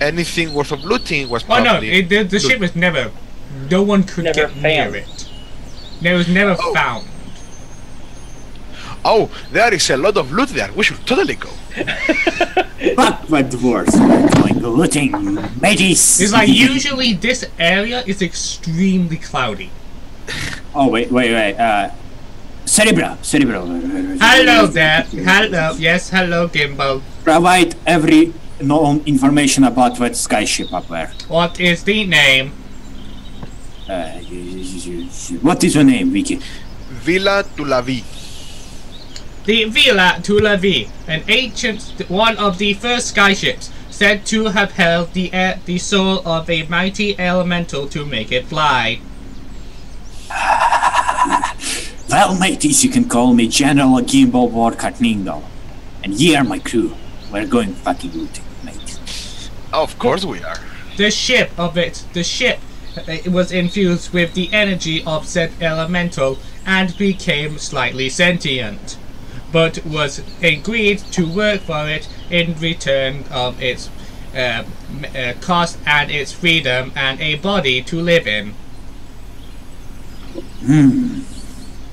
Anything worth of looting was Oh probably. no, it, the, the ship was never. No one could Never get near it. It was never Oh. found. Oh, there is a lot of loot there. We should totally go. Fuck my dwarves, we're going looting. Mages. It's like usually this area is extremely cloudy. Oh wait, wait, wait. Uh, Cerebro, Cerebro. Hello there. Hello. Yes, hello, Gimbal. Provide every known information about that skyship up there. What is the name? Uh, what is your name, Vicky? Villa Tulavi. The Villa Tulavi, an ancient, one of the first skyships, said to have held the air, the soul of a mighty elemental to make it fly. Well, mateys, you can call me General Gimbal Warcart Ningal. And ye are my crew. We're going fucking looting, mate. Of course we are. The ship of it, the ship, uh, was infused with the energy of said elemental and became slightly sentient, but was agreed to work for it in return of its uh, uh, cost and its freedom and a body to live in.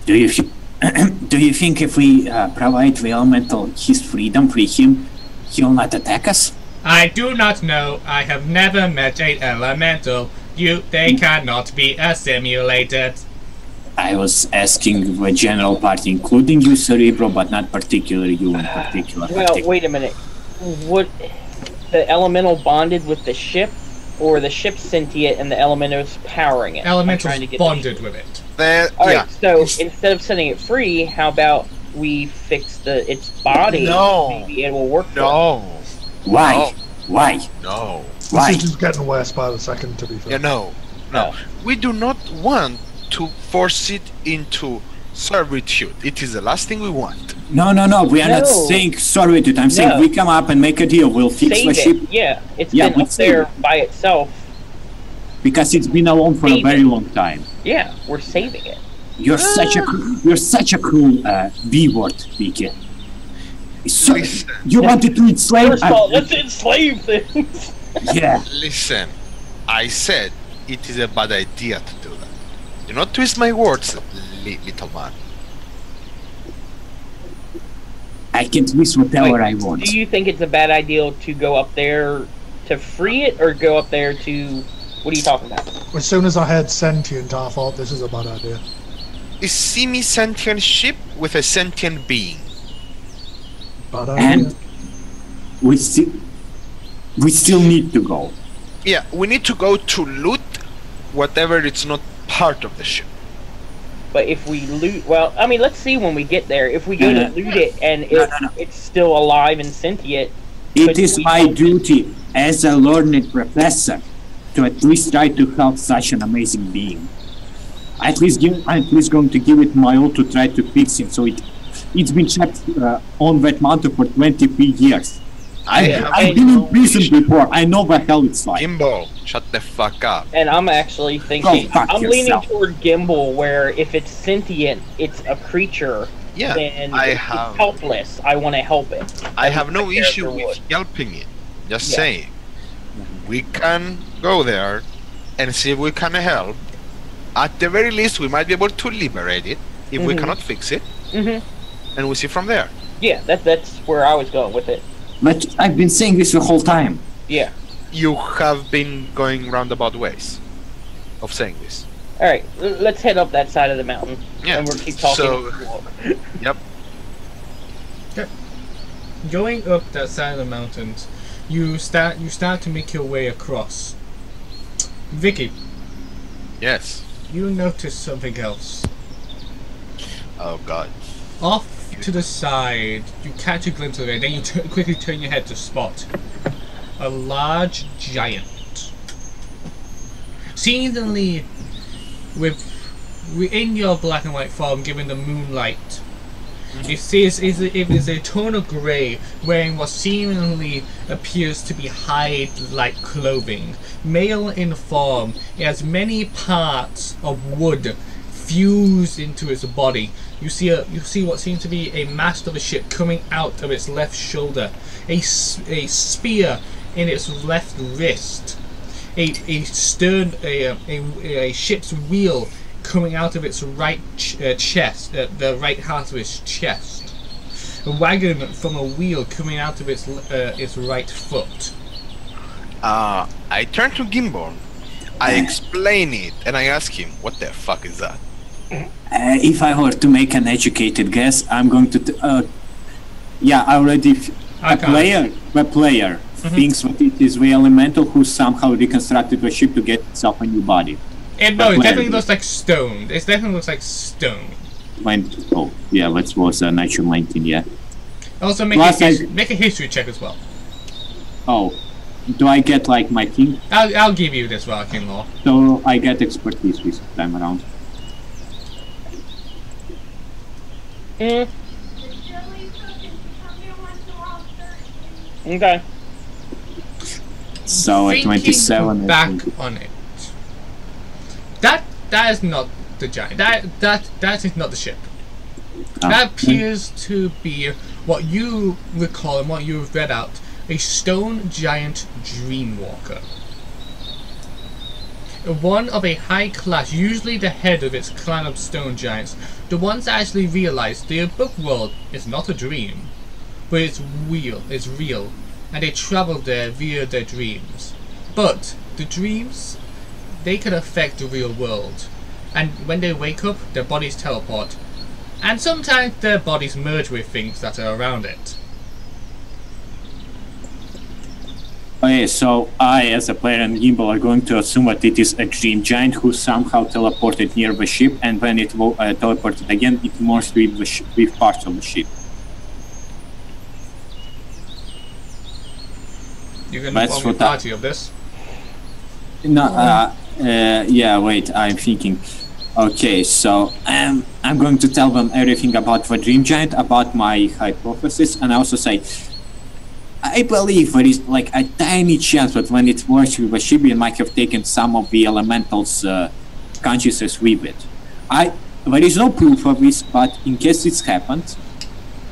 Do you Do you think if we uh, provide the elemental his freedom, free him, he'll not attack us? I do not know. I have never met an elemental. You, they cannot be assimilated. I was asking the general party, including you, Cerebro, but not particularly you in particular. Well, Partic- wait a minute. What the elemental bonded with the ship, or the ship sentient and the elemental's powering it? I'm trying Elementals to get bonded with it. There, All right. yeah. So instead of setting it free, how about we fix the its body? No. Maybe it will work. for. No, Why? No. Why? no, Why? This is just getting worse by the second, to be fair. yeah, no, no. No. We do not want to force it into servitude. It is the last thing we want. No, no, no. We are not saying sorry to it. I'm saying we come up and make a deal. We'll fix Save the ship it. Yeah, it's Yeah, been up there it. by itself. because it's been alone for a very it. long time. Yeah, we're saving it. You're such a cr- you're such a cruel uh, B word, Vicky. So, Listen. you wanted to enslave? First of all, let's enslave things. yeah. Listen, I said it is a bad idea to do that. Do not twist my words, li- little man. I can twist whatever Wait, I want. Do you think it's a bad idea to go up there to free it, or go up there to? What are you talking about? As soon as I heard sentient, I thought this is a bad idea. A semi-sentient ship with a sentient being. Bad idea. And we still we still need to go. Yeah, we need to go to loot whatever it's not part of the ship. But if we loot, well, I mean, let's see when we get there. If we go No, to uh-huh. loot it and it, No, no, no. it's still alive and sentient, It But is we my don't- duty as a learned professor to at least try to help such an amazing being. At least give, I'm at least going to give it my all to try to fix him. So it, it's been trapped uh, on that mountain for 23 years. I I've, I've been in prison before. I know what hell it's like. Gimbo, shut the fuck up. and I'm actually thinking, I'm leaning toward Gimbal, where if it's sentient, it's a creature, Yeah, then I it's have helpless. I want to help it. I have no issue character with helping it. Just Yeah. saying. We can go there and see if we can help. At the very least, we might be able to liberate it if we Mhm. cannot fix it, hmm and we see from there. Yeah, that that's where I was going with it. But I've been saying this the whole time. Yeah. You have been going roundabout ways of saying this. All right, l- let's head up that side of the mountain, Yeah. and we'll keep talking. So- Yep. Going up that side of the mountains, you start you start to make your way across. Vicky, Yes. you notice something else. Oh God. Off to the side, you catch a glimpse of it, then you quickly turn your head to spot a large giant. Seemingly, with in your black and white form, given the moonlight, you see it's, a- it is a tone of grey, wearing what seemingly appears to be hide-like clothing. Male in form, it has many parts of wood fused into its body. You see a you see what seems to be a mast of a ship coming out of its left shoulder, a, a spear in its left wrist, a, a stern a, uh, a, a ship's wheel coming out of its right ch- uh, chest, uh, the right half of its chest, a wagon from a wheel coming out of its uh, its right foot. Uh, I turn to Gimborn. I explain it, and I ask him, "What the fuck is that?" Uh, if I were to make an educated guess, I'm going to. T- uh, yeah, I already. F- I a can't. player, a player thinks that it is the elemental who somehow reconstructed the ship to get itself a new body. And no, it definitely looks like stone. It definitely looks like stone. When oh yeah, that was a natural 19. Yeah. Also, make Last a I- make a history check as well. Oh, do I get like my king? I'll, I'll give you this Arcane Law. So I get expertise this time around. Mm, okay. So at 27. Back on it. That that is not the giant. That that that is not the ship. Ah, That appears to be what you recall and what you have read out a stone giant dreamwalker. One of a high class, usually the head of its clan of stone giants, the ones that actually realize their book world is not a dream, but it's real, it's real, and they travel there via their dreams. But the dreams, they can affect the real world, and when they wake up, their bodies teleport, and sometimes their bodies merge with things that are around it. Okay, so I, as a player and Gimbal, are going to assume that it is a dream giant who somehow teleported near the ship, and when it uh, teleported again, it merged with, the with parts of the ship. You can That's what I- party of this. No, uh, uh, yeah, wait, I'm thinking. Okay, so um, I'm going to tell them everything about the Dream Giant, about my hypothesis, and I also say, I believe there is like a tiny chance that when it works with it might have taken some of the elementals' uh, consciousness with it. I there is no proof of this, but in case it's happened,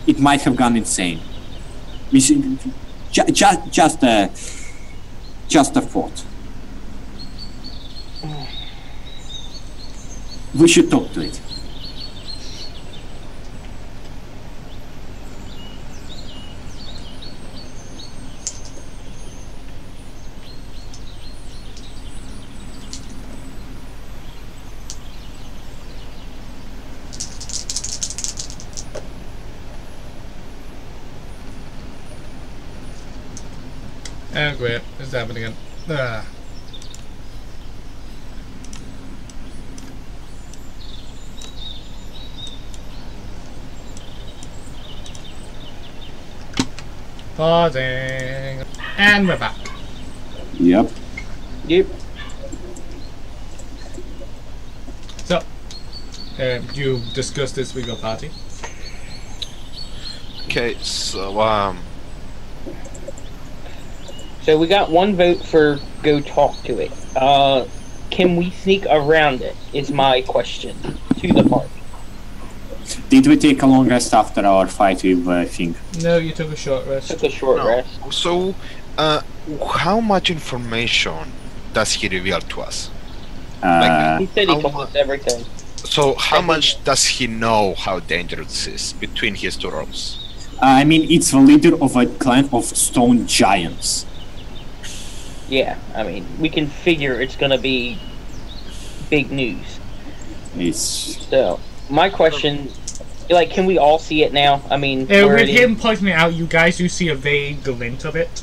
it might have gone insane. We should, ju- ju- just a just a thought. We should talk to it. Oh great, it's happening again. Ah. Pausing. And we're back. Yep. Yep. So, uh, you discussed this with your party? Okay, so um, So we got one vote for go talk to it. Uh, can we sneak around it? Is my question to the party. Did we take a long rest after our fight with uh, Thing? No, you took a short rest. Took a short no. rest. So, uh, how much information does he reveal to us? Uh, He said he How told us everything. So, how much does he know how dangerous this is between his two realms? I mean, it's the leader of a clan of stone giants. Yeah, I mean, we can figure it's gonna be big news. It's So, my question, like, can we all see it now? I mean, Uh, where with it is? him pointing it out, you guys do see a vague glint of it.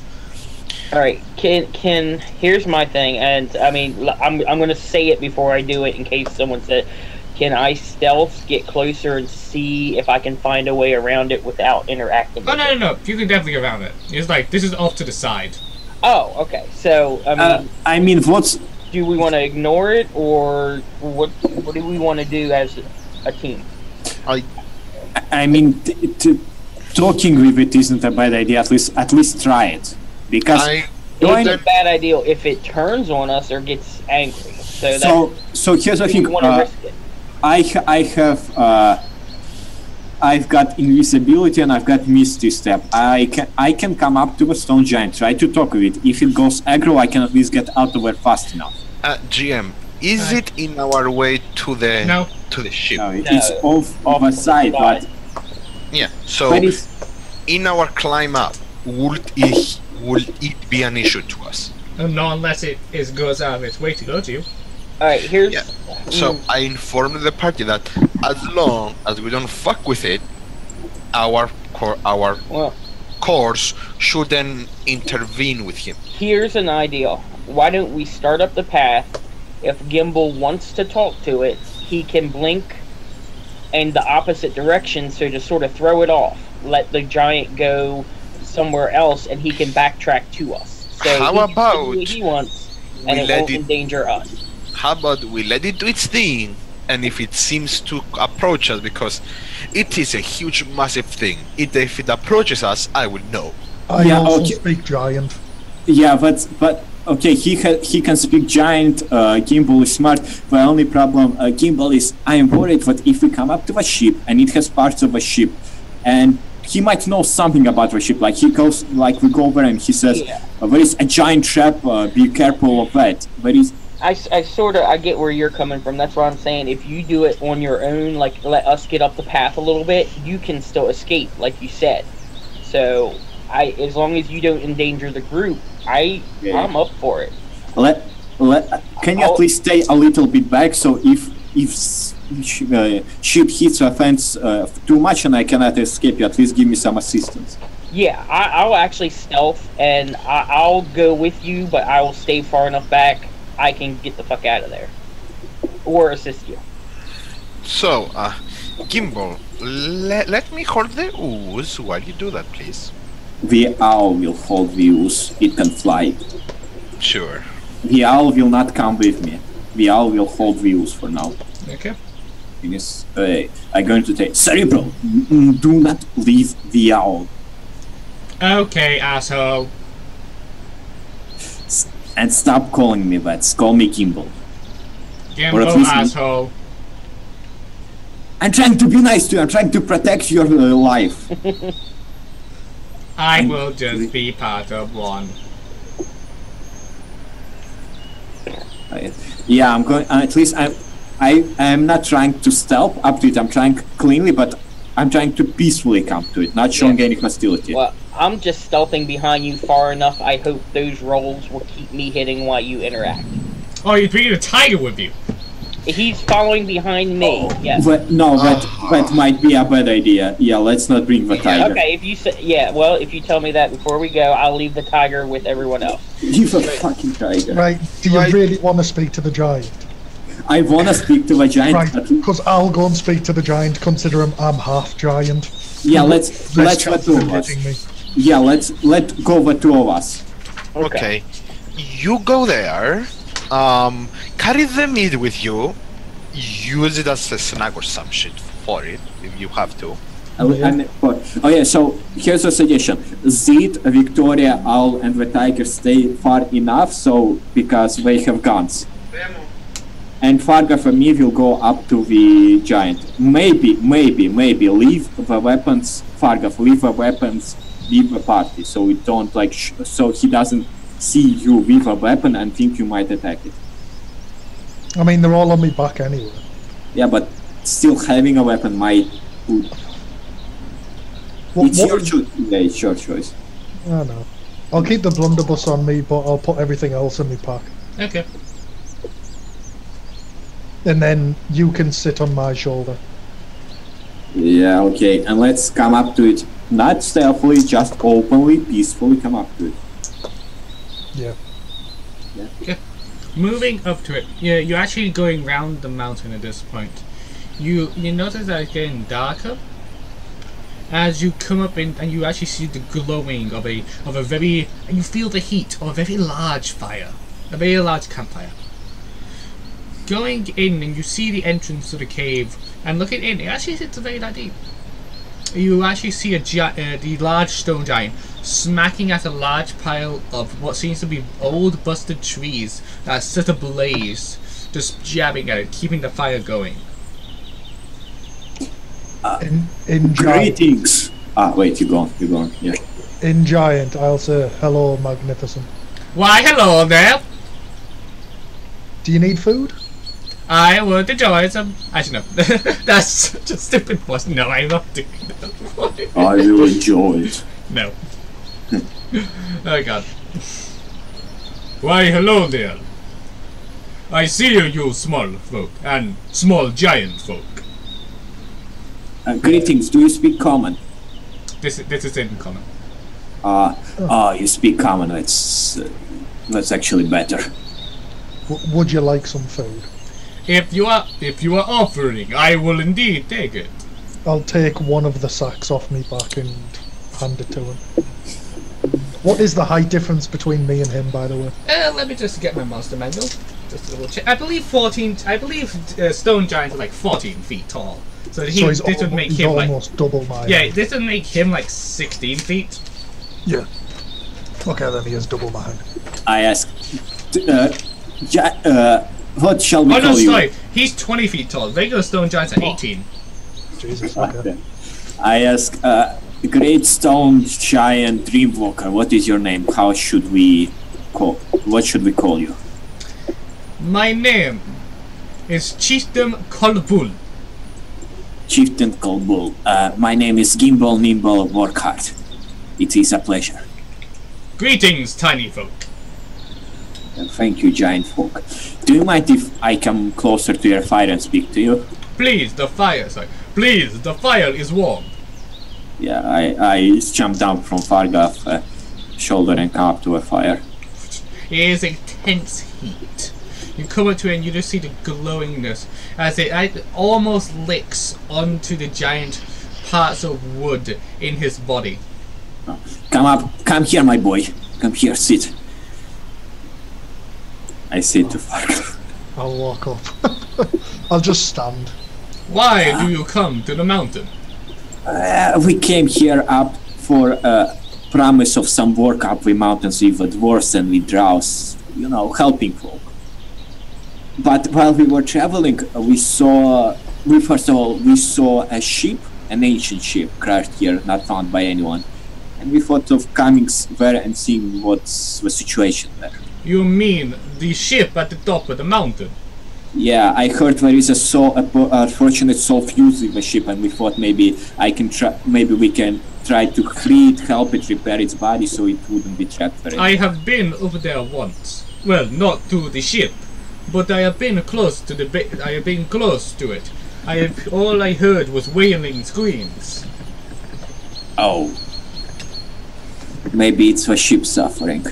All right, can can here's my thing, and I mean, l- I'm I'm gonna say it before I do it in case someone said, can I stealth get closer and see if I can find a way around it without interacting? Oh with no, it? no, no! You can definitely around it. It's like this is off to the side. Oh, okay. So, I mean, uh, I mean, what's do we want to ignore it, or what? What do we want to do as a team? I mean, t- t- talking with it isn't a bad idea. At least, at least try it, because I It's a bad idea if it turns on us or gets angry. So that's so so here's the thing. uh, risk it. I ha- I have uh, I've got invisibility and I've got misty step. I can I can come up to a stone giant, try to talk with it. If it goes aggro, I can at least get out of there fast enough. uh, GM, is it in our way to the No, to the ship? No, it- No, it's off of a side, but Yeah. So, in our climb up, would it would it be an issue to us? Uh, not unless it is goes out of its way to go to you. All right, here's Yeah. So mm. I informed the party that as long as we don't fuck with it, our core, our well, course shouldn't intervene with him. here's an idea. Why don't we start up the path? If Gimbal wants to talk to it, he can blink in the opposite direction, so to sort of throw it off. Let the giant go somewhere else, and he can backtrack to us. So How he can do about what he wants, and we it let won't it- endanger us. How about we let it do its thing, and if it seems to approach us, because it is a huge, massive thing, it, if it approaches us, I will know. I Yeah, also okay. speak giant. yeah, but but okay, he ha- he can speak giant. Uh, Gimbal is smart. The only problem, uh, Gimbal is I am worried that if we come up to a ship and it has parts of a ship, and he might know something about the ship. Like he goes, like we go over and he says, Yeah. uh, "There is a giant trap. Uh, be careful of that." There is I, I sort of I get where you're coming from. That's what I'm saying. If you do it on your own, like let us get up the path a little bit, you can still escape, like you said. So I, as long as you don't endanger the group, I Yeah. I'm up for it. Let, let, can you I'll- at least stay a little bit back so if if s- sh- uh, ship hits a fence uh, too much and I cannot escape, you at least give me some assistance. Yeah, I, I'll actually stealth and I, I'll go with you, but I will stay far enough back I can get the fuck out of there or assist you. So, uh, Gimbal, le- let me hold the ooze while you do that, please. The owl will hold views. It can fly. Sure. The owl will not come with me. The owl will hold views for now. Okay. Yes, uh, I'm going to take Cerebro. mm, Do not leave the owl Okay, asshole. and stop calling me that. Call me Gimbal. Or at Gimbo least- asshole. I'm trying to be nice to you. I'm trying to protect your uh, life. I will just be part of one. Yeah, I'm going. Uh, at least I'm. I am not trying to stealth up to it. I'm trying cleanly, but I'm trying to peacefully come to it, not showing Yeah. any hostility. Well, I'm just stealthing behind you far enough. I hope those rolls will keep me hitting while you interact. Oh, you're bringing a tiger with you. He's following behind me. Oh. Yes. But no, ah. that that might be a bad idea. Yeah, let's not bring the tiger. Okay, if you say yeah, well, if you tell me that before we go, I'll leave the tiger with everyone else. Leave a fucking tiger. Right, do you Right. really want to speak to the giant? I wanna speak to the giant. Right, because I'll go and speak to the giant, consider him I'm half giant. yeah, let's let's the chance two of of us. hitting me. Yeah, let's let go the two of us. Okay. You go there, um, carry the meat with you, use it as a snack or some shit for it if you have to. And- oh yeah, so here's a suggestion: Zed, Victoria, Al, and the tiger stay far enough, so because they have guns. And Fargaf and me will go up to the giant. Maybe, maybe, maybe leave the weapons. Fargaf, leave the weapons, leave the party, so we don't like, so he doesn't see you with a weapon and think you might attack it. I mean, they're all on me back anyway. Yeah, but still having a weapon might. What, It's what- your choice. Yeah, it's your choice. I know. I'll keep the blunderbuss on me, but I'll put everything else in my pack. Okay. And then you can sit on my shoulder. Yeah, okay, and let's come up to it. Not stealthily, just openly, peacefully come up to it. Yeah. Yeah. Moving up to it, yeah, you're actually going round the mountain at this point. You you notice that it's getting darker as you come up in, and you actually see the glowing of a of a very, and you feel the heat of a very large fire, a very large campfire. Going in, and you see the entrance to the cave, and looking in, it actually isn't very that deep. You actually see a gi- uh, the large stone giant smacking at a large pile of what seems to be old busted trees that are set ablaze, just jabbing at it, keeping the fire going. In in giant, Greetings! Ah, wait, you go on, you go on, yeah. in giant, I'll say hello, magnificent. Why, hello there! Do you need food? I would enjoy some. Actually, no. That's just stupid voice. No, I'm not doing that. I will enjoy it. no. Oh god. Why, hello there. I see you, you small folk, and small giant folk. Uh, greetings, do you speak common? This, this is in common. Ah, ah, you speak common, that's, uh, that's actually better. W- would you like some food? If you are, if you are offering, I will indeed take it. I'll take one of the sacks off me back and hand it to him. What is the height difference between me and him, by the way? Uh, let me just get my monster manual. Just to double check. I believe 14. I believe uh, stone giants are like 14 feet tall. So, he, so he's, this would make he's him like almost double my yeah, height. this would make him like 16 feet. Yeah. Okay, then he is double my height. I ask, t- uh, ja- uh, what shall we Oh no, call you? sorry, he's 20 feet tall. Regular stone giants are 18. Jesus, Ah, okay. okay. I ask, uh, Great Stone Giant Dreamwalker, what is your name? How should we call, what should we call you? My name is Chieftain Kolbul. Chieftain Kolbul, uh, my name is Gimbal Nimble Workhart. It is a pleasure. Greetings, tiny folk. Uh, Thank you, giant folk. Do you mind if I come closer to your fire and speak to you? Please, the fire. Sorry. Please, the fire is warm. Yeah, I, I jump down from Fargath uh, shoulder and come up to a fire. It is intense heat. You come up to it and you just see the glowingness as it, it almost licks onto the giant parts of wood in his body. Come up, come here, my boy. Come here, sit. I sit to Fargath. I'll walk up. I'll just stand. Why do you come to the mountain? Uh, we came here up for a promise of some work up the mountains with the dwarves and with drows, you know, helping folk. But while we were traveling, uh, we saw, we first of all, we saw a ship, an ancient ship, crashed here, not found by anyone. And we thought of coming there and seeing what's the situation there. You mean the ship at the top of the mountain? Yeah, I heard there is a unfortunate soul fused with the ship, and we thought maybe I can try, maybe we can try to free it, help it repair its body, so it wouldn't be trapped for it. I have been over there once. Well, not to the ship, but I have been close to the. Ba- I have been close to it. I have. All I heard was wailing screams. Oh, maybe it's the ship suffering.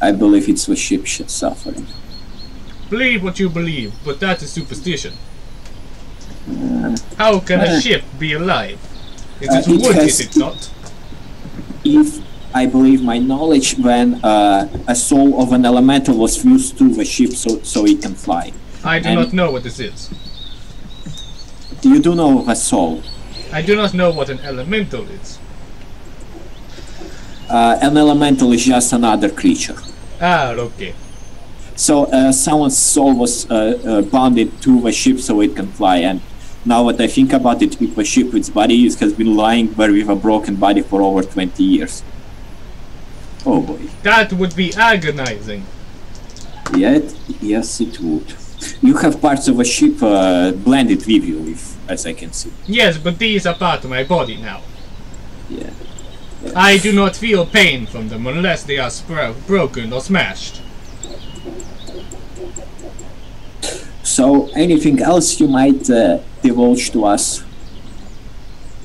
I believe it's the ship suffering. Believe what you believe, but that is superstition. How can a uh, ship be alive? Is uh, it it wood, has- is it not? If I believe my knowledge, then uh, a soul of an elemental was fused to the ship so so it can fly. I do and- not know what this is. You do know a soul. I do not know what an elemental is. Uh, an elemental is just another creature. Ah, okay. So uh, someone's soul was uh, uh, bonded to the ship so it can fly. And now what I think about it, with the ship, its body is, has been lying there with a broken body for over 20 years. Oh boy. That would be agonizing. Yet, yes, it would. You have parts of a ship uh, blended with you, if, as I can see. Yes, but these are part of my body now. Yeah. I do not feel pain from them unless they are spro- broken or smashed. So, anything else you might uh, divulge to us?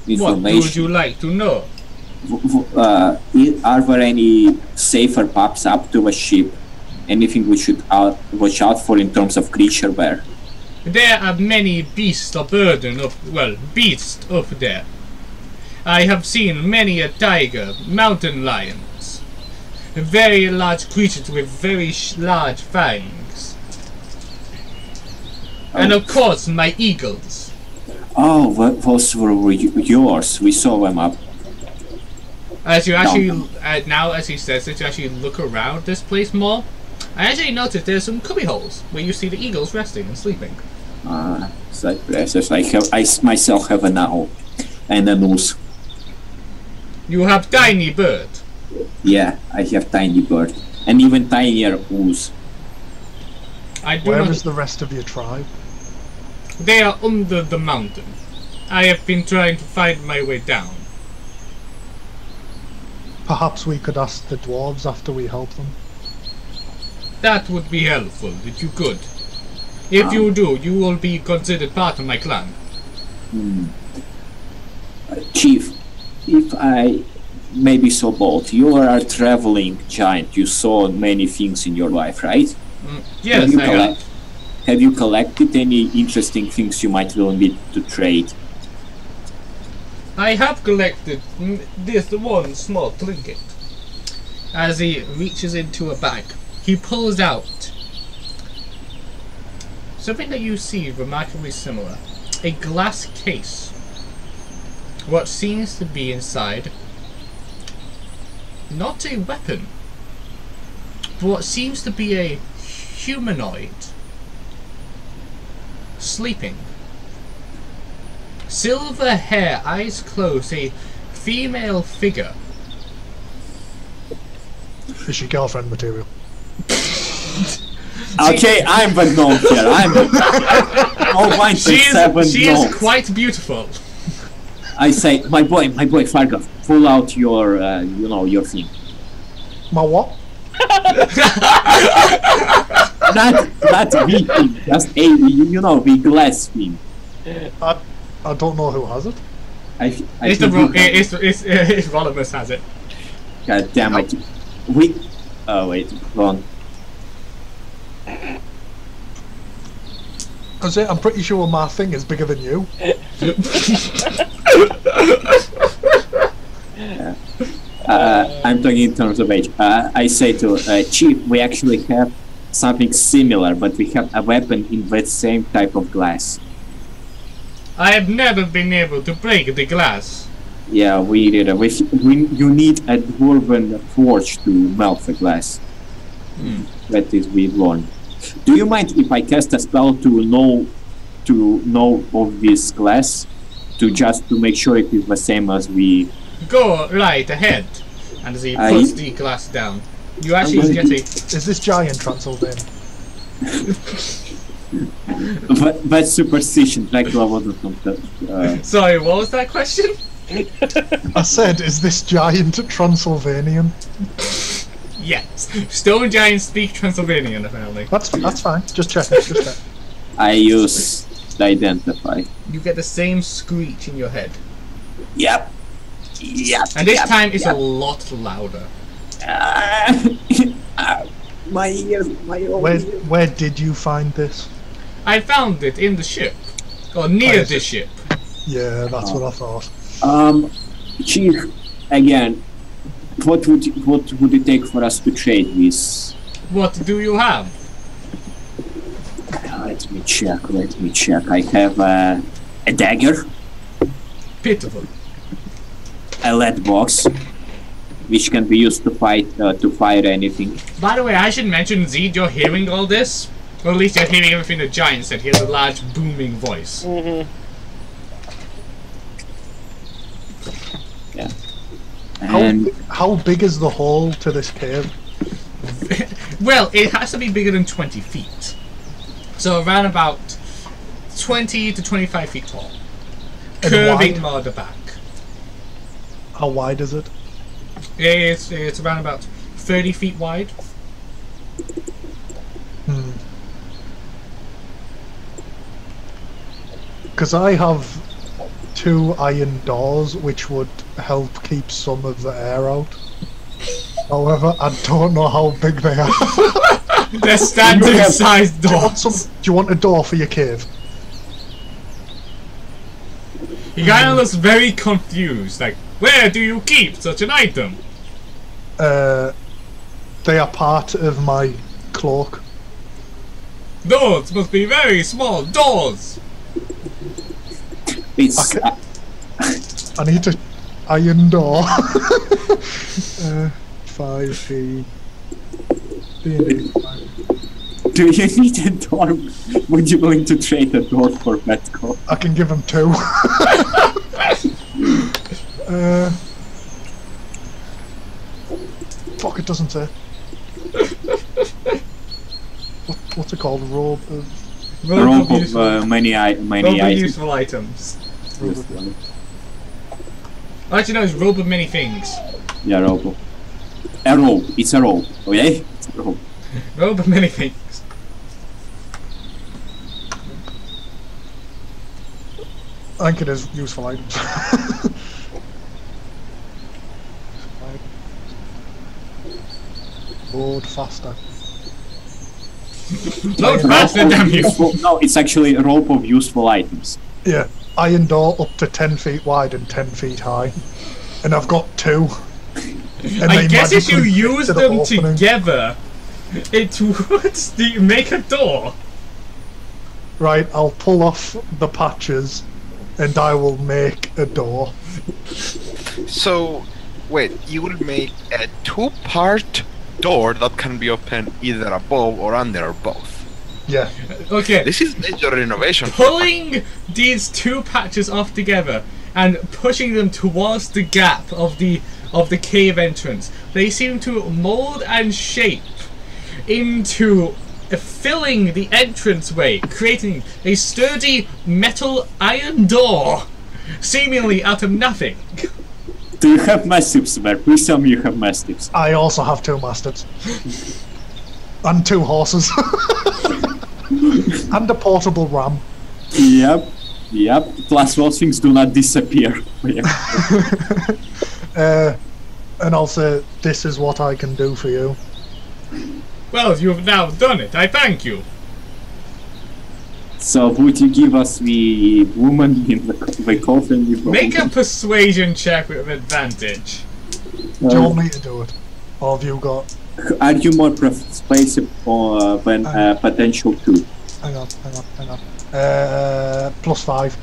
What would you like to know? Uh, are there any safer pops up to the ship? Anything we should out, watch out for in terms of creature there? There are many beasts of burden up, well, beasts up there. I have seen many a tiger, mountain lions, very large creatures with very large fangs, and of course my eagles. Oh, tho- those were yours. We saw them up. As you actually uh, now, as he says it, you actually look around this place more. I actually noticed there's some cubby holes where you see the eagles resting and sleeping. Uh, side presses. I have. I s- myself have an owl and a noose. You have tiny bird. Yeah, I have tiny bird and even tinier ooze. I do Where not. is the rest of your tribe? They are under the mountain. I have been trying to find my way down. Perhaps we could ask the dwarves after we help them. That would be helpful if you could. If you ah. do, you will be considered part of my clan. Hmm. Uh, Chief, if I may be so bold, you are a traveling giant. You saw many things in your life, right? Mm. Yes, have you I have. Have you collected any interesting things you might will need to trade? I have collected this one small trinket. As he reaches into a bag, he pulls out something that you see remarkably similar a glass case. What seems to be inside not a weapon, but what seems to be a humanoid sleeping. Silver hair, eyes closed, a female figure. Is she girlfriend material? Okay, I'm the gnome here. I'm all one She seven is, she is quite beautiful. I say, my boy, my boy Fargo, pull out your, uh, you know, your thing. My what? Not, not the thing, just a, you you know, the glass thing. I, I don't know who has it. I, I It's the think Ro- you have- it's, it's, it's, Rodimus has it. God damn it. We. Oh, wait, hold on. I say, I'm pretty sure my thing is bigger than you. Uh, I'm talking in terms of age. Uh, I say to uh, Chief, we actually have something similar, but we have a weapon in that same type of glass. I have never been able to break the glass. Yeah, we did. We, we, you need a dwarven forge to melt the glass. Hmm. That is we learned. Do you mind if I cast a spell to know to know of this glass, to just to make sure it is the same as we? Go right ahead. And he I- puts the glass down, you actually going get. Is this giant Transylvania? That, that's superstition. Dracula wasn't from the. Uh, Sorry, what was that question? I said, is this giant Transylvanian? Yes. Stone giants speak Transylvanian, apparently. That's that's fine. Just checking. Just check. I use identify. You get the same screech in your head. Yep. Yep. And this yep, time it's yep. a lot louder. My ears, my own Where ears. where did you find this? I found it in the ship. Or near Oh, the ship. Yeah, that's what I thought. Um, Chief, again, what would what would it take for us to trade this? What do you have? Uh, Let me check. Let me check. I have uh, a dagger, Pitiful. a lead box, which can be used to fight uh, to fire anything. By the way, I should mention, Zed, you're hearing all this? Or at least you're hearing everything the giant said. He has a large booming voice. How And bi- how big is the hole to this cave? Well, it has to be bigger than 20 feet. So around about 20 to 25 feet tall. And Curving wide? more the back. How wide is it? It's, it's around about 30 feet wide. Hmm. Because I have two iron doors which would help keep some of the air out. However, I don't know how big they are. They're standard sized do, you want doors. some, do you want a door for your cave? He kind of looks very confused. Like, where do you keep such an item? Uh, they are part of my cloak. Those must be very small doors. it's Okay. uh, I need to iron door. uh, five feet. Do you need a door? Would you willing to trade a door for Metco? I can give him two. uh, fuck, it doesn't say. What, what's it called? Robe of. A Rope rope of of useful, uh, many i- many of items. useful items. Robe of Actually, no, it's rope of many things. Yeah, rope. of- A rope. It's a rope. Okay. It's a rope. Rope of many things. I think it is useful items. Load faster. Load faster, damn you! Useful- no, it's actually a rope of useful items. Yeah, iron door up to 10 feet wide and 10 feet high. And I've got two. And I guess if you use them opening. together, it would make a door. Right, I'll pull off the patches and I will make a door. So, wait, you will make a two-part door that can be opened either above or under or both. Yeah. Okay, This is major innovation. pulling these two patches off together and pushing them towards the gap of the of the cave entrance, they seem to mold and shape into filling the entranceway, creating a sturdy metal iron door, seemingly out of nothing. Do you have mastiffs there? Please tell me you have mastiffs. I also have two mastiffs. and two horses. and a portable ram. Yep. Yep. Plus those things do not disappear. Uh, and also, this is what I can do for you. Well, you have now done it. I thank you. So would you give us the woman in the, the coffin? You Make a persuasion check with advantage. Do you want me to do it? Or have you got... Are you more persuasive or uh, than uh, potential two? Hang on, hang on, hang on. Uh, plus five.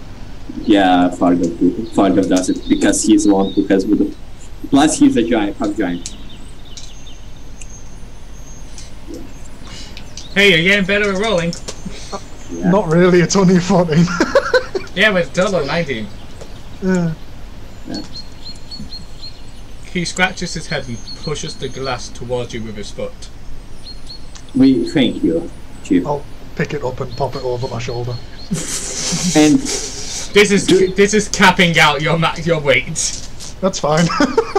Yeah, Fargo do- Fargo does it because he's the one who has with Plus he's a giant, half giant. Hey, you're getting better at rolling. Yeah. Not really, it's only 14. Yeah, but total 19. Yeah. He scratches his head and pushes the glass towards you with his foot. We thank you, Chief. I'll pick it up and pop it over my shoulder. And This is this is capping out your ma- your weight. That's fine.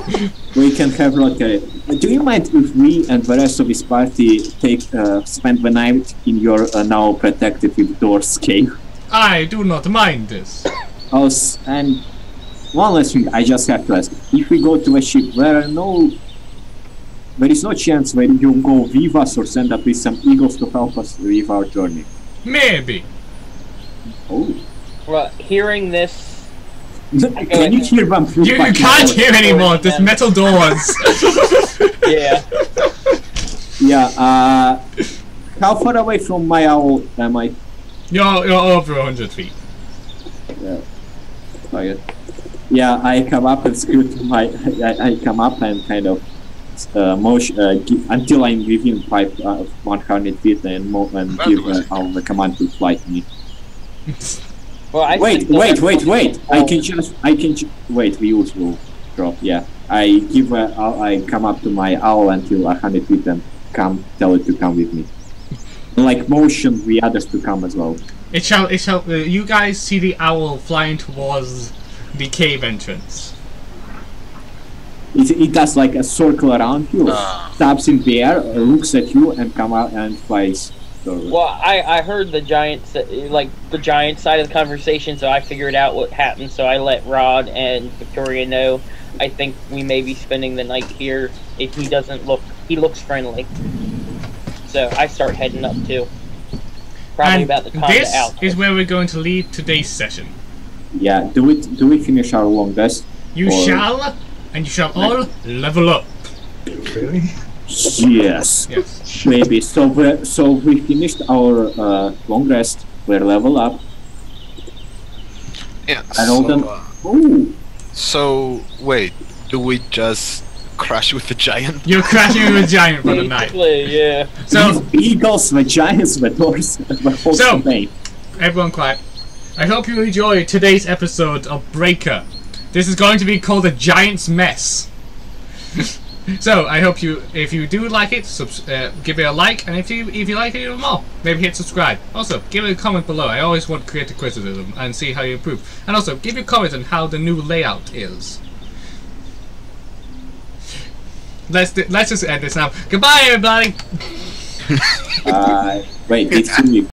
we can have like a. Do you mind if we and the rest of this party take uh, spend the night in your uh, now protected with doors cave? I do not mind this. Also, and one last thing, I just have to ask: If we go to a ship, there are no, there is no chance where you go with us or send at least some eagles to help us with our journey. Maybe. Oh, Well, hearing this, can you hear them? through You, you can't hear anymore. There's metal doors. yeah, Yeah. Uh, how far away from my owl am I? you're you're over hundred feet. Quiet. Yeah, I come up and scoot my. I, I come up and kind of uh, motion uh, gi- until I'm within five uh, 100 feet and mo- and give uh, our the command to fly to me. well, I Wait, think wait, wait, wait! I can just I can ju- wait. The owls will drop. Yeah, I give uh, I'll- I come up to my owl until 100 feet and come tell it to come with me. Like motion the others to come as well. It shall. It shall. Uh, you guys see the owl flying towards the cave entrance. It, it does like a circle around you, Ah. stops in the air, uh, looks at you, and come out and flies. So, Well, I, I heard the giant like the giant side of the conversation, so I figured out what happened. So I let Rod and Victoria know. I think we may be spending the night here if he doesn't look. He looks friendly. So I start heading up too. Probably and about the time to this out. is where we're going to leave today's session. yeah, do we do we finish our long rest? You Or- shall, and you shall all level up. really? Yes, Yes. maybe. So we so we finished our uh, long rest. We're level up. Yeah. And all so, them- uh, Ooh, so wait, do we just crash with the giant? You're crashing with a giant for the night. Yeah. So these eagles, the giants, the doors, the whole So- thing. everyone quiet. I hope you enjoy today's episode of Braker. This is going to be called a Giant's Mess. so I hope you, if you do like it, uh, give it a like, and if you if you like it even more, maybe hit subscribe. Also, give it a comment below. I always want creative criticism and see how you improve. And also, give your comment on how the new layout is. Let's let's just end this now. Goodbye, everybody. Uh, wait, it's me.